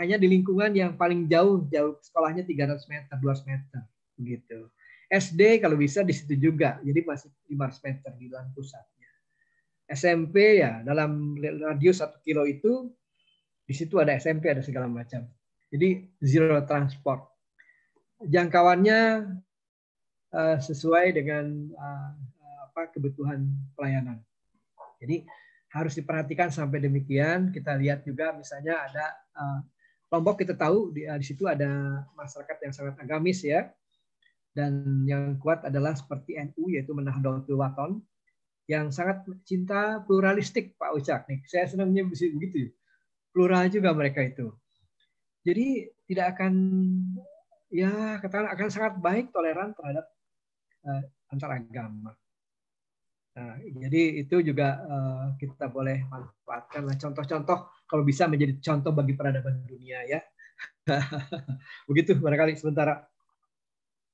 hanya di lingkungan yang paling jauh, jauh sekolahnya 300 meter, 200 meter, begitu. SD kalau bisa di situ juga, jadi masih 500 meter di dalam pusat. SMP ya dalam radius satu kilo itu di situ ada SMP ada segala macam. Jadi zero transport. Jangkauannya uh, sesuai dengan uh, apa kebutuhan pelayanan. Jadi harus diperhatikan sampai demikian. Kita lihat juga misalnya ada uh, Lombok kita tahu di, di situ ada masyarakat yang sangat agamis ya. Dan yang kuat adalah seperti NU yaitu Menahdlatul Waton yang sangat cinta pluralistik Pak Ucak nih. Saya senangnya begitu. Plural juga mereka itu. Jadi tidak akan ya katakan akan sangat baik toleran terhadap uh, antar agama. Nah, jadi itu juga uh, kita boleh manfaatkan contoh-contoh kalau bisa menjadi contoh bagi peradaban dunia ya. [laughs] begitu barangkali sementara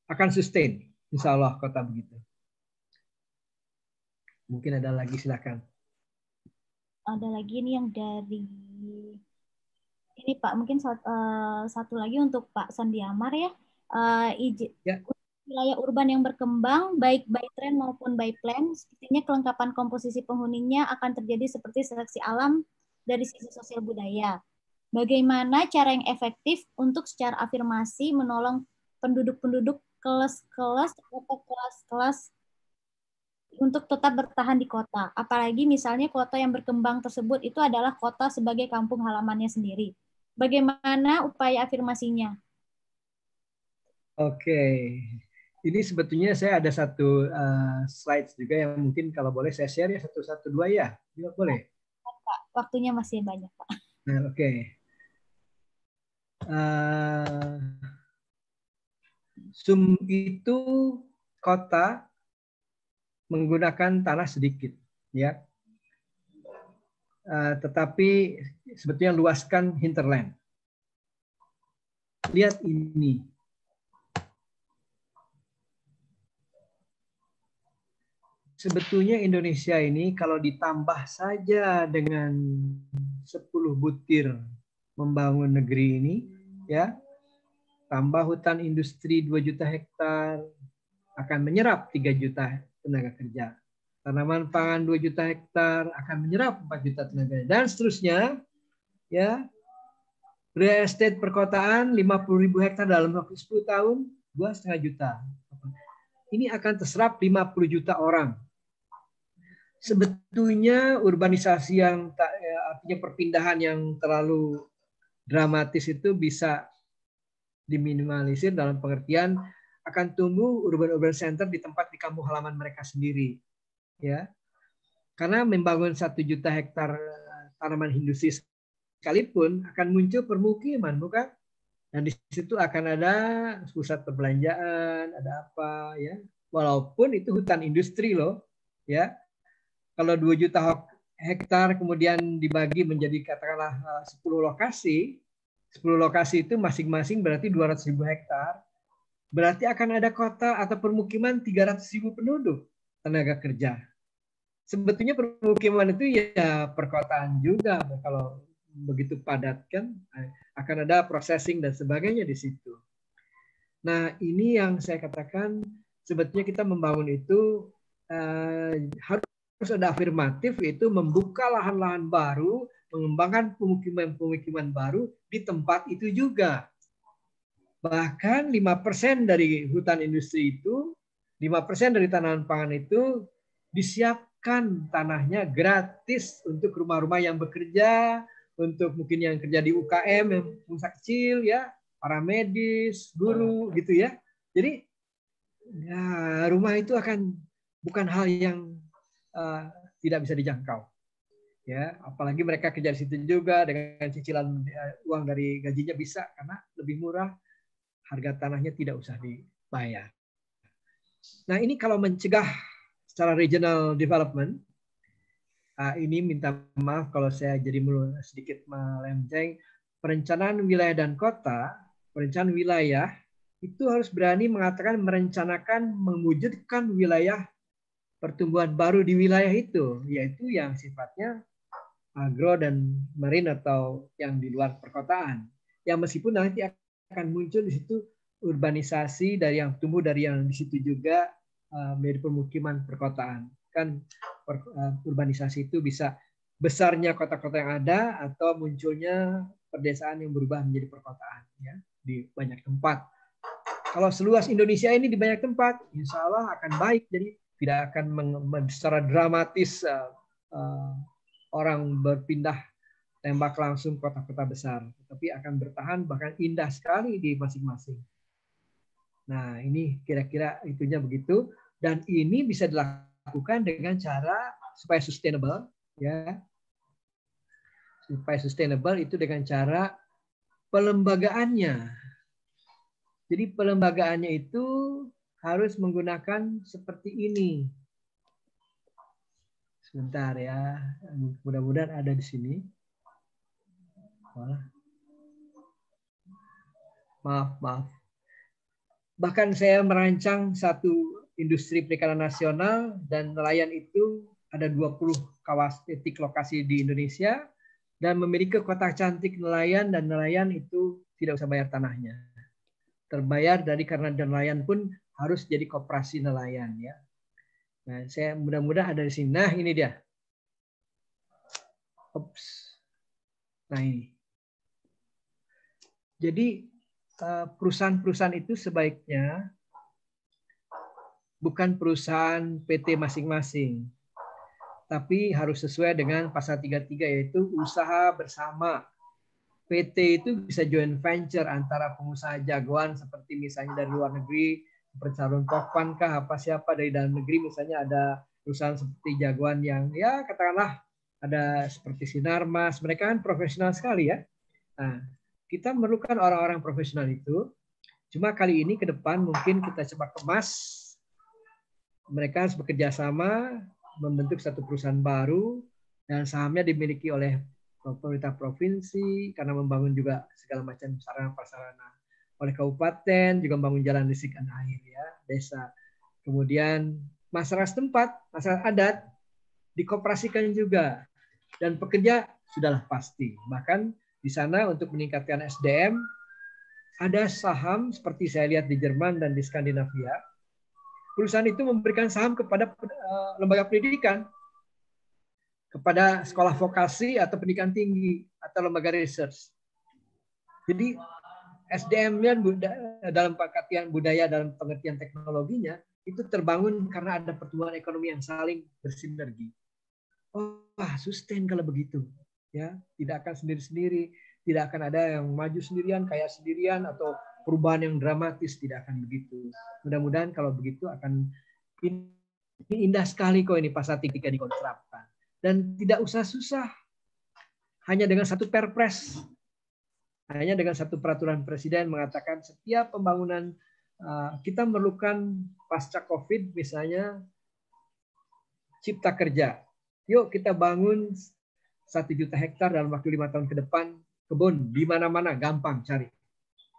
akan sustain insya Allah kota begitu. Mungkin ada lagi silakan. Ada lagi nih yang dari ini Pak mungkin satu, uh, satu lagi untuk Pak Sandiamar ya. Uh, ya wilayah urban yang berkembang, baik by trend maupun by plan, sepertinya kelengkapan komposisi penghuninya akan terjadi seperti seleksi alam dari sisi sosial budaya. Bagaimana cara yang efektif untuk secara afirmasi menolong penduduk-penduduk kelas-kelas atau kelas-kelas untuk tetap bertahan di kota. Apalagi misalnya kota yang berkembang tersebut itu adalah kota sebagai kampung halamannya sendiri. Bagaimana upaya afirmasinya? Oke, ini sebetulnya saya ada satu uh, slide juga yang mungkin kalau boleh saya share ya satu satu dua ya, juga boleh. Pak, waktunya masih banyak pak. Nah, Oke. Okay. Uh, Sum itu kota menggunakan tanah sedikit, ya. Uh, tetapi sebetulnya luaskan hinterland. Lihat ini, sebetulnya Indonesia ini kalau ditambah saja dengan 10 butir membangun negeri ini ya tambah hutan industri 2 juta hektar akan menyerap 3 juta tenaga kerja. Tanaman pangan 2 juta hektar akan menyerap 4 juta tenaga kerja dan seterusnya ya. Real estate perkotaan 50 ribu hektar dalam waktu 10 tahun 2,5 juta. Ini akan terserap 50 juta orang sebetulnya urbanisasi yang tak, ya, artinya perpindahan yang terlalu dramatis itu bisa diminimalisir dalam pengertian akan tumbuh urban-urban center di tempat di kampung halaman mereka sendiri, ya. Karena membangun satu juta hektar eh, tanaman industri sekalipun akan muncul permukiman, bukan? Dan di situ akan ada pusat perbelanjaan, ada apa, ya. Walaupun itu hutan industri loh, ya kalau 2 juta hektar kemudian dibagi menjadi katakanlah 10 eh, lokasi, 10 lokasi itu masing-masing berarti 200 ribu hektar, berarti akan ada kota atau permukiman 300 ribu penduduk tenaga kerja. Sebetulnya permukiman itu ya perkotaan juga kalau begitu padat kan akan ada processing dan sebagainya di situ. Nah ini yang saya katakan sebetulnya kita membangun itu eh, harus ada afirmatif yaitu membuka lahan-lahan baru, mengembangkan pemukiman-pemukiman baru di tempat itu juga. Bahkan 5% dari hutan industri itu, 5% dari tanaman pangan itu disiapkan tanahnya gratis untuk rumah-rumah yang bekerja, untuk mungkin yang kerja di UKM, yang usaha kecil ya, para medis, guru gitu ya. Jadi ya, rumah itu akan bukan hal yang uh, tidak bisa dijangkau. Ya, apalagi mereka kerja di situ juga dengan cicilan uh, uang dari gajinya bisa karena lebih murah, harga tanahnya tidak usah dibayar. Nah, ini kalau mencegah secara regional development, uh, ini minta maaf kalau saya jadi sedikit melenceng. Perencanaan wilayah dan kota, perencanaan wilayah itu harus berani mengatakan merencanakan mewujudkan wilayah pertumbuhan baru di wilayah itu, yaitu yang sifatnya agro dan marine atau yang di luar perkotaan. Yang meskipun nanti akan muncul di situ urbanisasi dari yang tumbuh dari yang di situ juga uh, menjadi permukiman perkotaan. Kan uh, urbanisasi itu bisa besarnya kota-kota yang ada atau munculnya perdesaan yang berubah menjadi perkotaan ya di banyak tempat. Kalau seluas Indonesia ini di banyak tempat, insya Allah akan baik. Jadi tidak akan secara dramatis uh, uh, orang berpindah tembak langsung kota-kota besar, tapi akan bertahan bahkan indah sekali di masing-masing. Nah, ini kira-kira itunya begitu dan ini bisa dilakukan dengan cara supaya sustainable ya. Supaya sustainable itu dengan cara pelembagaannya. Jadi pelembagaannya itu harus menggunakan seperti ini. Sebentar ya, mudah-mudahan ada di sini. Maaf, maaf. Bahkan saya merancang satu industri perikanan nasional dan nelayan itu ada 20 kawasan titik lokasi di Indonesia dan memiliki kota cantik nelayan dan nelayan itu tidak usah bayar tanahnya. Terbayar dari karena nelayan pun harus jadi koperasi nelayan ya. Nah, saya mudah-mudahan ada di sini. Nah, ini dia. Oops. Nah, ini. Jadi eh, perusahaan-perusahaan itu sebaiknya bukan perusahaan PT masing-masing, tapi harus sesuai dengan pasal 33 yaitu usaha bersama. PT itu bisa joint venture antara pengusaha jagoan seperti misalnya dari luar negeri, seperti Pokpan kah, apa siapa dari dalam negeri misalnya ada perusahaan seperti jagoan yang ya katakanlah ada seperti Sinarmas, mereka kan profesional sekali ya. Nah, kita memerlukan orang-orang profesional itu. Cuma kali ini ke depan mungkin kita coba kemas. Mereka harus bekerja sama membentuk satu perusahaan baru dan sahamnya dimiliki oleh pemerintah provinsi karena membangun juga segala macam sarana prasarana. Oleh kabupaten juga membangun jalan listrik dan air ya desa. Kemudian masyarakat setempat masyarakat adat dikoperasikan juga. Dan pekerja sudahlah pasti. Bahkan di sana untuk meningkatkan SDM ada saham seperti saya lihat di Jerman dan di Skandinavia perusahaan itu memberikan saham kepada uh, lembaga pendidikan, kepada sekolah vokasi atau pendidikan tinggi atau lembaga research. Jadi SDM-nya dalam pengertian budaya dalam pengertian teknologinya itu terbangun karena ada pertumbuhan ekonomi yang saling bersinergi. Wah, sustain kalau begitu. Ya, tidak akan sendiri-sendiri, tidak akan ada yang maju sendirian, kayak sendirian atau perubahan yang dramatis tidak akan begitu. Mudah-mudahan kalau begitu akan ini indah sekali kok ini pasal tiga dikontrakkan dan tidak usah susah. Hanya dengan satu perpres, hanya dengan satu peraturan presiden mengatakan setiap pembangunan uh, kita memerlukan pasca COVID misalnya cipta kerja. Yuk kita bangun satu juta hektar dalam waktu lima tahun ke depan kebun di mana-mana gampang cari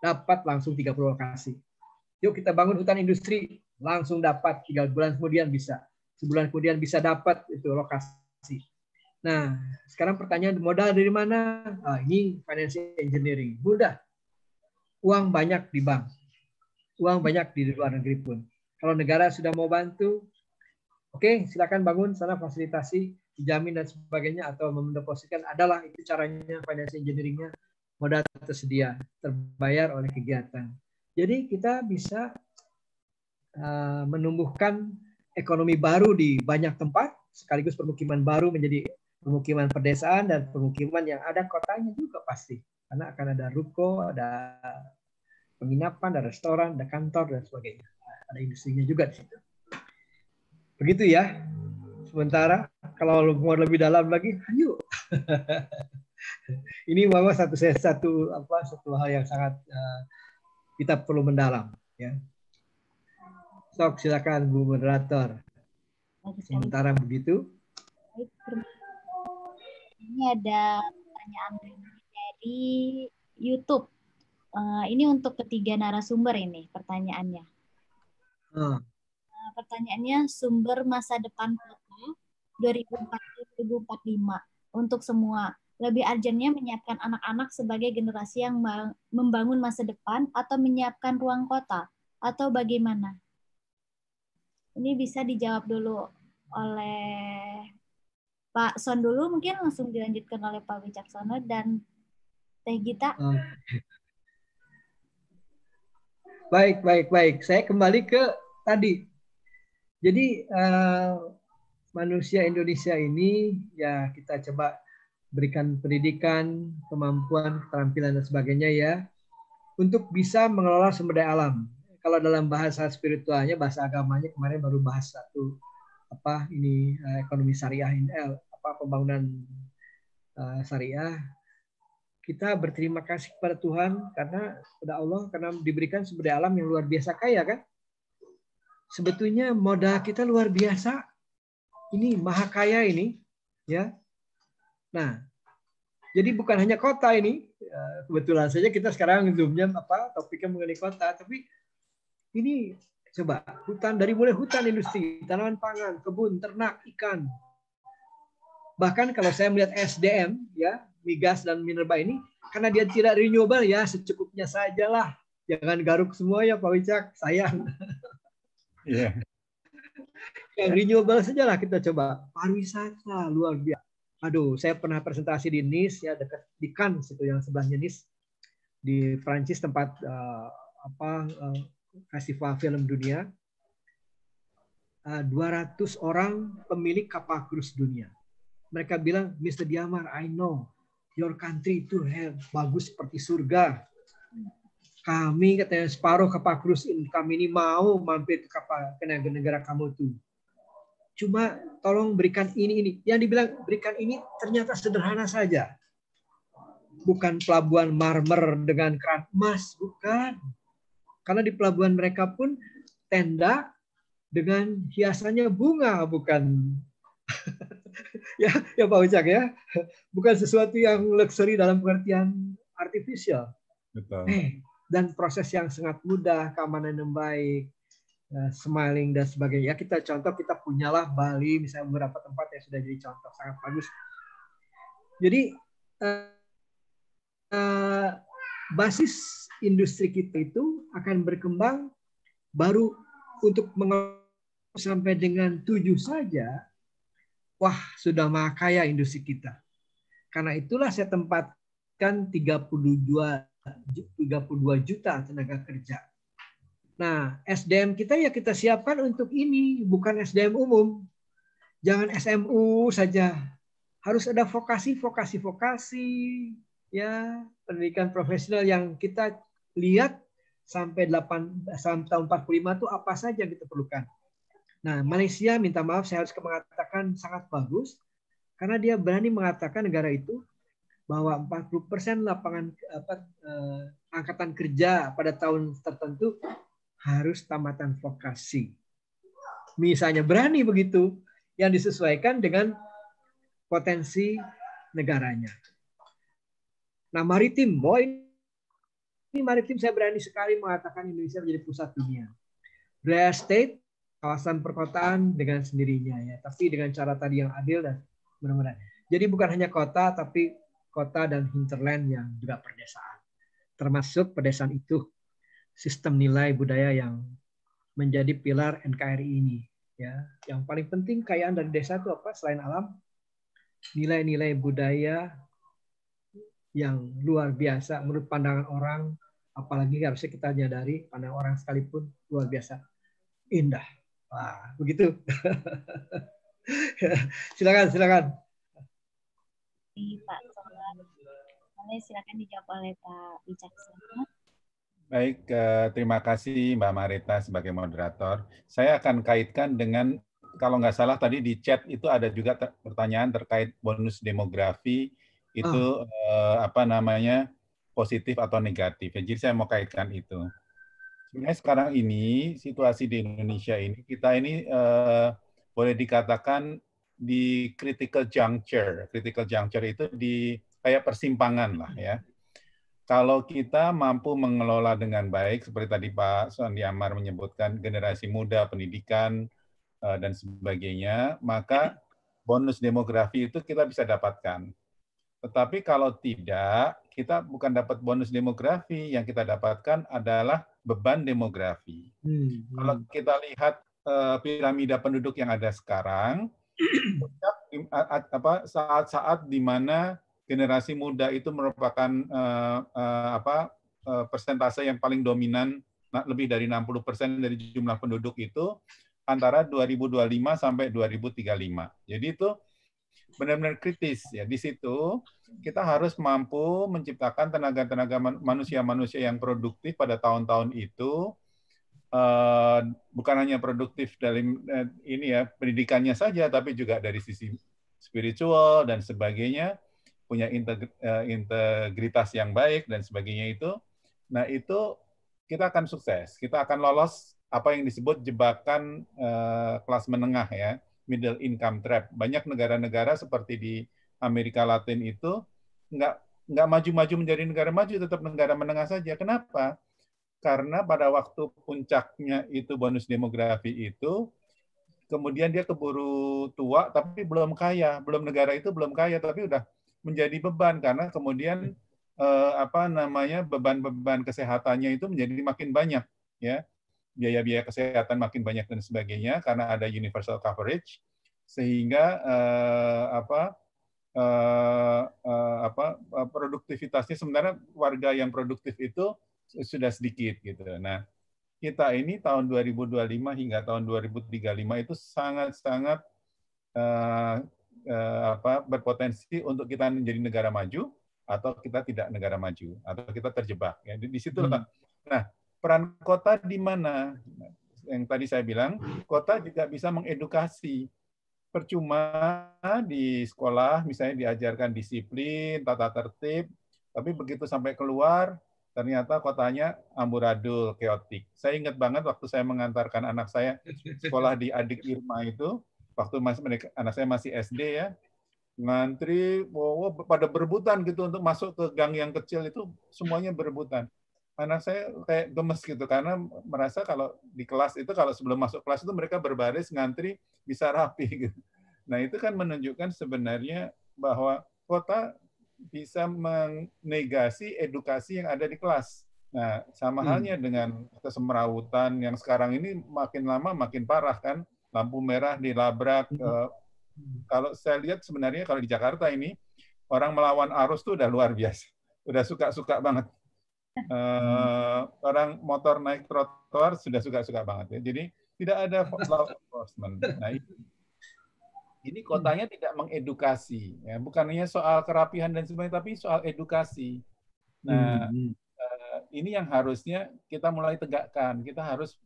dapat langsung 30 lokasi. Yuk kita bangun hutan industri, langsung dapat tiga bulan kemudian bisa. Sebulan kemudian bisa dapat itu lokasi. Nah, sekarang pertanyaan modal dari mana? Ah, ini financial engineering. Mudah. Uang banyak di bank. Uang banyak di luar negeri pun. Kalau negara sudah mau bantu, oke, okay, silakan bangun sana fasilitasi, dijamin dan sebagainya atau mendepositkan adalah itu caranya financial engineeringnya modal tersedia, terbayar oleh kegiatan. Jadi kita bisa uh, menumbuhkan ekonomi baru di banyak tempat, sekaligus permukiman baru menjadi permukiman pedesaan dan permukiman yang ada kotanya juga pasti. Karena akan ada ruko, ada penginapan, ada restoran, ada kantor, dan sebagainya. Ada industrinya juga di situ. Begitu ya. Sementara kalau mau lebih dalam lagi, ayo. [laughs] ini bahwa satu satu apa satu hal yang sangat uh, kita perlu mendalam ya. Sok silakan Bu moderator. Sementara begitu. Ini ada pertanyaan dari YouTube. Uh, ini untuk ketiga narasumber ini pertanyaannya. Uh. Uh, pertanyaannya sumber masa depan kota 2045 untuk semua lebih urgentnya menyiapkan anak-anak sebagai generasi yang membangun masa depan atau menyiapkan ruang kota atau bagaimana? Ini bisa dijawab dulu oleh Pak Son dulu, mungkin langsung dilanjutkan oleh Pak Wicaksono dan Teh Gita. Baik, baik, baik. Saya kembali ke tadi. Jadi uh, manusia Indonesia ini ya kita coba berikan pendidikan, kemampuan, keterampilan dan sebagainya ya untuk bisa mengelola sumber daya alam. Kalau dalam bahasa spiritualnya, bahasa agamanya kemarin baru bahas satu apa ini eh, ekonomi syariah INL, apa pembangunan uh, syariah. Kita berterima kasih kepada Tuhan karena kepada Allah karena diberikan sumber daya alam yang luar biasa kaya kan. Sebetulnya modal kita luar biasa ini maha kaya ini, ya. Nah, jadi bukan hanya kota ini, ya, kebetulan saja kita sekarang zoomnya apa topiknya mengenai kota, tapi ini coba hutan dari mulai hutan industri, tanaman pangan, kebun, ternak, ikan. Bahkan kalau saya melihat SDM ya, migas dan minerba ini karena dia tidak renewable ya secukupnya sajalah. Jangan garuk semua ya Pak Wicak, sayang. Yeah yang renewable saja lah kita coba pariwisata luar biasa. Aduh, saya pernah presentasi di Nice ya dekat di Cannes itu yang sebelahnya Nice di Prancis tempat uh, apa uh, festival film dunia. Uh, 200 orang pemilik kapal cruise dunia. Mereka bilang, Mr. Diamar, I know your country itu bagus seperti surga. Kami katanya separuh kapal cruise kami ini mau mampir ke kapal ke negara kamu tuh cuma tolong berikan ini ini. Yang dibilang berikan ini ternyata sederhana saja. Bukan pelabuhan marmer dengan keran emas, bukan. Karena di pelabuhan mereka pun tenda dengan hiasannya bunga, bukan [laughs] ya ya Pak Ucak ya. Bukan sesuatu yang luxury dalam pengertian artificial. Betul. Eh, dan proses yang sangat mudah, keamanan yang baik, smiling dan sebagainya. Ya, kita contoh kita punyalah Bali misalnya beberapa tempat yang sudah jadi contoh sangat bagus. Jadi uh, uh, basis industri kita itu akan berkembang baru untuk sampai dengan tujuh saja. Wah, sudah maha kaya industri kita. Karena itulah saya tempatkan 32 32 juta tenaga kerja Nah, SDM kita ya kita siapkan untuk ini, bukan SDM umum. Jangan SMU saja. Harus ada vokasi-vokasi-vokasi ya, pendidikan profesional yang kita lihat sampai 8 sampai tahun 45 itu apa saja yang kita perlukan. Nah, Malaysia minta maaf saya harus mengatakan sangat bagus karena dia berani mengatakan negara itu bahwa 40% lapangan apa, eh, angkatan kerja pada tahun tertentu harus tamatan vokasi. Misalnya berani begitu yang disesuaikan dengan potensi negaranya. Nah, maritim, boy, ini maritim saya berani sekali mengatakan Indonesia menjadi pusat dunia. Real estate, kawasan perkotaan dengan sendirinya ya, tapi dengan cara tadi yang adil dan benar-benar. Jadi bukan hanya kota, tapi kota dan hinterland yang juga perdesaan. Termasuk pedesaan itu sistem nilai budaya yang menjadi pilar NKRI ini ya. Yang paling penting kekayaan dari desa itu apa? Selain alam nilai-nilai budaya yang luar biasa menurut pandangan orang apalagi harusnya kita nyadari pandangan orang sekalipun luar biasa. Indah. Wah begitu. [laughs] Silakan silakan. Pak. Silakan dijawab oleh Pak Wicaksana Baik, eh, terima kasih Mbak Marita sebagai moderator. Saya akan kaitkan dengan, kalau nggak salah tadi di chat itu ada juga pertanyaan terkait bonus demografi, itu oh. eh, apa namanya, positif atau negatif. Jadi saya mau kaitkan itu. Sebenarnya sekarang ini, situasi di Indonesia ini, kita ini eh, boleh dikatakan di critical juncture. Critical juncture itu di kayak persimpangan lah ya kalau kita mampu mengelola dengan baik, seperti tadi Pak Sondi Amar menyebutkan generasi muda, pendidikan, eh, dan sebagainya, maka bonus demografi itu kita bisa dapatkan. Tetapi kalau tidak, kita bukan dapat bonus demografi, yang kita dapatkan adalah beban demografi. Hmm. Kalau kita lihat uh, piramida penduduk yang ada sekarang, [clears throat] saat-saat di mana generasi muda itu merupakan uh, uh, apa uh, persentase yang paling dominan lebih dari 60% dari jumlah penduduk itu antara 2025 sampai 2035. Jadi itu benar-benar kritis ya. Di situ kita harus mampu menciptakan tenaga-tenaga manusia-manusia yang produktif pada tahun-tahun itu uh, bukan hanya produktif dalam uh, ini ya pendidikannya saja, tapi juga dari sisi spiritual dan sebagainya punya eh, integritas yang baik dan sebagainya itu. Nah itu kita akan sukses, kita akan lolos apa yang disebut jebakan uh, kelas menengah ya, middle income trap. Banyak negara-negara seperti di Amerika Latin itu nggak nggak maju-maju menjadi negara maju, tetap negara menengah saja. Kenapa? karena pada waktu puncaknya itu bonus demografi itu kemudian dia keburu tua tapi belum kaya belum negara itu belum kaya tapi udah menjadi beban karena kemudian eh, apa namanya beban-beban kesehatannya itu menjadi makin banyak ya biaya-biaya kesehatan makin banyak dan sebagainya karena ada universal coverage sehingga eh, apa eh, eh, apa produktivitasnya sebenarnya warga yang produktif itu sudah sedikit gitu. Nah, kita ini tahun 2025 hingga tahun 2035 itu sangat-sangat uh, uh, apa berpotensi untuk kita menjadi negara maju atau kita tidak negara maju atau kita terjebak ya di situ hmm. nah peran kota di mana yang tadi saya bilang kota juga bisa mengedukasi percuma di sekolah misalnya diajarkan disiplin tata tertib tapi begitu sampai keluar ternyata kotanya amburadul, keotik. Saya ingat banget waktu saya mengantarkan anak saya sekolah di Adik Irma itu, waktu masih anak saya masih SD ya, ngantri, wow, pada berebutan gitu untuk masuk ke gang yang kecil itu semuanya berebutan. Anak saya kayak gemes gitu karena merasa kalau di kelas itu kalau sebelum masuk kelas itu mereka berbaris ngantri bisa rapi [laughs] gitu. Nah itu kan menunjukkan sebenarnya bahwa kota bisa menegasi edukasi yang ada di kelas. Nah, sama hmm. halnya dengan kesemrawutan yang sekarang ini makin lama makin parah kan, lampu merah dilabrak. Hmm. Uh, kalau saya lihat sebenarnya kalau di Jakarta ini orang melawan arus tuh udah luar biasa, udah suka-suka banget. Uh, orang motor naik trotoar sudah suka-suka banget ya. Jadi tidak ada law enforcement. Nah, itu ini kotanya tidak mengedukasi ya bukan hanya soal kerapihan dan sebagainya tapi soal edukasi nah hmm. uh, ini yang harusnya kita mulai tegakkan kita harus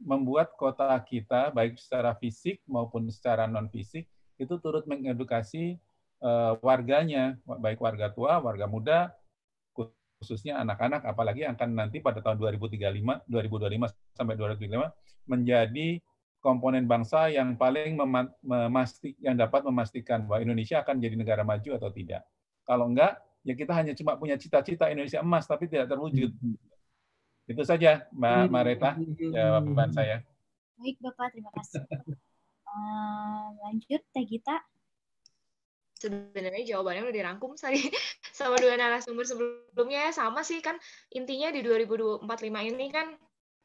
membuat kota kita baik secara fisik maupun secara non fisik itu turut mengedukasi uh, warganya baik warga tua warga muda khususnya anak-anak apalagi akan nanti pada tahun 2035 2025 sampai 2035 menjadi komponen bangsa yang paling memastik yang dapat memastikan bahwa Indonesia akan jadi negara maju atau tidak. Kalau enggak, ya kita hanya cuma punya cita-cita Indonesia emas tapi tidak terwujud. Hmm. Itu saja, Mbak hmm. Mareta, jawaban saya. Baik, Bapak, terima kasih. Uh, lanjut, Teh Gita. Sebenarnya jawabannya udah dirangkum tadi [laughs] sama dua narasumber sebelumnya sama sih kan intinya di 2045 ini kan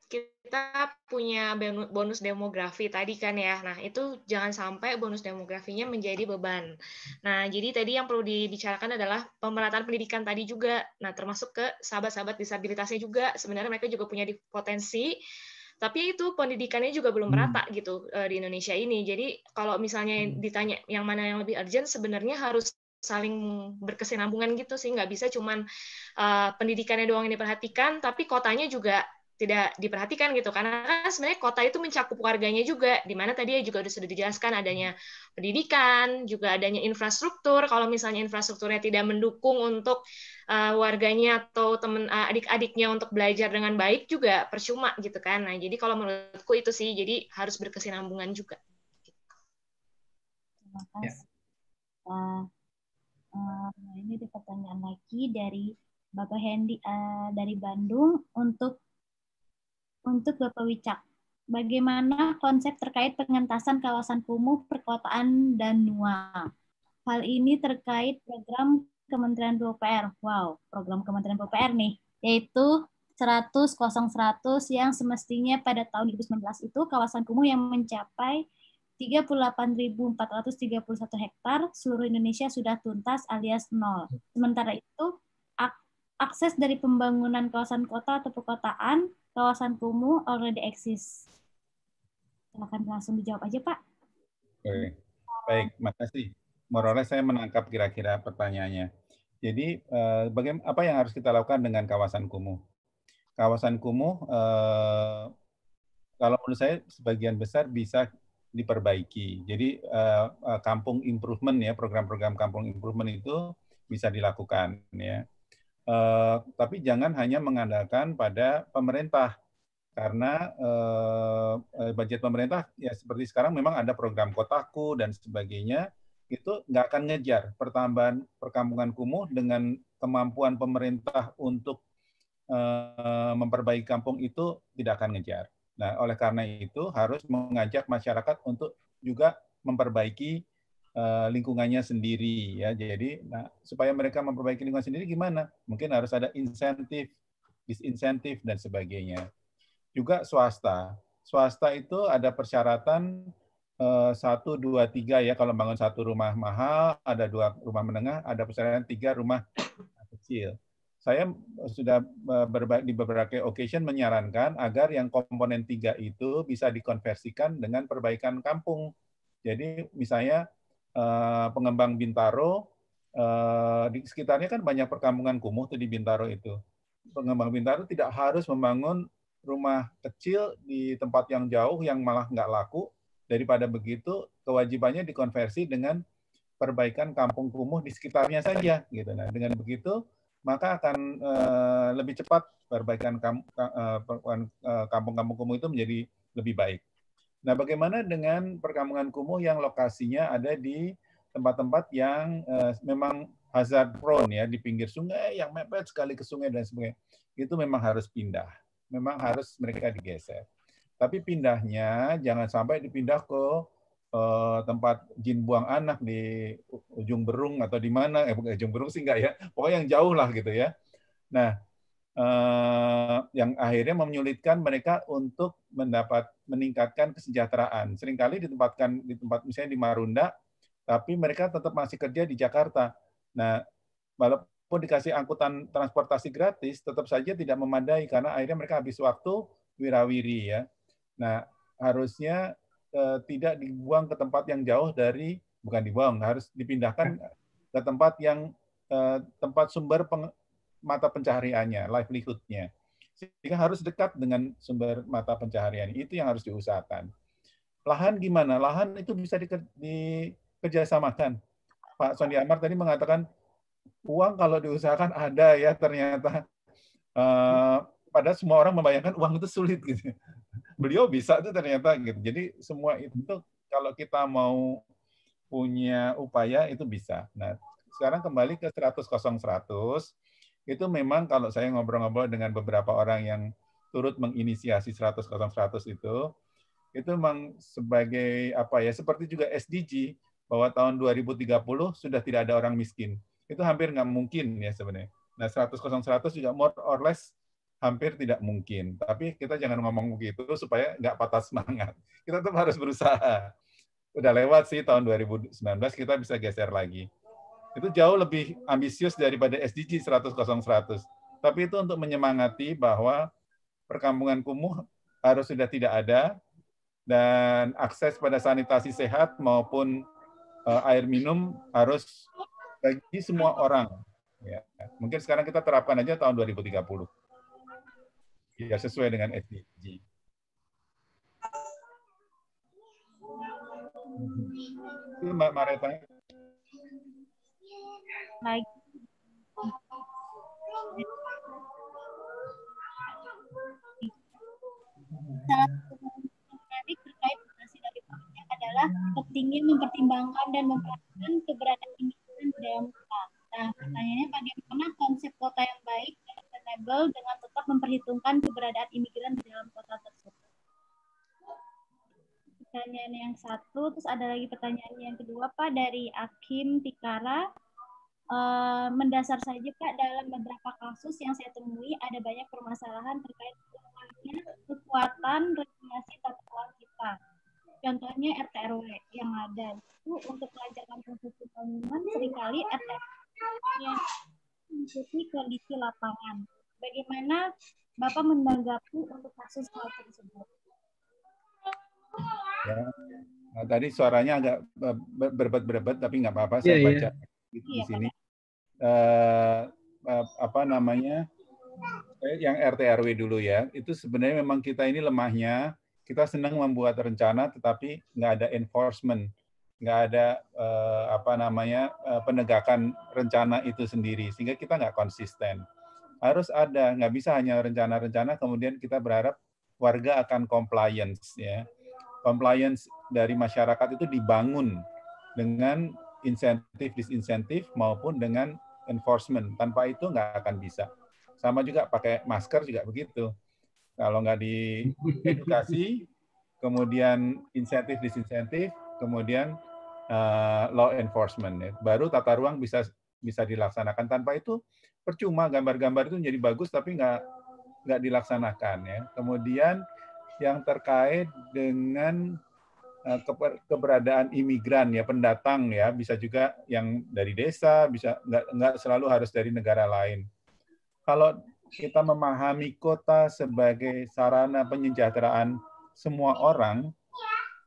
kita punya bonus demografi tadi kan ya. Nah, itu jangan sampai bonus demografinya menjadi beban. Nah, jadi tadi yang perlu dibicarakan adalah pemerataan pendidikan tadi juga. Nah, termasuk ke sahabat-sahabat disabilitasnya juga. Sebenarnya mereka juga punya potensi, tapi itu pendidikannya juga belum hmm. merata gitu uh, di Indonesia ini. Jadi kalau misalnya hmm. ditanya yang mana yang lebih urgent, sebenarnya harus saling berkesinambungan gitu sih nggak bisa cuman uh, pendidikannya doang yang diperhatikan tapi kotanya juga tidak diperhatikan gitu. Karena kan sebenarnya kota itu mencakup warganya juga di mana tadi juga sudah dijelaskan adanya pendidikan juga adanya infrastruktur. Kalau misalnya infrastrukturnya tidak mendukung untuk uh, warganya atau teman uh, adik-adiknya untuk belajar dengan baik juga percuma gitu kan. Nah jadi kalau menurutku itu sih jadi harus berkesinambungan juga. Terima kasih. Ya. uh, uh, ini ada pertanyaan lagi dari Bapak Hendy uh, dari Bandung untuk untuk Bapak Wicak, bagaimana konsep terkait pengentasan kawasan kumuh, perkotaan, dan NUA? Hal ini terkait program Kementerian PUPR. Wow, program Kementerian PUPR nih, yaitu 100 100 yang semestinya pada tahun 2019 itu kawasan kumuh yang mencapai 38.431 hektar seluruh Indonesia sudah tuntas alias nol. Sementara itu akses dari pembangunan kawasan kota atau perkotaan kawasan kumuh already exist. Silakan langsung dijawab aja, Pak. Oke. Baik, makasih. Morales saya menangkap kira-kira pertanyaannya. Jadi, eh, bagaimana apa yang harus kita lakukan dengan kawasan kumuh? Kawasan kumuh, eh, kalau menurut saya sebagian besar bisa diperbaiki. Jadi, eh, eh kampung improvement ya, program-program kampung improvement itu bisa dilakukan ya. Eh, tapi jangan hanya mengandalkan pada pemerintah karena eh, eh, budget pemerintah ya seperti sekarang memang ada program kotaku dan sebagainya itu nggak akan ngejar pertambahan perkampungan kumuh dengan kemampuan pemerintah untuk memperbaiki kampung itu tidak akan ngejar. Nah, oleh karena itu harus mengajak masyarakat untuk juga memperbaiki lingkungannya sendiri ya. Jadi, nah supaya mereka memperbaiki lingkungan sendiri gimana? Mungkin harus ada insentif, disinsentif dan sebagainya juga swasta. Swasta itu ada persyaratan eh, satu, dua, tiga ya. Kalau bangun satu rumah mahal, ada dua rumah menengah, ada persyaratan tiga rumah kecil. Saya sudah eh, di beberapa occasion menyarankan agar yang komponen tiga itu bisa dikonversikan dengan perbaikan kampung. Jadi misalnya eh, pengembang Bintaro, di sekitarnya kan banyak perkampungan kumuh tuh di Bintaro itu. Pengembang Bintaro tidak harus membangun rumah kecil di tempat yang jauh yang malah nggak laku, daripada begitu kewajibannya dikonversi dengan perbaikan kampung kumuh di sekitarnya saja gitu. Nah, dengan begitu maka akan uh, lebih cepat perbaikan eh, eh, kampung-kampung kumuh itu menjadi lebih baik. Nah, bagaimana dengan perkampungan kumuh yang lokasinya ada di tempat-tempat yang uh, memang hazard prone ya di pinggir sungai yang mepet sekali ke sungai dan sebagainya. Itu memang harus pindah memang harus mereka digeser. Tapi pindahnya jangan sampai dipindah ke uh, tempat jin buang anak di ujung berung atau di mana, eh ujung berung sih enggak ya, pokoknya yang jauh lah gitu ya. Nah, uh, yang akhirnya menyulitkan mereka untuk mendapat meningkatkan kesejahteraan. Seringkali ditempatkan di tempat misalnya di Marunda, tapi mereka tetap masih kerja di Jakarta. Nah, walaupun pun dikasih angkutan transportasi gratis, tetap saja tidak memadai karena akhirnya mereka habis waktu wirawiri ya. Nah, harusnya eh, tidak dibuang ke tempat yang jauh dari bukan dibuang, harus dipindahkan ke tempat yang eh, tempat sumber peng, mata pencahariannya, livelihood-nya. Sehingga harus dekat dengan sumber mata pencaharian. Itu yang harus diusahakan. Lahan gimana? Lahan itu bisa dikerjasamakan. Pak Sondi Amar tadi mengatakan uang kalau diusahakan ada ya ternyata. Uh, padahal semua orang membayangkan uang itu sulit gitu. Beliau bisa tuh ternyata gitu. Jadi semua itu kalau kita mau punya upaya itu bisa. Nah, sekarang kembali ke 100 100 itu memang kalau saya ngobrol-ngobrol dengan beberapa orang yang turut menginisiasi 100 100 itu itu memang sebagai apa ya seperti juga SDG bahwa tahun 2030 sudah tidak ada orang miskin itu hampir nggak mungkin ya sebenarnya. Nah 100 100 juga more or less hampir tidak mungkin. Tapi kita jangan ngomong begitu supaya nggak patah semangat. Kita tetap harus berusaha. Udah lewat sih tahun 2019 kita bisa geser lagi. Itu jauh lebih ambisius daripada SDG 100 100. Tapi itu untuk menyemangati bahwa perkampungan kumuh harus sudah tidak ada dan akses pada sanitasi sehat maupun uh, air minum harus bagi semua orang. Ya. Mungkin sekarang kita terapkan aja tahun 2030. Ya, sesuai dengan SDG. Mbak Mareta. Baik. Salah satu menarik terkait dari adalah pentingnya mempertimbangkan dan memperhatikan keberadaan ini dalam kota. Nah, pertanyaannya bagaimana konsep kota yang baik dan sustainable dengan tetap memperhitungkan keberadaan imigran di dalam kota tersebut? Pertanyaan yang satu, terus ada lagi pertanyaan yang kedua, Pak, dari Akim Tikara. Uh, mendasar saja, Pak, dalam beberapa kasus yang saya temui, ada banyak permasalahan terkait kekuatan regulasi tata ruang kita Contohnya RT RW yang ada itu untuk melancarkan proses pembangunan sering kali RT yang mengikuti kondisi lapangan. Bagaimana Bapak menanggapi untuk kasus hal tersebut? Ya. Nah, tadi suaranya agak berbet-berbet tapi nggak apa-apa saya yeah, baca yeah. Di yeah. sini. Uh, apa namanya? Yang RT RW dulu ya. Itu sebenarnya memang kita ini lemahnya. Kita senang membuat rencana tetapi nggak ada enforcement, nggak ada uh, apa namanya uh, penegakan rencana itu sendiri sehingga kita nggak konsisten. Harus ada, nggak bisa hanya rencana-rencana kemudian kita berharap warga akan compliance ya compliance dari masyarakat itu dibangun dengan insentif disinsentif maupun dengan enforcement. Tanpa itu nggak akan bisa. Sama juga pakai masker juga begitu. Kalau nggak di edukasi, kemudian insentif disinsentif, kemudian uh, law enforcement. Ya. Baru tata ruang bisa bisa dilaksanakan. Tanpa itu percuma gambar-gambar itu menjadi bagus tapi nggak nggak dilaksanakan ya. Kemudian yang terkait dengan keberadaan imigran ya pendatang ya bisa juga yang dari desa bisa nggak nggak selalu harus dari negara lain. Kalau kita memahami kota sebagai sarana penyejahteraan semua orang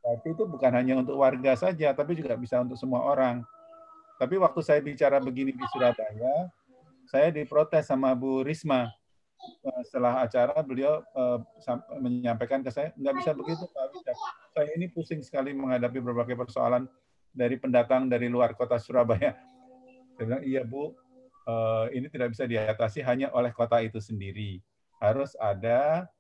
berarti itu bukan hanya untuk warga saja tapi juga bisa untuk semua orang. Tapi waktu saya bicara begini di Surabaya saya diprotes sama Bu Risma. Eh, setelah acara beliau uh, menyampaikan ke saya nggak bisa begitu Pak. Saya ini pusing sekali menghadapi berbagai persoalan dari pendatang dari luar kota Surabaya. Saya bilang iya Bu, uh, ini tidak bisa diatasi hanya oleh kota itu sendiri. Harus ada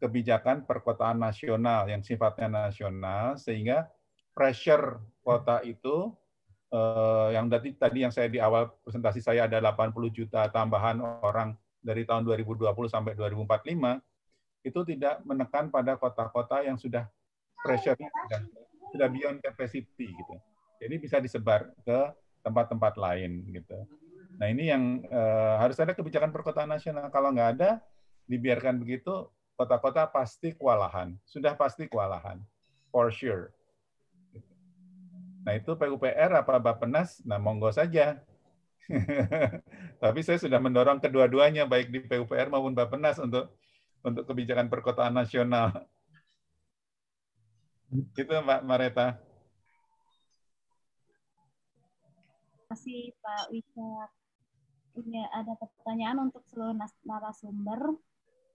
kebijakan perkotaan nasional yang sifatnya nasional sehingga pressure kota itu uh, yang tadi tadi yang saya di awal presentasi saya ada 80 juta tambahan orang dari tahun 2020 sampai 2045 itu tidak menekan pada kota-kota yang sudah pressure-nya sudah, sudah beyond capacity gitu. Jadi bisa disebar ke tempat-tempat lain gitu. Nah ini yang uh, harus ada kebijakan perkotaan nasional. Kalau nggak ada, dibiarkan begitu, kota-kota pasti kewalahan. Sudah pasti kewalahan, for sure. Nah itu PUPR apa Bapenas? Nah monggo saja [laughs] Tapi saya sudah mendorong kedua-duanya baik di PUPR maupun Bappenas untuk untuk kebijakan perkotaan nasional. Itu Mbak Mareta. Terima kasih Pak Wicak. Ini ada pertanyaan untuk seluruh narasumber.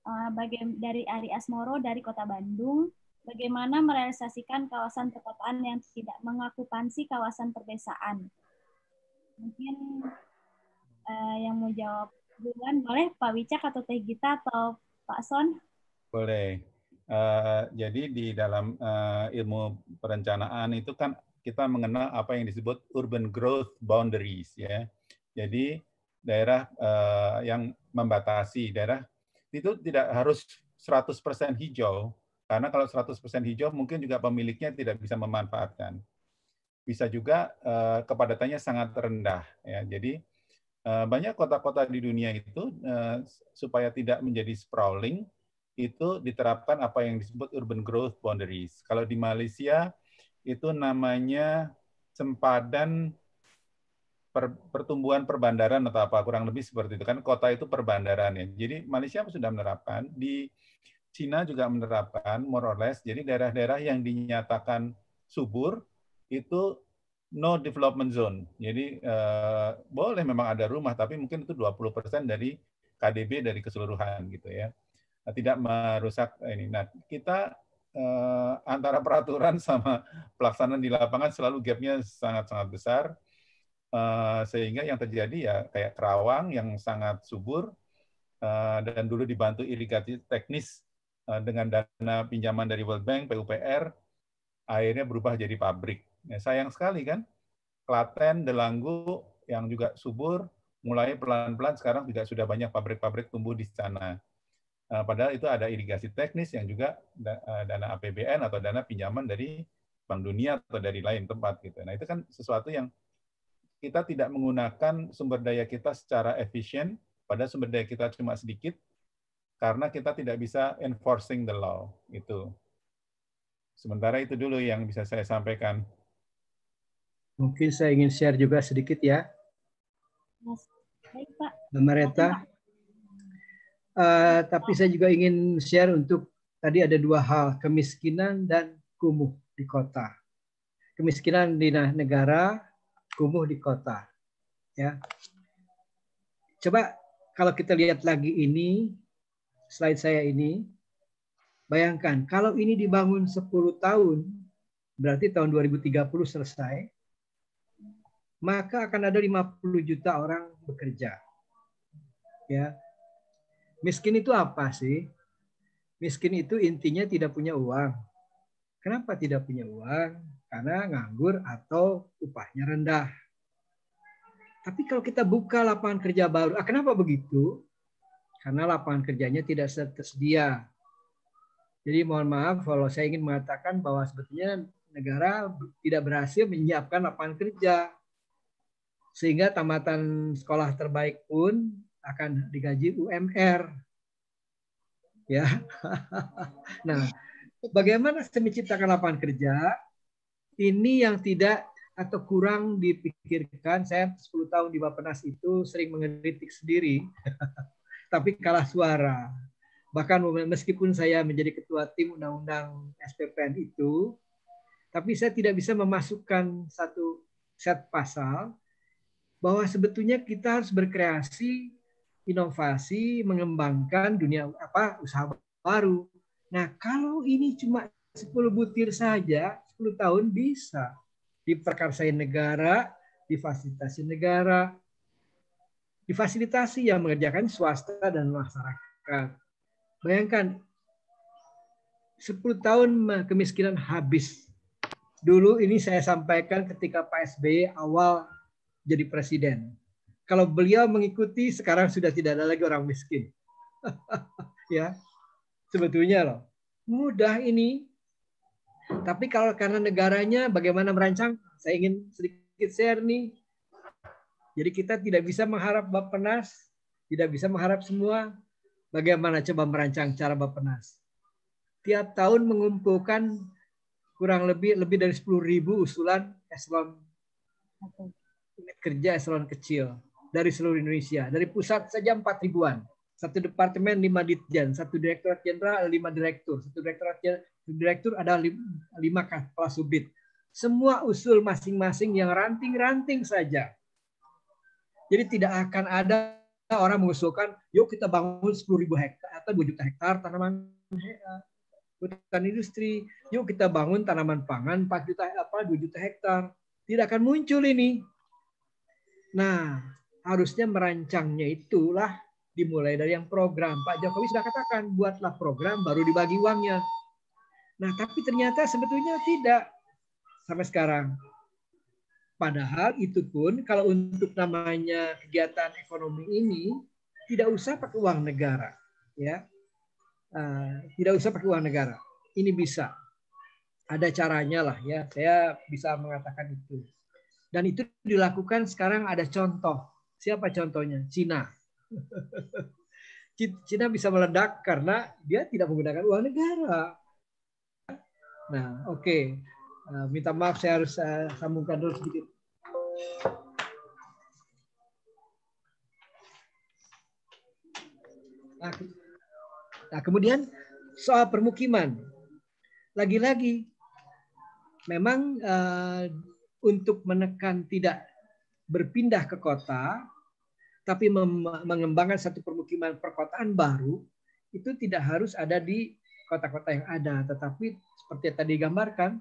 Eh, Bagaimana dari Ari Asmoro dari Kota Bandung, bagaimana merealisasikan kawasan perkotaan yang tidak mengakupansi kawasan perdesaan? mungkin uh, yang mau jawab duluan boleh Pak Wicak atau Teh Gita atau Pak Son? Boleh. Uh, jadi di dalam uh, ilmu perencanaan itu kan kita mengenal apa yang disebut urban growth boundaries ya. Jadi daerah uh, yang membatasi daerah itu tidak harus 100% hijau karena kalau 100% hijau mungkin juga pemiliknya tidak bisa memanfaatkan bisa juga uh, kepadatannya sangat rendah. Ya. Jadi banyak kota-kota di dunia itu supaya tidak menjadi sprawling itu diterapkan apa yang disebut urban growth boundaries. Kalau di Malaysia itu namanya sempadan per, pertumbuhan perbandaran atau apa kurang lebih seperti itu kan kota itu perbandaran ya. Jadi Malaysia sudah menerapkan di Cina juga menerapkan more or less. Jadi daerah-daerah yang dinyatakan subur itu no development zone. Jadi uh, boleh memang ada rumah, tapi mungkin itu 20% dari KDB dari keseluruhan gitu ya. Nah, tidak merusak ini. Nah, kita uh, antara peraturan [laughs] sama pelaksanaan di lapangan selalu gapnya sangat-sangat besar. Uh, sehingga yang terjadi ya kayak Kerawang yang sangat subur uh, dan dulu dibantu irigasi teknis dengan dana pinjaman dari World Bank, PUPR, akhirnya berubah jadi pabrik Ya, sayang sekali kan, Klaten, Delanggu yang juga subur, mulai pelan-pelan sekarang juga sudah banyak pabrik-pabrik tumbuh di sana. Uh, padahal itu ada irigasi teknis yang juga uh, dana APBN atau dana pinjaman dari Bank Dunia atau dari lain tempat gitu. Nah itu kan sesuatu yang kita tidak menggunakan sumber daya kita secara efisien, pada sumber daya kita cuma sedikit, karena kita tidak bisa enforcing the law. Itu. Sementara itu dulu yang bisa saya sampaikan. Mungkin saya ingin share juga sedikit ya. Baik, Pak. Mareta. Uh, tapi saya juga ingin share untuk tadi ada dua hal, kemiskinan dan kumuh di kota. Kemiskinan di negara, kumuh di kota. Ya. Coba kalau kita lihat lagi ini, slide saya ini, bayangkan kalau ini dibangun 10 tahun, berarti tahun 2030 selesai, maka akan ada 50 juta orang bekerja. Ya. Miskin itu apa sih? Miskin itu intinya tidak punya uang. Kenapa tidak punya uang? Karena nganggur atau upahnya rendah. Tapi kalau kita buka lapangan kerja baru, ah, kenapa begitu? Karena lapangan kerjanya tidak tersedia. Jadi mohon maaf kalau saya ingin mengatakan bahwa sebetulnya negara tidak berhasil menyiapkan lapangan kerja. Sehingga tamatan sekolah terbaik pun akan digaji UMR. Ya. [laughs] nah, bagaimana menciptakan lapangan kerja? Ini yang tidak atau kurang dipikirkan. Saya 10 tahun di Bapenas itu sering mengkritik sendiri, [laughs] tapi kalah suara. Bahkan meskipun saya menjadi ketua tim undang-undang SPPN itu, tapi saya tidak bisa memasukkan satu set pasal bahwa sebetulnya kita harus berkreasi, inovasi, mengembangkan dunia apa usaha baru. Nah, kalau ini cuma 10 butir saja, 10 tahun bisa diperkarsai negara, difasilitasi negara, difasilitasi yang mengerjakan swasta dan masyarakat. Bayangkan 10 tahun kemiskinan habis. Dulu ini saya sampaikan ketika Pak SBY awal jadi presiden. Kalau beliau mengikuti, sekarang sudah tidak ada lagi orang miskin. [laughs] ya, sebetulnya loh. Mudah ini. Tapi kalau karena negaranya bagaimana merancang, saya ingin sedikit share nih. Jadi kita tidak bisa mengharap Bapenas, tidak bisa mengharap semua. Bagaimana coba merancang cara Bapenas? Tiap tahun mengumpulkan kurang lebih lebih dari 10.000 usulan eselon kerja eselon kecil dari seluruh Indonesia. Dari pusat saja empat ribuan. Satu departemen lima ditjen, satu direktur jenderal lima direktur, satu direktur direktur ada lima kepala subdit. Semua usul masing-masing yang ranting-ranting saja. Jadi tidak akan ada orang mengusulkan, yuk kita bangun 10 ribu hektar atau 2 juta hektar tanaman hutan industri. Yuk kita bangun tanaman pangan 4 juta apa 2 juta hektar. Tidak akan muncul ini. Nah, harusnya merancangnya itulah dimulai dari yang program. Pak Jokowi sudah katakan, buatlah program baru dibagi uangnya. Nah, tapi ternyata sebetulnya tidak sampai sekarang. Padahal itu pun kalau untuk namanya kegiatan ekonomi ini tidak usah pakai uang negara, ya, uh, tidak usah pakai uang negara. Ini bisa, ada caranya lah ya. Saya bisa mengatakan itu. Dan itu dilakukan sekarang ada contoh. Siapa contohnya? Cina. Cina bisa meledak karena dia tidak menggunakan uang negara. Nah, oke. Okay. Uh, minta maaf saya harus uh, sambungkan dulu sedikit. Nah, nah kemudian soal permukiman. Lagi-lagi, memang uh, untuk menekan tidak berpindah ke kota, tapi mengembangkan satu permukiman perkotaan baru, itu tidak harus ada di kota-kota yang ada, tetapi seperti yang tadi digambarkan,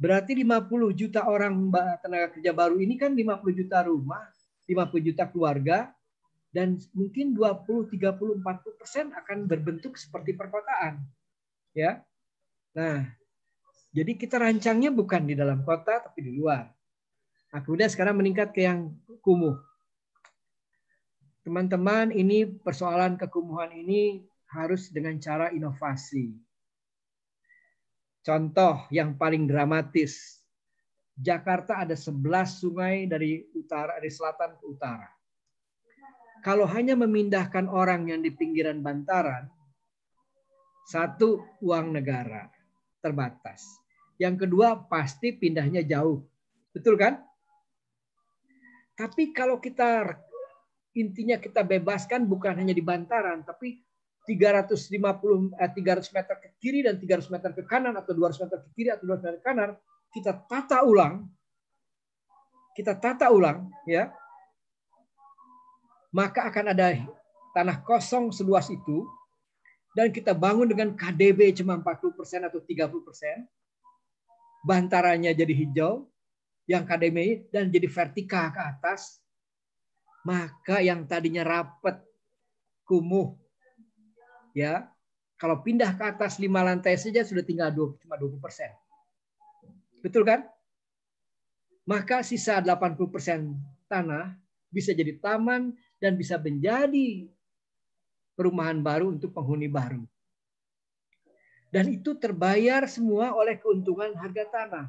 berarti 50 juta orang tenaga kerja baru ini kan 50 juta rumah, 50 juta keluarga, dan mungkin 20, 30, 40 persen akan berbentuk seperti perkotaan. Ya, Nah, jadi kita rancangnya bukan di dalam kota tapi di luar. Nah, kemudian sekarang meningkat ke yang kumuh. Teman-teman, ini persoalan kekumuhan ini harus dengan cara inovasi. Contoh yang paling dramatis. Jakarta ada 11 sungai dari utara dari selatan ke utara. Kalau hanya memindahkan orang yang di pinggiran bantaran, satu uang negara terbatas. Yang kedua pasti pindahnya jauh. Betul kan? Tapi kalau kita intinya kita bebaskan bukan hanya di bantaran, tapi 350 eh, 300 meter ke kiri dan 300 meter ke kanan atau 200 meter ke kiri atau 200 meter ke kanan, kita tata ulang. Kita tata ulang ya. Maka akan ada tanah kosong seluas itu dan kita bangun dengan KDB cuma 40% atau 30%. Bantarannya jadi hijau, yang KDB dan jadi vertikal ke atas. Maka yang tadinya rapat kumuh ya kalau pindah ke atas lima lantai saja sudah tinggal 20, cuma 20 persen. Betul kan? Maka sisa 80 persen tanah bisa jadi taman dan bisa menjadi perumahan baru untuk penghuni baru. Dan itu terbayar semua oleh keuntungan harga tanah.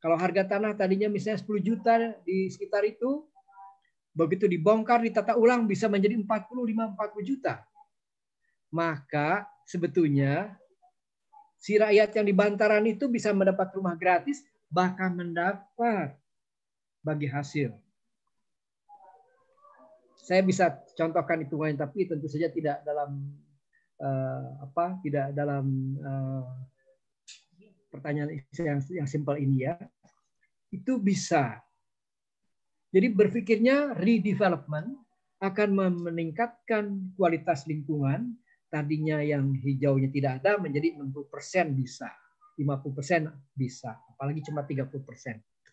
Kalau harga tanah tadinya misalnya 10 juta di sekitar itu, begitu dibongkar, ditata ulang bisa menjadi 45-40 juta maka sebetulnya si rakyat yang di bantaran itu bisa mendapat rumah gratis, bahkan mendapat bagi hasil. Saya bisa contohkan hitungannya, tapi tentu saja tidak dalam uh, apa, tidak dalam uh, pertanyaan yang, yang simpel ini ya. Itu bisa. Jadi berpikirnya redevelopment akan meningkatkan kualitas lingkungan tadinya yang hijaunya tidak ada menjadi 60% bisa. 50% bisa, apalagi cuma 30%.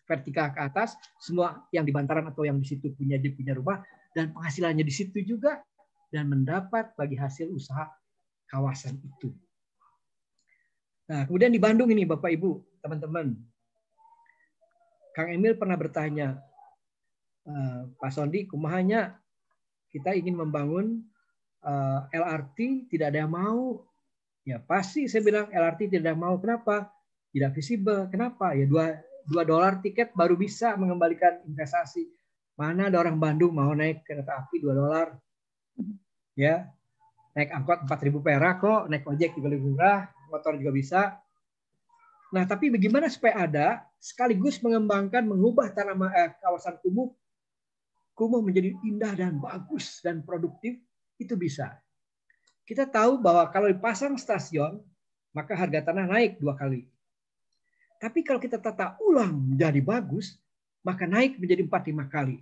Vertikal ke atas, semua yang di bantaran atau yang di situ punya dia punya rumah dan penghasilannya di situ juga dan mendapat bagi hasil usaha kawasan itu. Nah, kemudian di Bandung ini Bapak Ibu, teman-teman. Kang Emil pernah bertanya, eh, Pak Sondi, kumahanya kita ingin membangun eh, LRT tidak ada yang mau. Ya pasti saya bilang LRT tidak ada yang mau. Kenapa? Tidak visible. Kenapa? Ya dua, dua dolar tiket baru bisa mengembalikan investasi. Mana ada orang Bandung mau naik kereta api dua dolar? Ya, naik angkot 4.000 perak kok, naik ojek juga lebih murah, motor juga bisa. Nah, tapi bagaimana supaya ada sekaligus mengembangkan, mengubah tanah eh, kawasan kumuh, kumuh menjadi indah dan bagus dan produktif, itu bisa. Kita tahu bahwa kalau dipasang stasiun, maka harga tanah naik dua kali. Tapi kalau kita tata ulang menjadi bagus, maka naik menjadi empat lima kali.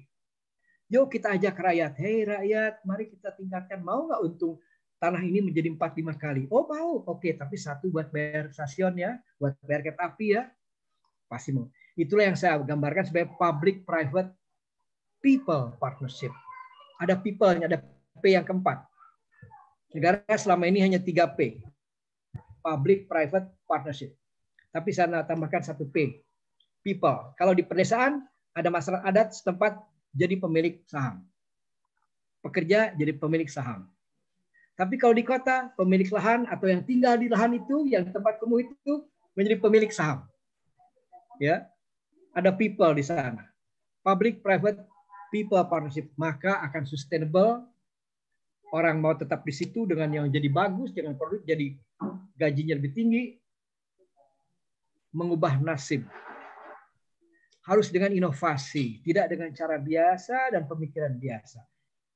Yuk kita ajak rakyat, hei rakyat, mari kita tingkatkan. Mau nggak untung tanah ini menjadi empat lima kali? Oh mau, oke. Tapi satu buat bayar stasiun ya, buat bayar kereta api ya, pasti mau. Itulah yang saya gambarkan sebagai public-private people partnership. Ada people-nya, ada P yang keempat. Negara selama ini hanya 3P. Public Private Partnership. Tapi saya tambahkan satu P. People. Kalau di pedesaan ada masalah adat setempat jadi pemilik saham. Pekerja jadi pemilik saham. Tapi kalau di kota, pemilik lahan atau yang tinggal di lahan itu, yang tempat kumuh itu menjadi pemilik saham. Ya, ada people di sana. Public private people partnership maka akan sustainable orang mau tetap di situ dengan yang jadi bagus, dengan produk jadi gajinya lebih tinggi, mengubah nasib. Harus dengan inovasi, tidak dengan cara biasa dan pemikiran biasa.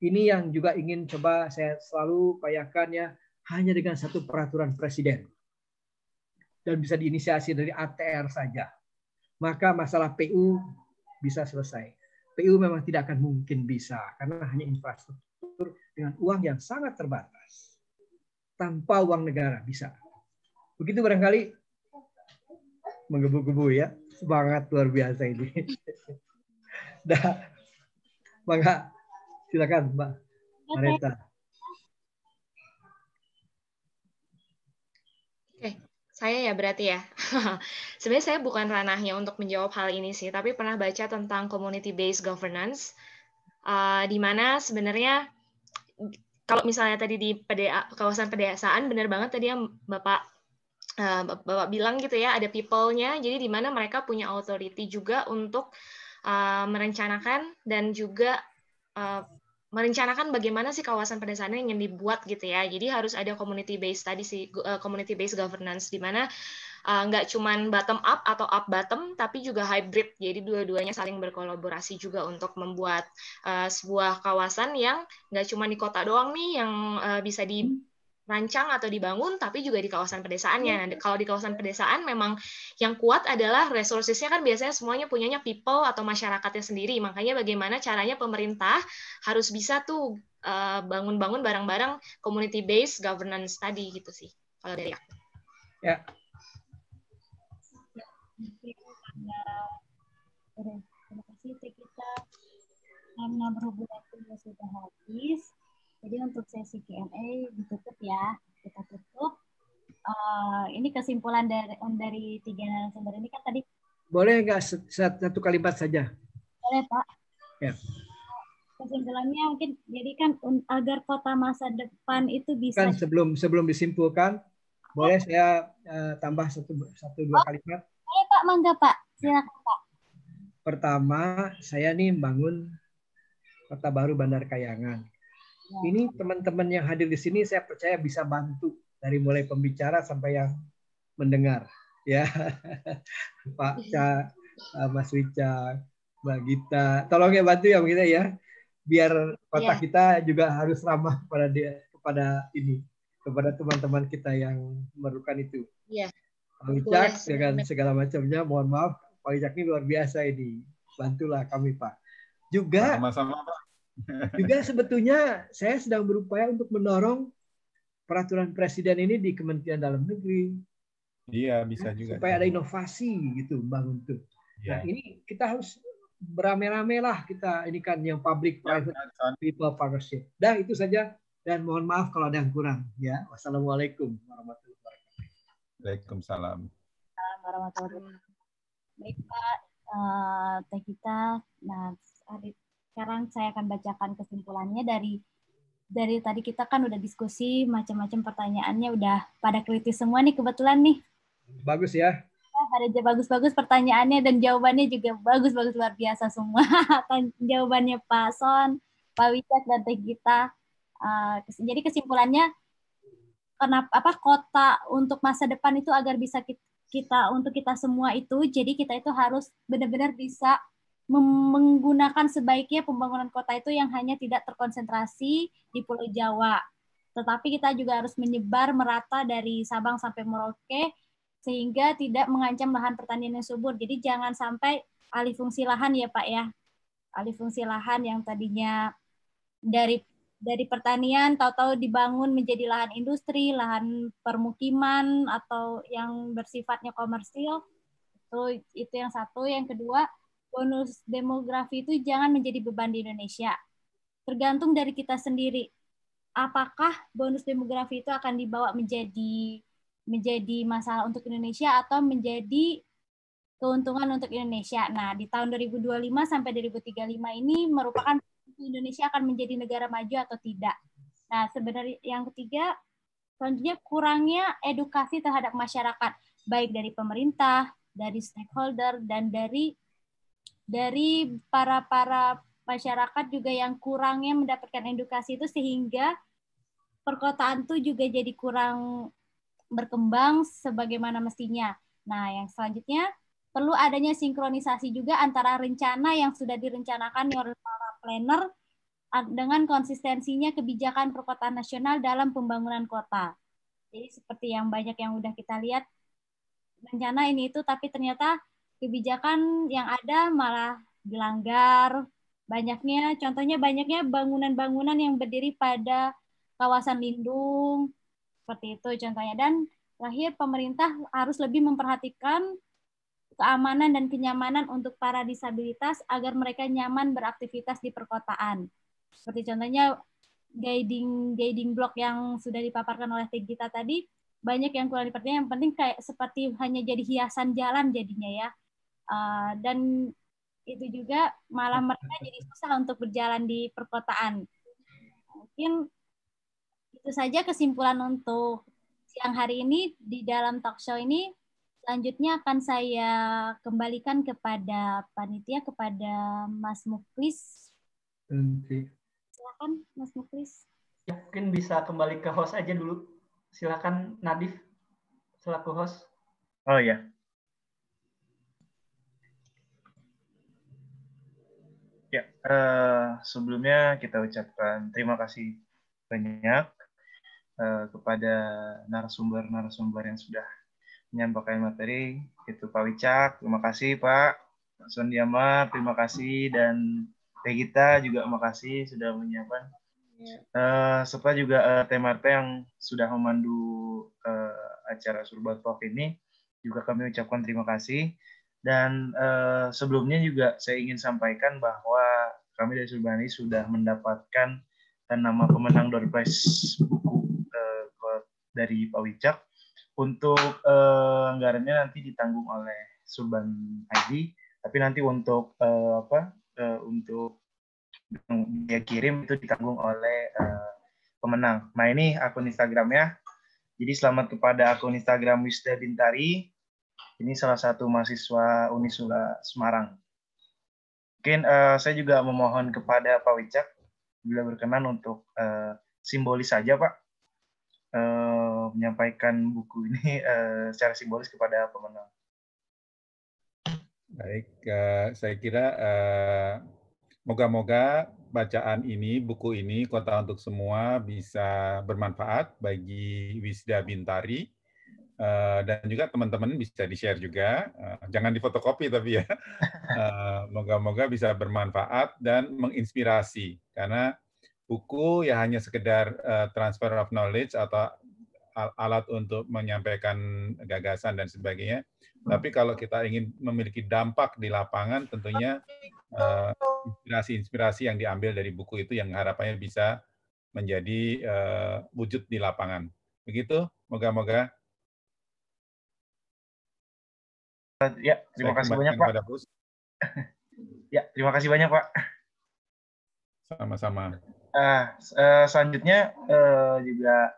Ini yang juga ingin coba saya selalu upayakan ya, hanya dengan satu peraturan presiden. Dan bisa diinisiasi dari ATR saja. Maka masalah PU bisa selesai. PU memang tidak akan mungkin bisa, karena hanya infrastruktur dengan uang yang sangat terbatas. Tanpa uang negara bisa. Begitu barangkali menggebu-gebu ya. Semangat luar biasa ini. [laughs] Dah. Mangga. Silakan Mbak Marita. Oke, saya ya berarti ya. [laughs] Sebenarnya saya bukan ranahnya untuk menjawab hal ini sih, tapi pernah baca tentang community based governance, uh, di mana sebenarnya kalau misalnya tadi di PDA, kawasan pedesaan benar banget tadi yang Bapak uh, Bapak bilang gitu ya ada people-nya jadi di mana mereka punya authority juga untuk uh, merencanakan dan juga uh, merencanakan bagaimana sih kawasan pedesaan yang dibuat gitu ya. Jadi harus ada community based tadi sih community based governance di mana uh, nggak cuman bottom up atau up bottom tapi juga hybrid jadi dua-duanya saling berkolaborasi juga untuk membuat uh, sebuah kawasan yang nggak cuma di kota doang nih yang uh, bisa di dirancang atau dibangun, tapi juga di kawasan pedesaannya. Nah, kalau di kawasan pedesaan memang yang kuat adalah resourcesnya kan biasanya semuanya punyanya people atau masyarakatnya sendiri. Makanya bagaimana caranya pemerintah harus bisa tuh eh, bangun-bangun bareng-bareng community based governance tadi gitu sih. Kalau dari aku. Ya. Terima kasih kita karena berhubung waktu sudah habis. Jadi untuk sesi Q&A ditutup ya, kita tutup. Uh, ini kesimpulan dari dari tiga narasumber ini kan tadi. Boleh nggak satu kalimat saja? Boleh Pak. Ya. Kesimpulannya mungkin jadi kan agar kota masa depan itu bisa. Kan sebelum sebelum disimpulkan, boleh saya uh, tambah satu satu dua oh, kalimat? Boleh Pak, mangga Pak. Silakan Pak. Pertama, saya nih bangun kota baru Bandar Kayangan Ya. Ini teman-teman yang hadir di sini saya percaya bisa bantu dari mulai pembicara sampai yang mendengar ya [laughs] Pak Ca, eh, Mas Wica, Mbak Gita, tolong ya bantu ya kita ya biar kota ya. kita juga harus ramah kepada dia kepada ini kepada teman-teman kita yang memerlukan itu. Iya. Pak Wicak dengan segala macamnya, mohon maaf Pak Wicak ini luar biasa ini. Bantulah kami Pak. Juga sama-sama Pak juga sebetulnya saya sedang berupaya untuk mendorong peraturan presiden ini di Kementerian Dalam Negeri. Iya, bisa juga. Supaya ada inovasi gitu, Bang untuk. Ya. Nah, ini kita harus beramai-ramai lah kita ini kan yang public ya, private ya, people partnership. Dah itu saja dan mohon maaf kalau ada yang kurang ya. Wassalamualaikum warahmatullahi wabarakatuh. Waalaikumsalam. warahmatullahi wabarakatuh. Baik Pak, uh, teh kita, nah sekarang saya akan bacakan kesimpulannya dari dari tadi kita kan udah diskusi macam-macam pertanyaannya udah pada kritis semua nih kebetulan nih. Bagus ya. Ada bagus-bagus pertanyaannya dan jawabannya juga bagus-bagus luar biasa semua. [laughs] jawabannya Pak Son, Pak Wicak dan Teh Gita. Uh, jadi kesimpulannya kenapa apa kota untuk masa depan itu agar bisa kita, kita untuk kita semua itu jadi kita itu harus benar-benar bisa menggunakan sebaiknya pembangunan kota itu yang hanya tidak terkonsentrasi di Pulau Jawa. Tetapi kita juga harus menyebar merata dari Sabang sampai Merauke sehingga tidak mengancam lahan pertanian yang subur. Jadi jangan sampai alih fungsi lahan ya Pak ya. Alih fungsi lahan yang tadinya dari dari pertanian tahu-tahu dibangun menjadi lahan industri, lahan permukiman atau yang bersifatnya komersil. Itu itu yang satu, yang kedua bonus demografi itu jangan menjadi beban di Indonesia. Tergantung dari kita sendiri. Apakah bonus demografi itu akan dibawa menjadi menjadi masalah untuk Indonesia atau menjadi keuntungan untuk Indonesia. Nah, di tahun 2025 sampai 2035 ini merupakan Indonesia akan menjadi negara maju atau tidak. Nah, sebenarnya yang ketiga, selanjutnya kurangnya edukasi terhadap masyarakat, baik dari pemerintah, dari stakeholder, dan dari dari para para masyarakat juga yang kurangnya mendapatkan edukasi itu sehingga perkotaan itu juga jadi kurang berkembang sebagaimana mestinya. Nah, yang selanjutnya perlu adanya sinkronisasi juga antara rencana yang sudah direncanakan oleh para planner dengan konsistensinya kebijakan perkotaan nasional dalam pembangunan kota. Jadi seperti yang banyak yang udah kita lihat rencana ini itu tapi ternyata kebijakan yang ada malah dilanggar. Banyaknya, contohnya banyaknya bangunan-bangunan yang berdiri pada kawasan lindung, seperti itu contohnya. Dan terakhir, pemerintah harus lebih memperhatikan keamanan dan kenyamanan untuk para disabilitas agar mereka nyaman beraktivitas di perkotaan. Seperti contohnya guiding guiding block yang sudah dipaparkan oleh Tegita tadi, banyak yang kurang diperhatikan. Yang penting kayak seperti hanya jadi hiasan jalan jadinya ya. Uh, dan itu juga malah mereka jadi susah untuk berjalan di perkotaan. Mungkin itu saja kesimpulan untuk siang hari ini di dalam talk show ini. Selanjutnya akan saya kembalikan kepada panitia, kepada Mas Muklis. Nanti. Silakan Mas Muklis. Mungkin bisa kembali ke host aja dulu. Silakan Nadif selaku host. Oh ya, Ya, uh, sebelumnya kita ucapkan terima kasih banyak uh, kepada narasumber-narasumber yang sudah menyampaikan materi, itu Pak Wicak, terima kasih Pak, Pak Sondiamar, terima kasih, dan Tegita juga terima kasih sudah menyiapkan. Uh, serta juga uh, TMRT yang sudah memandu uh, acara Surbat Talk ini, juga kami ucapkan terima kasih. Dan uh, sebelumnya juga saya ingin sampaikan bahwa kami dari Surbani sudah mendapatkan nama pemenang door prize buku uh, dari Pak Wicak. Untuk uh, anggarannya nanti ditanggung oleh Surban ID, tapi nanti untuk uh, apa? Uh, untuk dia kirim itu ditanggung oleh uh, pemenang. Nah ini akun Instagramnya. Jadi selamat kepada akun Instagram Wisda Bintari ini salah satu mahasiswa Unisula Semarang. Mungkin uh, saya juga memohon kepada Pak Wicak bila berkenan untuk uh, simbolis saja Pak uh, menyampaikan buku ini uh, [laughs] secara simbolis kepada pemenang. Baik, uh, saya kira uh, moga-moga bacaan ini, buku ini, Kota untuk Semua bisa bermanfaat bagi Wisda Bintari Uh, dan juga teman-teman bisa di-share juga. Uh, jangan difotokopi tapi ya. [laughs] Moga-moga uh, bisa bermanfaat dan menginspirasi. Karena buku ya hanya sekedar uh, transfer of knowledge atau al alat untuk menyampaikan gagasan dan sebagainya. Tapi kalau kita ingin memiliki dampak di lapangan, tentunya inspirasi-inspirasi uh, yang diambil dari buku itu yang harapannya bisa menjadi uh, wujud di lapangan. Begitu, moga-moga Ya, terima kasih banyak Pak. [laughs] ya, terima kasih banyak Pak. Sama-sama. Uh, uh, selanjutnya uh, juga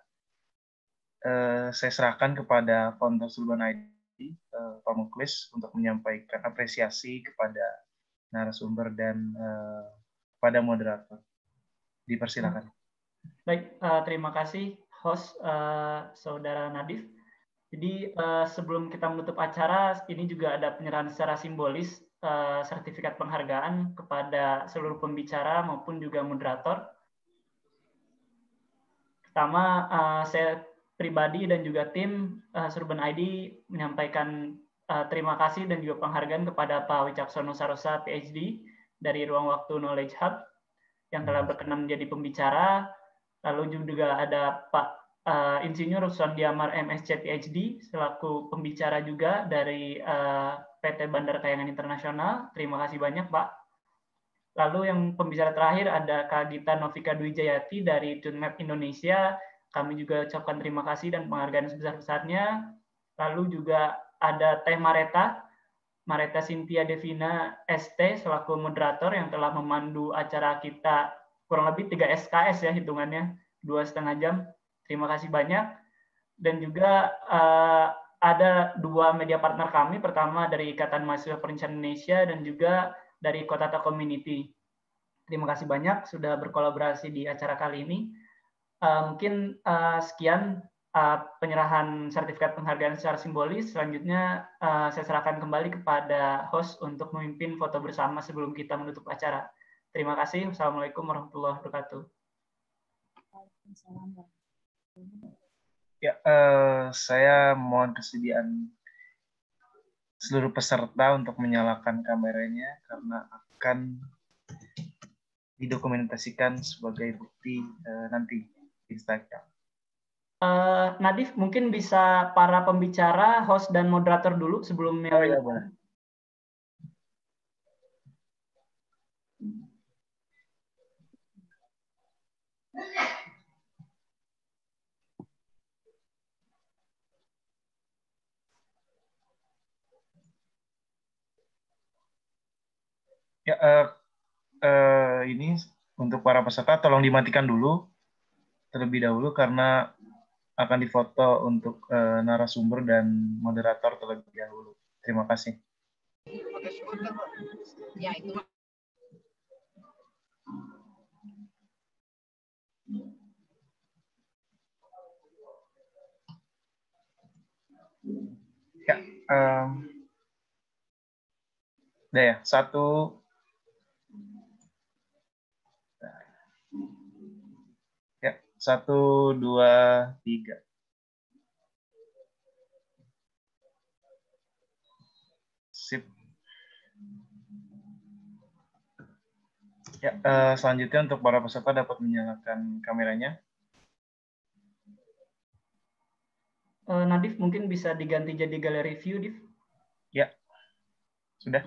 uh, saya serahkan kepada founder Sulban ID, uh, Pak Muklis, untuk menyampaikan apresiasi kepada narasumber dan uh, pada moderator. Dipersilakan. Baik, uh, terima kasih host uh, Saudara Nadif. Jadi uh, sebelum kita menutup acara, ini juga ada penyerahan secara simbolis uh, sertifikat penghargaan kepada seluruh pembicara maupun juga moderator. Pertama, uh, saya pribadi dan juga tim uh, Surban ID menyampaikan uh, terima kasih dan juga penghargaan kepada Pak Wicaksono Sarosa, PhD, dari Ruang Waktu Knowledge Hub, yang telah berkenan menjadi pembicara. Lalu juga ada Pak uh, Insinyur Diamar MSc PhD selaku pembicara juga dari uh, eh, PT Bandar Kayangan Internasional. Terima kasih banyak Pak. Lalu yang pembicara terakhir ada Kak Gita Novika Dwi Jayati dari Tunmap Indonesia. Kami juga ucapkan terima kasih dan penghargaan sebesar-besarnya. Lalu juga ada Teh Mareta, Mareta Cynthia Devina ST selaku moderator yang telah memandu acara kita kurang lebih 3 SKS ya hitungannya, dua setengah jam. Terima kasih banyak. Dan juga uh, ada dua media partner kami, pertama dari Ikatan Mahasiswa Perencanaan Indonesia dan juga dari Kotata Community. Terima kasih banyak sudah berkolaborasi di acara kali ini. Uh, mungkin uh, sekian uh, penyerahan sertifikat penghargaan secara simbolis. Selanjutnya uh, saya serahkan kembali kepada host untuk memimpin foto bersama sebelum kita menutup acara. Terima kasih. Wassalamualaikum warahmatullahi wabarakatuh. Ya, uh, saya mohon kesediaan seluruh peserta untuk menyalakan kameranya karena akan didokumentasikan sebagai bukti uh, nanti Instagram. Uh, Nadif, mungkin bisa para pembicara, host dan moderator dulu sebelum oh, ya, boleh. Ya, uh, uh, ini untuk para peserta tolong dimatikan dulu terlebih dahulu karena akan difoto untuk uh, narasumber dan moderator terlebih dahulu. Terima kasih. Ya, itu. Ya, um, ya, satu Satu, dua, tiga. Sip. Ya, uh, selanjutnya untuk para peserta dapat menyalakan kameranya. Uh, Nadif mungkin bisa diganti jadi galeri view, Div. Ya, sudah.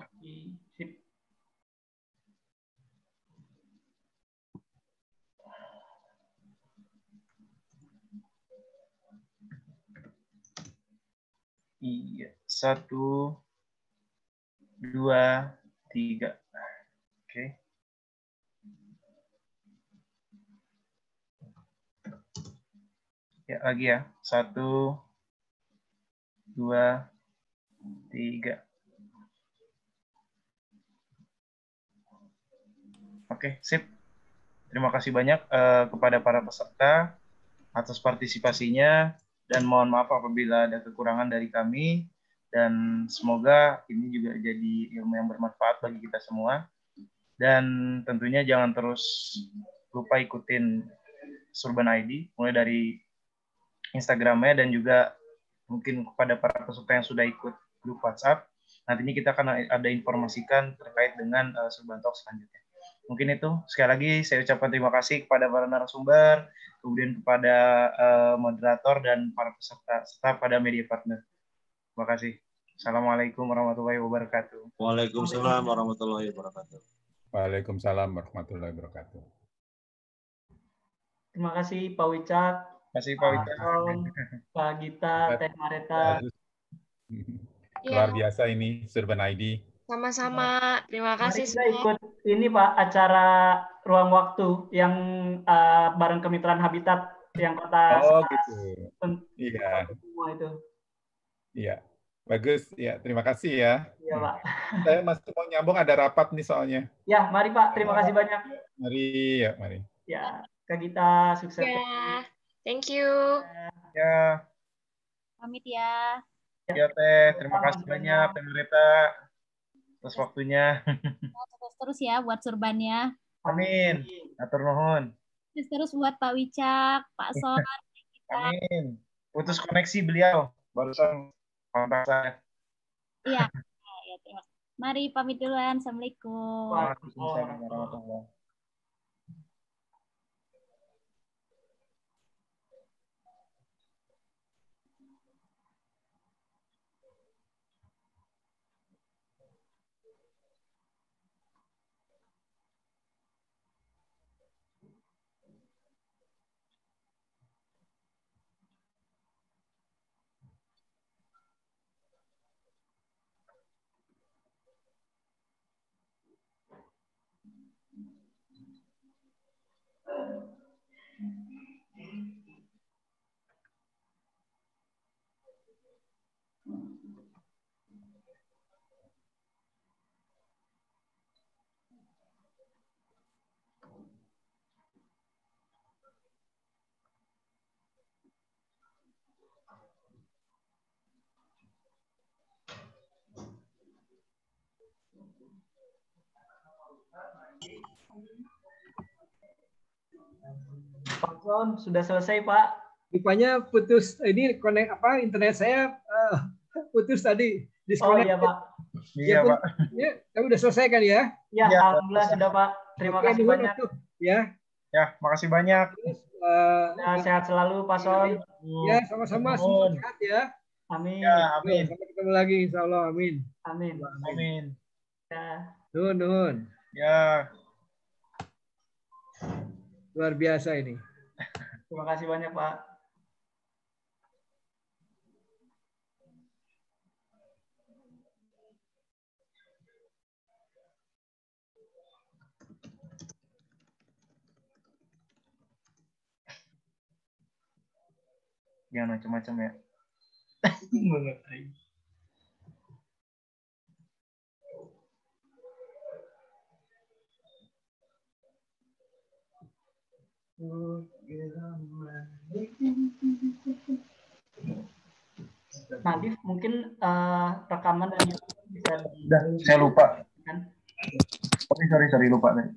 Iya, satu, dua, tiga. Oke. Ya, lagi ya. Satu, dua, tiga. Oke, sip. Terima kasih banyak uh, kepada para peserta atas partisipasinya dan mohon maaf apabila ada kekurangan dari kami. Dan semoga ini juga jadi ilmu yang bermanfaat bagi kita semua. Dan tentunya jangan terus lupa ikutin Surban ID mulai dari Instagramnya dan juga mungkin kepada para peserta yang sudah ikut grup WhatsApp. Nantinya kita akan ada informasikan terkait dengan uh, Surban Talk selanjutnya mungkin itu. Sekali lagi saya ucapkan terima kasih kepada para narasumber kemudian kepada uh, moderator dan para peserta serta pada media partner. Terima kasih. Assalamualaikum warahmatullahi wabarakatuh. Waalaikumsalam warahmatullahi wabarakatuh. Waalaikumsalam warahmatullahi wabarakatuh. Terima kasih Pak Wicak. Terima kasih Pak Wicak. Pak Gita Teh Mareta. Luar biasa ini Surban ID sama-sama. Terima kasih Mari kita ikut ini Pak acara ruang waktu yang uh, bareng kemitraan Habitat yang kota Oh gitu. Iya. Semua itu. Iya. Bagus. Ya, terima kasih ya. Iya, Pak. Saya masih mau nyambung ada rapat nih soalnya. Ya, mari Pak. Terima kasih banyak. Mari, ya, mari. Ya, Kak Gita sukses. Ya. Thank you. Ya. Pamit ya. Ya, Teh. Terima kasih banyak, Teh Mereta atas waktunya. [laughs] Terus terus ya buat surbannya. Amin. Atur nuhun. Terus terus buat Pak Wicak, Pak Son. Amin. Putus koneksi beliau barusan kontak saya. Iya. ya, terima Mari pamit duluan. Assalamualaikum. Waalaikumsalam warahmatullahi Pak Son, sudah selesai Pak. Rupanya putus ini konek apa internet saya uh, putus tadi. Oh iya Pak. Iya Pak. Ya, tapi udah selesai kan ya? Ya, ya alhamdulillah sudah Pak. Terima Oke, kasih banyak. atuh, Ya. Ya, makasih banyak. Terus, uh, Nah, sehat selalu Pak Son. ya sama-sama semua sehat ya. Amin. Ya, Amin. amin. Sampai ketemu lagi insya Allah. Amin. Amin. Amin. Ya. Nuhun, nuhun. Ya, Luar biasa ini. Terima kasih banyak Pak. jangan macam-macam ya. [laughs] Mengerti. Nadif mungkin uh, rekaman dan bisa di... Dah, saya lupa. Kan? oh, sorry, sorry, lupa nih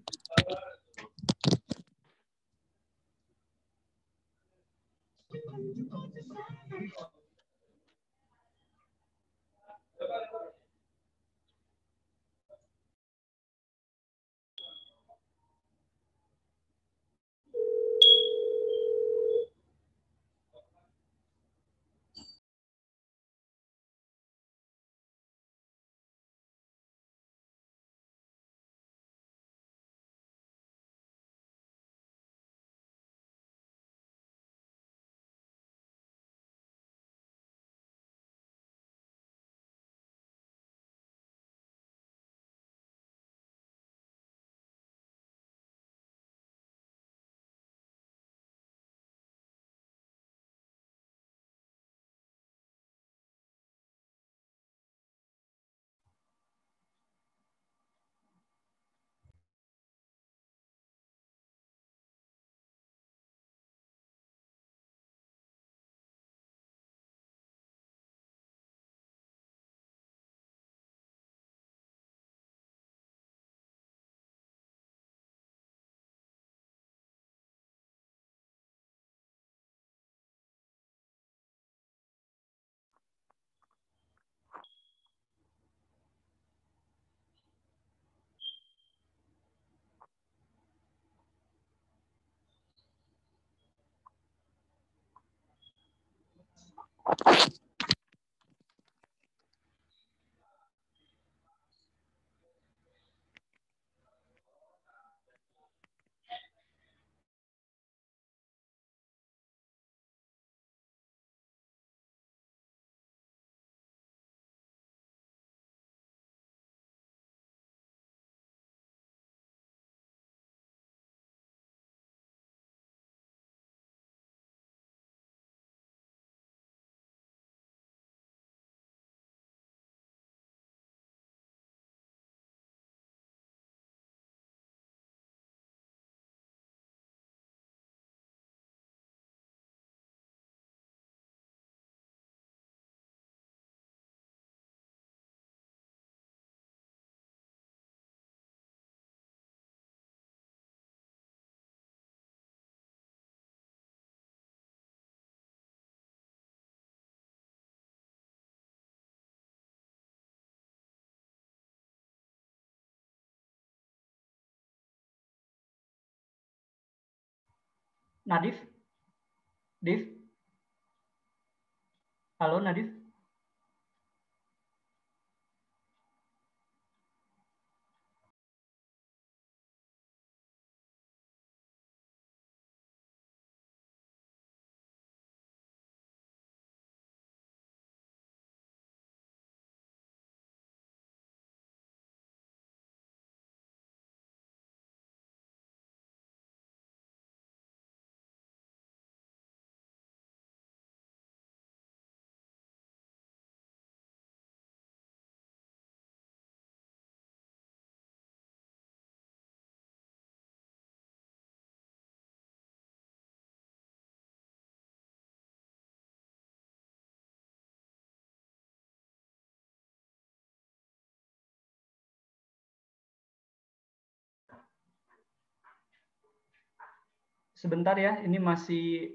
Nadif? Div? Halo Nadif? Sebentar ya, ini masih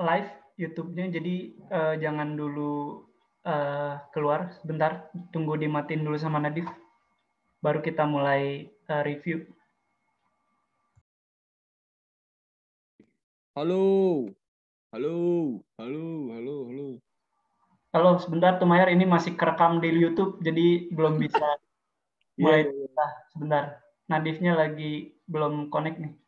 live YouTube-nya, jadi uh, jangan dulu uh, keluar. Sebentar, tunggu dimatiin dulu sama Nadif. Baru kita mulai uh, review. Halo, halo, halo, halo, halo. Halo, sebentar Tuh Mayar, ini masih kerekam di YouTube, jadi belum bisa [laughs] mulai. yeah, yeah, yeah. Sebentar, Nadifnya lagi belum connect nih.